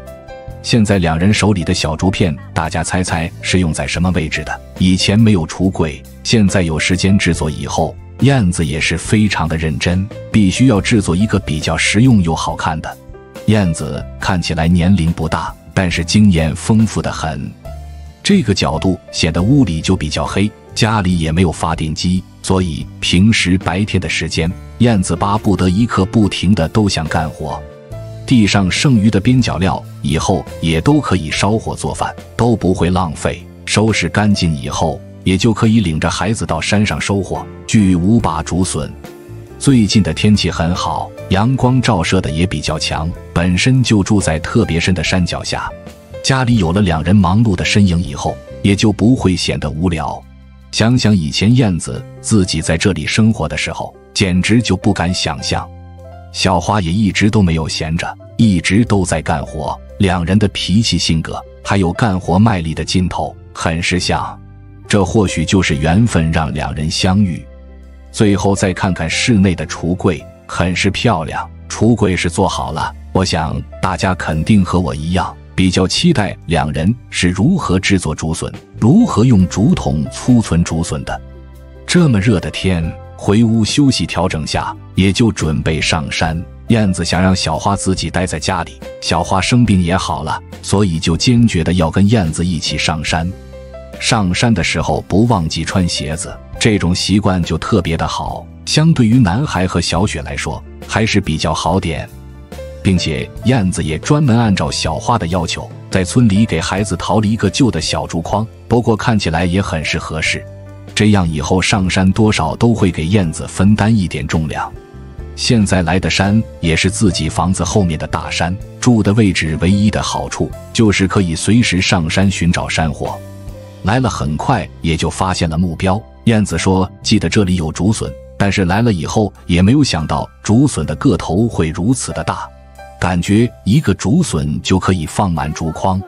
现在两人手里的小竹片，大家猜猜是用在什么位置的？以前没有橱柜，现在有时间制作。以后燕子也是非常的认真，必须要制作一个比较实用又好看的。燕子看起来年龄不大，但是经验丰富的很。这个角度显得屋里就比较黑，家里也没有发电机，所以平时白天的时间，燕子巴不得一刻不停的都想干活。地上剩余的边角料，以后也都可以烧火做饭，都不会浪费。收拾干净以后，也就可以领着孩子到山上收获巨无把竹笋。最近的天气很好，阳光照射的也比较强。本身就住在特别深的山脚下，家里有了两人忙碌的身影以后，也就不会显得无聊。想想以前燕子自己在这里生活的时候，简直就不敢想象。小花也一直都没有闲着，一直都在干活。两人的脾气、性格，还有干活卖力的劲头，很是像。这或许就是缘分让两人相遇。最后再看看室内的橱柜，很是漂亮。橱柜是做好了，我想大家肯定和我一样，比较期待两人是如何制作竹笋，如何用竹筒储存竹笋的。这么热的天，回屋休息调整下，也就准备上山。燕子想让小花自己待在家里，小花生病也好了，所以就坚决的要跟燕子一起上山。上山的时候不忘记穿鞋子，这种习惯就特别的好。相对于男孩和小雪来说，还是比较好点。并且燕子也专门按照小花的要求，在村里给孩子淘了一个旧的小竹筐，不过看起来也很是合适。这样以后上山多少都会给燕子分担一点重量。现在来的山也是自己房子后面的大山，住的位置唯一的好处就是可以随时上山寻找山货。来了，很快也就发现了目标。燕子说：“记得这里有竹笋，但是来了以后也没有想到竹笋的个头会如此的大，感觉一个竹笋就可以放满竹筐。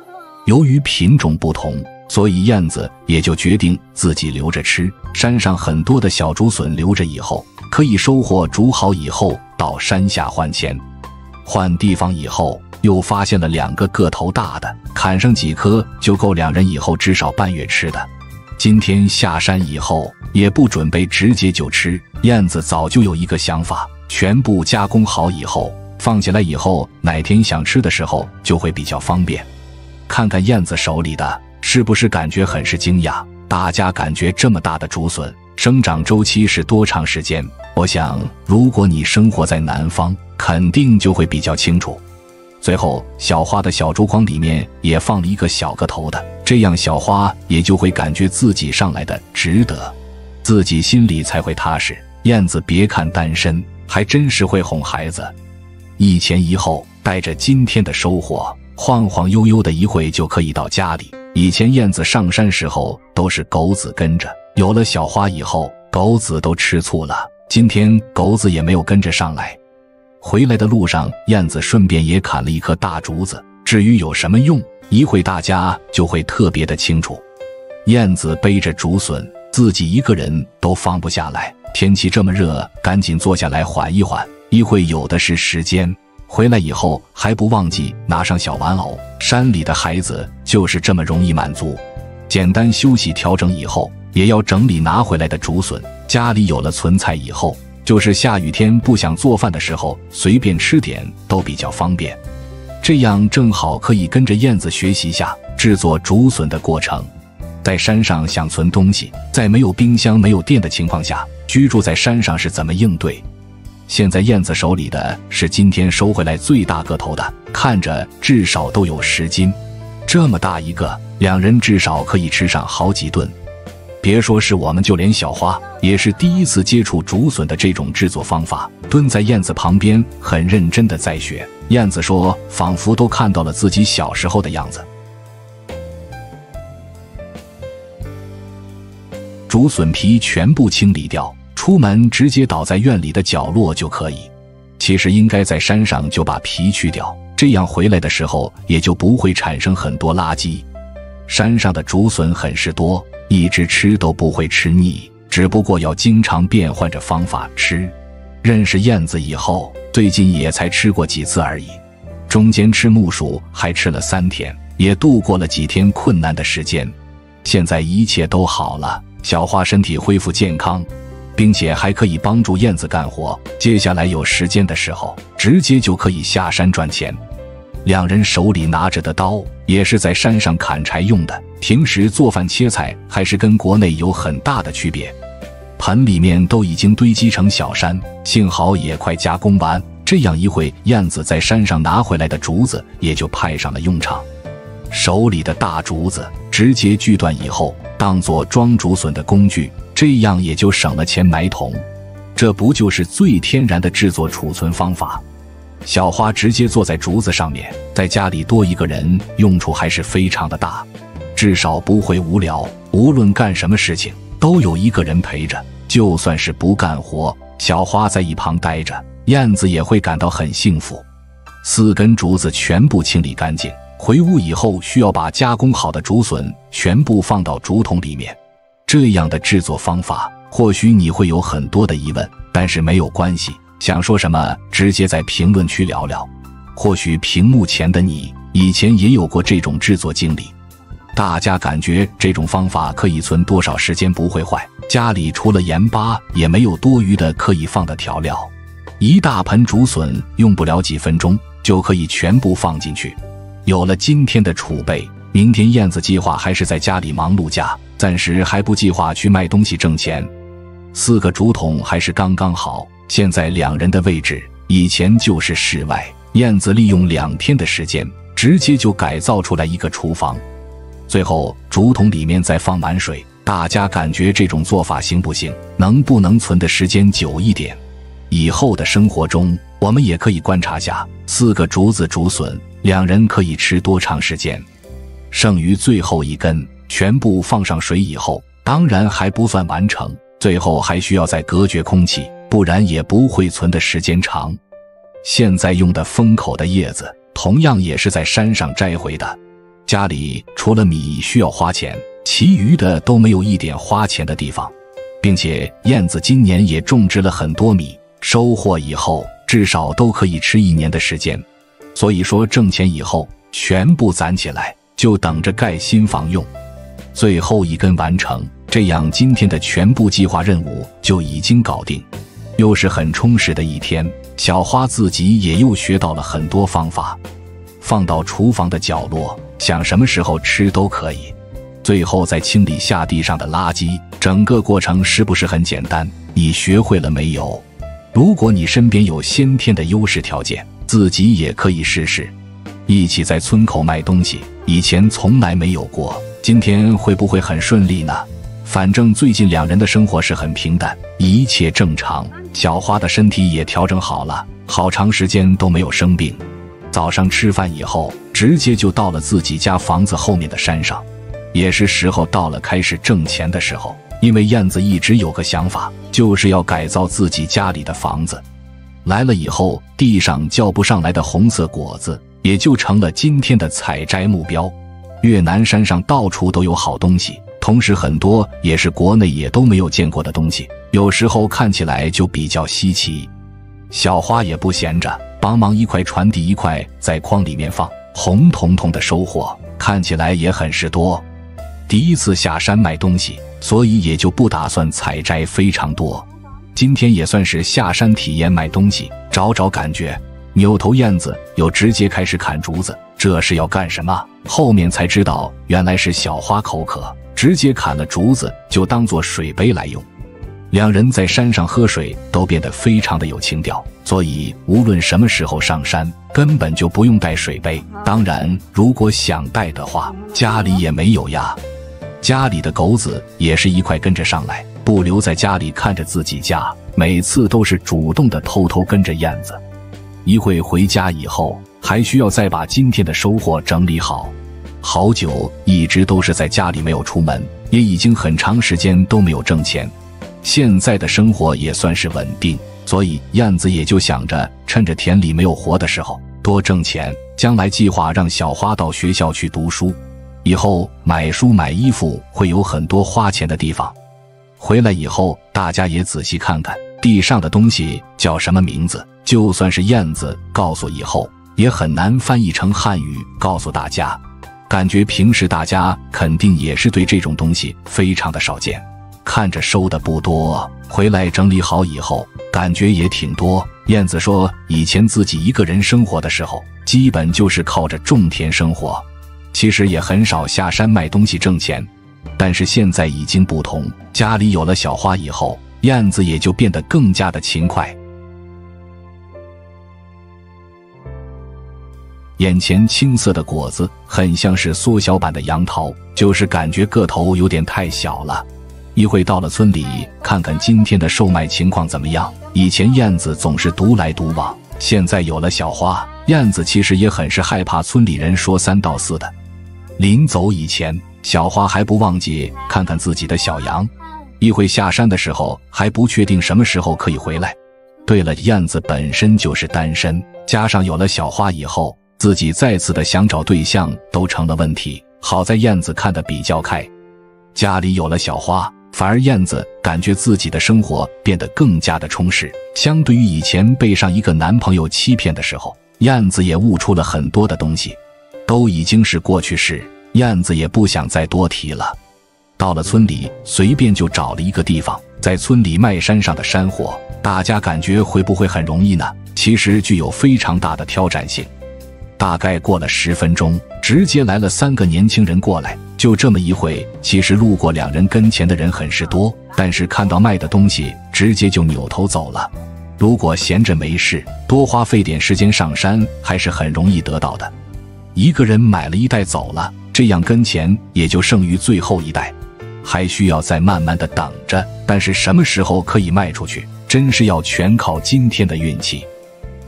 由于品种不同，所以燕子也就决定自己留着吃。山上很多的小竹笋留着以后，可以收获煮好以后到山下换钱。换地方以后。”又发现了两个个头大的，砍上几颗就够两人以后至少半月吃的。今天下山以后也不准备直接就吃，燕子早就有一个想法，全部加工好以后放起来以后，哪天想吃的时候就会比较方便。看看燕子手里的，是不是感觉很是惊讶？大家感觉这么大的竹笋生长周期是多长时间？我想，如果你生活在南方，肯定就会比较清楚。最后，小花的小竹筐里面也放了一个小个头的，这样小花也就会感觉自己上来的值得，自己心里才会踏实。燕子别看单身，还真是会哄孩子，一前一后带着今天的收获，晃晃悠悠的一会就可以到家里。以前燕子上山时候都是狗子跟着，有了小花以后，狗子都吃醋了，今天狗子也没有跟着上来。回来的路上，燕子顺便也砍了一棵大竹子。至于有什么用，一会大家就会特别的清楚。燕子背着竹笋，自己一个人都放不下来。天气这么热，赶紧坐下来缓一缓，一会有的是时间。回来以后还不忘记拿上小玩偶。山里的孩子就是这么容易满足。简单休息调整以后，也要整理拿回来的竹笋。家里有了存菜以后。就是下雨天不想做饭的时候，随便吃点都比较方便。这样正好可以跟着燕子学习下制作竹笋的过程。在山上想存东西，在没有冰箱、没有电的情况下，居住在山上是怎么应对？现在燕子手里的是今天收回来最大个头的，看着至少都有十斤，这么大一个，两人至少可以吃上好几顿。别说是我们，就连小花也是第一次接触竹笋的这种制作方法，蹲在燕子旁边，很认真的在学。燕子说，仿佛都看到了自己小时候的样子。竹笋皮全部清理掉，出门直接倒在院里的角落就可以。其实应该在山上就把皮去掉，这样回来的时候也就不会产生很多垃圾。山上的竹笋很是多。一直吃都不会吃腻，只不过要经常变换着方法吃。认识燕子以后，最近也才吃过几次而已。中间吃木薯还吃了三天，也度过了几天困难的时间。现在一切都好了，小花身体恢复健康，并且还可以帮助燕子干活。接下来有时间的时候，直接就可以下山赚钱。两人手里拿着的刀也是在山上砍柴用的。平时做饭切菜还是跟国内有很大的区别，盆里面都已经堆积成小山，幸好也快加工完。这样一会，燕子在山上拿回来的竹子也就派上了用场。手里的大竹子直接锯断以后，当做装竹笋的工具，这样也就省了钱买桶。这不就是最天然的制作储存方法？小花直接坐在竹子上面，在家里多一个人，用处还是非常的大。至少不会无聊，无论干什么事情都有一个人陪着。就算是不干活，小花在一旁待着，燕子也会感到很幸福。四根竹子全部清理干净，回屋以后需要把加工好的竹笋全部放到竹筒里面。这样的制作方法，或许你会有很多的疑问，但是没有关系，想说什么直接在评论区聊聊。或许屏幕前的你以前也有过这种制作经历，大家感觉这种方法可以存多少时间不会坏？家里除了盐巴也没有多余的可以放的调料，一大盆竹笋用不了几分钟就可以全部放进去。有了今天的储备，明天燕子计划还是在家里忙碌家，暂时还不计划去卖东西挣钱。四个竹筒还是刚刚好。现在两人的位置以前就是室外，燕子利用两天的时间，直接就改造出来一个厨房。最后竹筒里面再放满水。大家感觉这种做法行不行？能不能存的时间久一点？以后的生活中，我们也可以观察下四个竹子竹笋，两人可以吃多长时间？剩余最后一根全部放上水以后，当然还不算完成，最后还需要再隔绝空气，不然也不会存的时间长。现在用的封口的叶子，同样也是在山上摘回的。家里除了米需要花钱。其余的都没有一点花钱的地方，并且燕子今年也种植了很多米，收获以后至少都可以吃一年的时间。所以说挣钱以后全部攒起来，就等着盖新房用。最后一根完成，这样今天的全部计划任务就已经搞定，又是很充实的一天。小花自己也又学到了很多方法，放到厨房的角落，想什么时候吃都可以。最后再清理下地上的垃圾，整个过程是不是很简单？你学会了没有？如果你身边有先天的优势条件，自己也可以试试。一起在村口卖东西，以前从来没有过，今天会不会很顺利呢？反正最近两人的生活是很平淡，一切正常。小花的身体也调整好了，好长时间都没有生病。早上吃饭以后，直接就到了自己家房子后面的山上。也是时候到了开始挣钱的时候，因为燕子一直有个想法，就是要改造自己家里的房子。来了以后，地上叫不上来的红色果子，也就成了今天的采摘目标。越南山上到处都有好东西，同时很多也是国内也都没有见过的东西，有时候看起来就比较稀奇。小花也不闲着，帮忙一块传递一块，在筐里面放，红彤彤的收获，看起来也很是多。第一次下山卖东西，所以也就不打算采摘非常多。今天也算是下山体验卖东西，找找感觉。扭头燕子又直接开始砍竹子，这是要干什么？后面才知道，原来是小花口渴，直接砍了竹子就当做水杯来用。两人在山上喝水都变得非常的有情调，所以无论什么时候上山，根本就不用带水杯。当然，如果想带的话，家里也没有呀。家里的狗子也是一块跟着上来，不留在家里看着自己家，每次都是主动的偷偷跟着燕子。一会回家以后，还需要再把今天的收获整理好。好久一直都是在家里没有出门，也已经很长时间都没有挣钱。现在的生活也算是稳定，所以燕子也就想着趁着田里没有活的时候多挣钱，将来计划让小花到学校去读书。以后买书买衣服会有很多花钱的地方。回来以后，大家也仔细看看地上的东西叫什么名字。就算是燕子告诉以后，也很难翻译成汉语告诉大家。感觉平时大家肯定也是对这种东西非常的少见。看着收的不多，回来整理好以后，感觉也挺多。燕子说，以前自己一个人生活的时候，基本就是靠着种田生活。其实也很少下山卖东西挣钱，但是现在已经不同。家里有了小花以后，燕子也就变得更加的勤快。眼前青色的果子很像是缩小版的杨桃，就是感觉个头有点太小了。一会到了村里，看看今天的售卖情况怎么样。以前燕子总是独来独往，现在有了小花，燕子其实也很是害怕村里人说三道四的。临走以前，小花还不忘记看看自己的小羊。一会下山的时候还不确定什么时候可以回来。对了，燕子本身就是单身，加上有了小花以后，自己再次的想找对象都成了问题。好在燕子看得比较开，家里有了小花，反而燕子感觉自己的生活变得更加的充实。相对于以前被上一个男朋友欺骗的时候，燕子也悟出了很多的东西，都已经是过去式，燕子也不想再多提了。到了村里，随便就找了一个地方，在村里卖山上的山货。大家感觉会不会很容易呢？其实具有非常大的挑战性。大概过了十分钟，直接来了三个年轻人过来。就这么一会，其实路过两人跟前的人很是多，但是看到卖的东西，直接就扭头走了。如果闲着没事，多花费点时间上山，还是很容易得到的。一个人买了一袋走了，这样跟前也就剩余最后一袋。还需要再慢慢的等着，但是什么时候可以卖出去，真是要全靠今天的运气。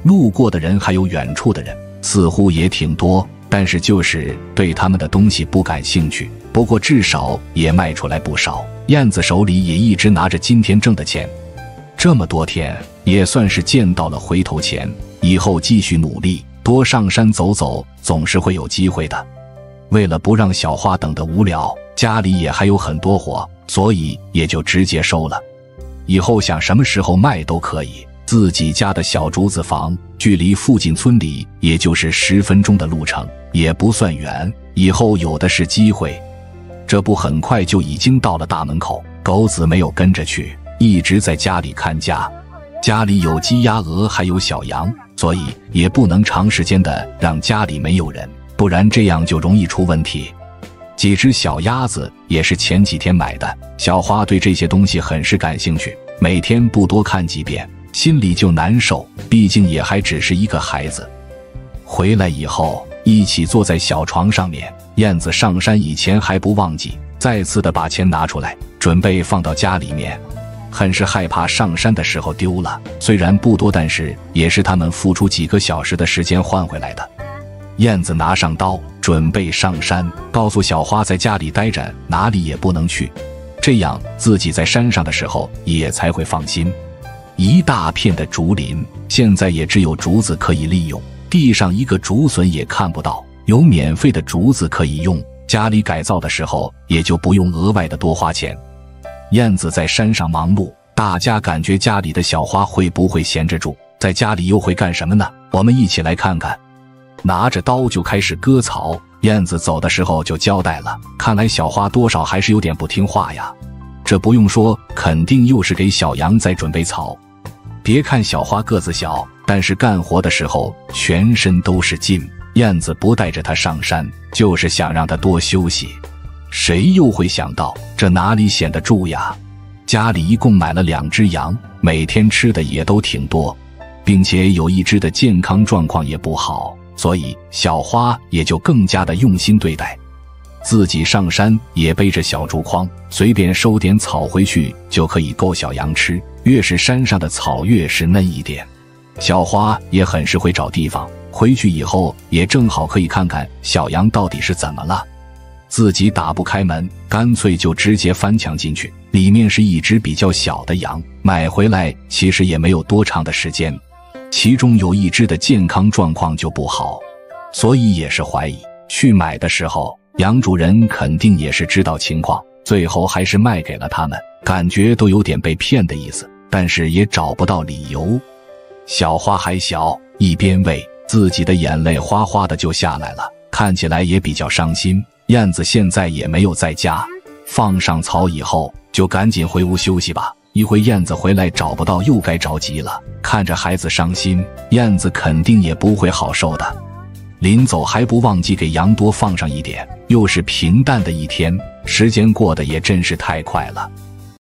路过的人还有远处的人，似乎也挺多，但是就是对他们的东西不感兴趣。不过至少也卖出来不少，燕子手里也一直拿着今天挣的钱，这么多天也算是见到了回头钱。以后继续努力，多上山走走，总是会有机会的。为了不让小花等得无聊。家里也还有很多活，所以也就直接收了。以后想什么时候卖都可以。自己家的小竹子房，距离附近村里也就是十分钟的路程，也不算远。以后有的是机会。这不，很快就已经到了大门口。狗子没有跟着去，一直在家里看家。家里有鸡、鸭、鹅，还有小羊，所以也不能长时间的让家里没有人，不然这样就容易出问题。几只小鸭子也是前几天买的。小花对这些东西很是感兴趣，每天不多看几遍，心里就难受。毕竟也还只是一个孩子。回来以后，一起坐在小床上面。燕子上山以前还不忘记再次的把钱拿出来，准备放到家里面，很是害怕上山的时候丢了。虽然不多，但是也是他们付出几个小时的时间换回来的。燕子拿上刀，准备上山，告诉小花在家里待着，哪里也不能去，这样自己在山上的时候也才会放心。一大片的竹林，现在也只有竹子可以利用，地上一个竹笋也看不到，有免费的竹子可以用，家里改造的时候也就不用额外的多花钱。燕子在山上忙碌，大家感觉家里的小花会不会闲着住，在家里又会干什么呢？我们一起来看看。拿着刀就开始割草，燕子走的时候就交代了。看来小花多少还是有点不听话呀。这不用说，肯定又是给小羊在准备草。别看小花个子小，但是干活的时候全身都是劲。燕子不带着它上山，就是想让它多休息。谁又会想到这哪里闲得住呀？家里一共买了两只羊，每天吃的也都挺多，并且有一只的健康状况也不好。所以小花也就更加的用心对待，自己上山也背着小竹筐，随便收点草回去就可以够小羊吃。越是山上的草越是嫩一点，小花也很是会找地方。回去以后也正好可以看看小羊到底是怎么了。自己打不开门，干脆就直接翻墙进去，里面是一只比较小的羊。买回来其实也没有多长的时间。其中有一只的健康状况就不好，所以也是怀疑。去买的时候，羊主人肯定也是知道情况，最后还是卖给了他们，感觉都有点被骗的意思，但是也找不到理由。小花还小，一边喂，自己的眼泪哗哗的就下来了，看起来也比较伤心。燕子现在也没有在家，放上草以后就赶紧回屋休息吧。一会燕子回来找不到，又该着急了。看着孩子伤心，燕子肯定也不会好受的。临走还不忘记给羊多放上一点。又是平淡的一天，时间过得也真是太快了。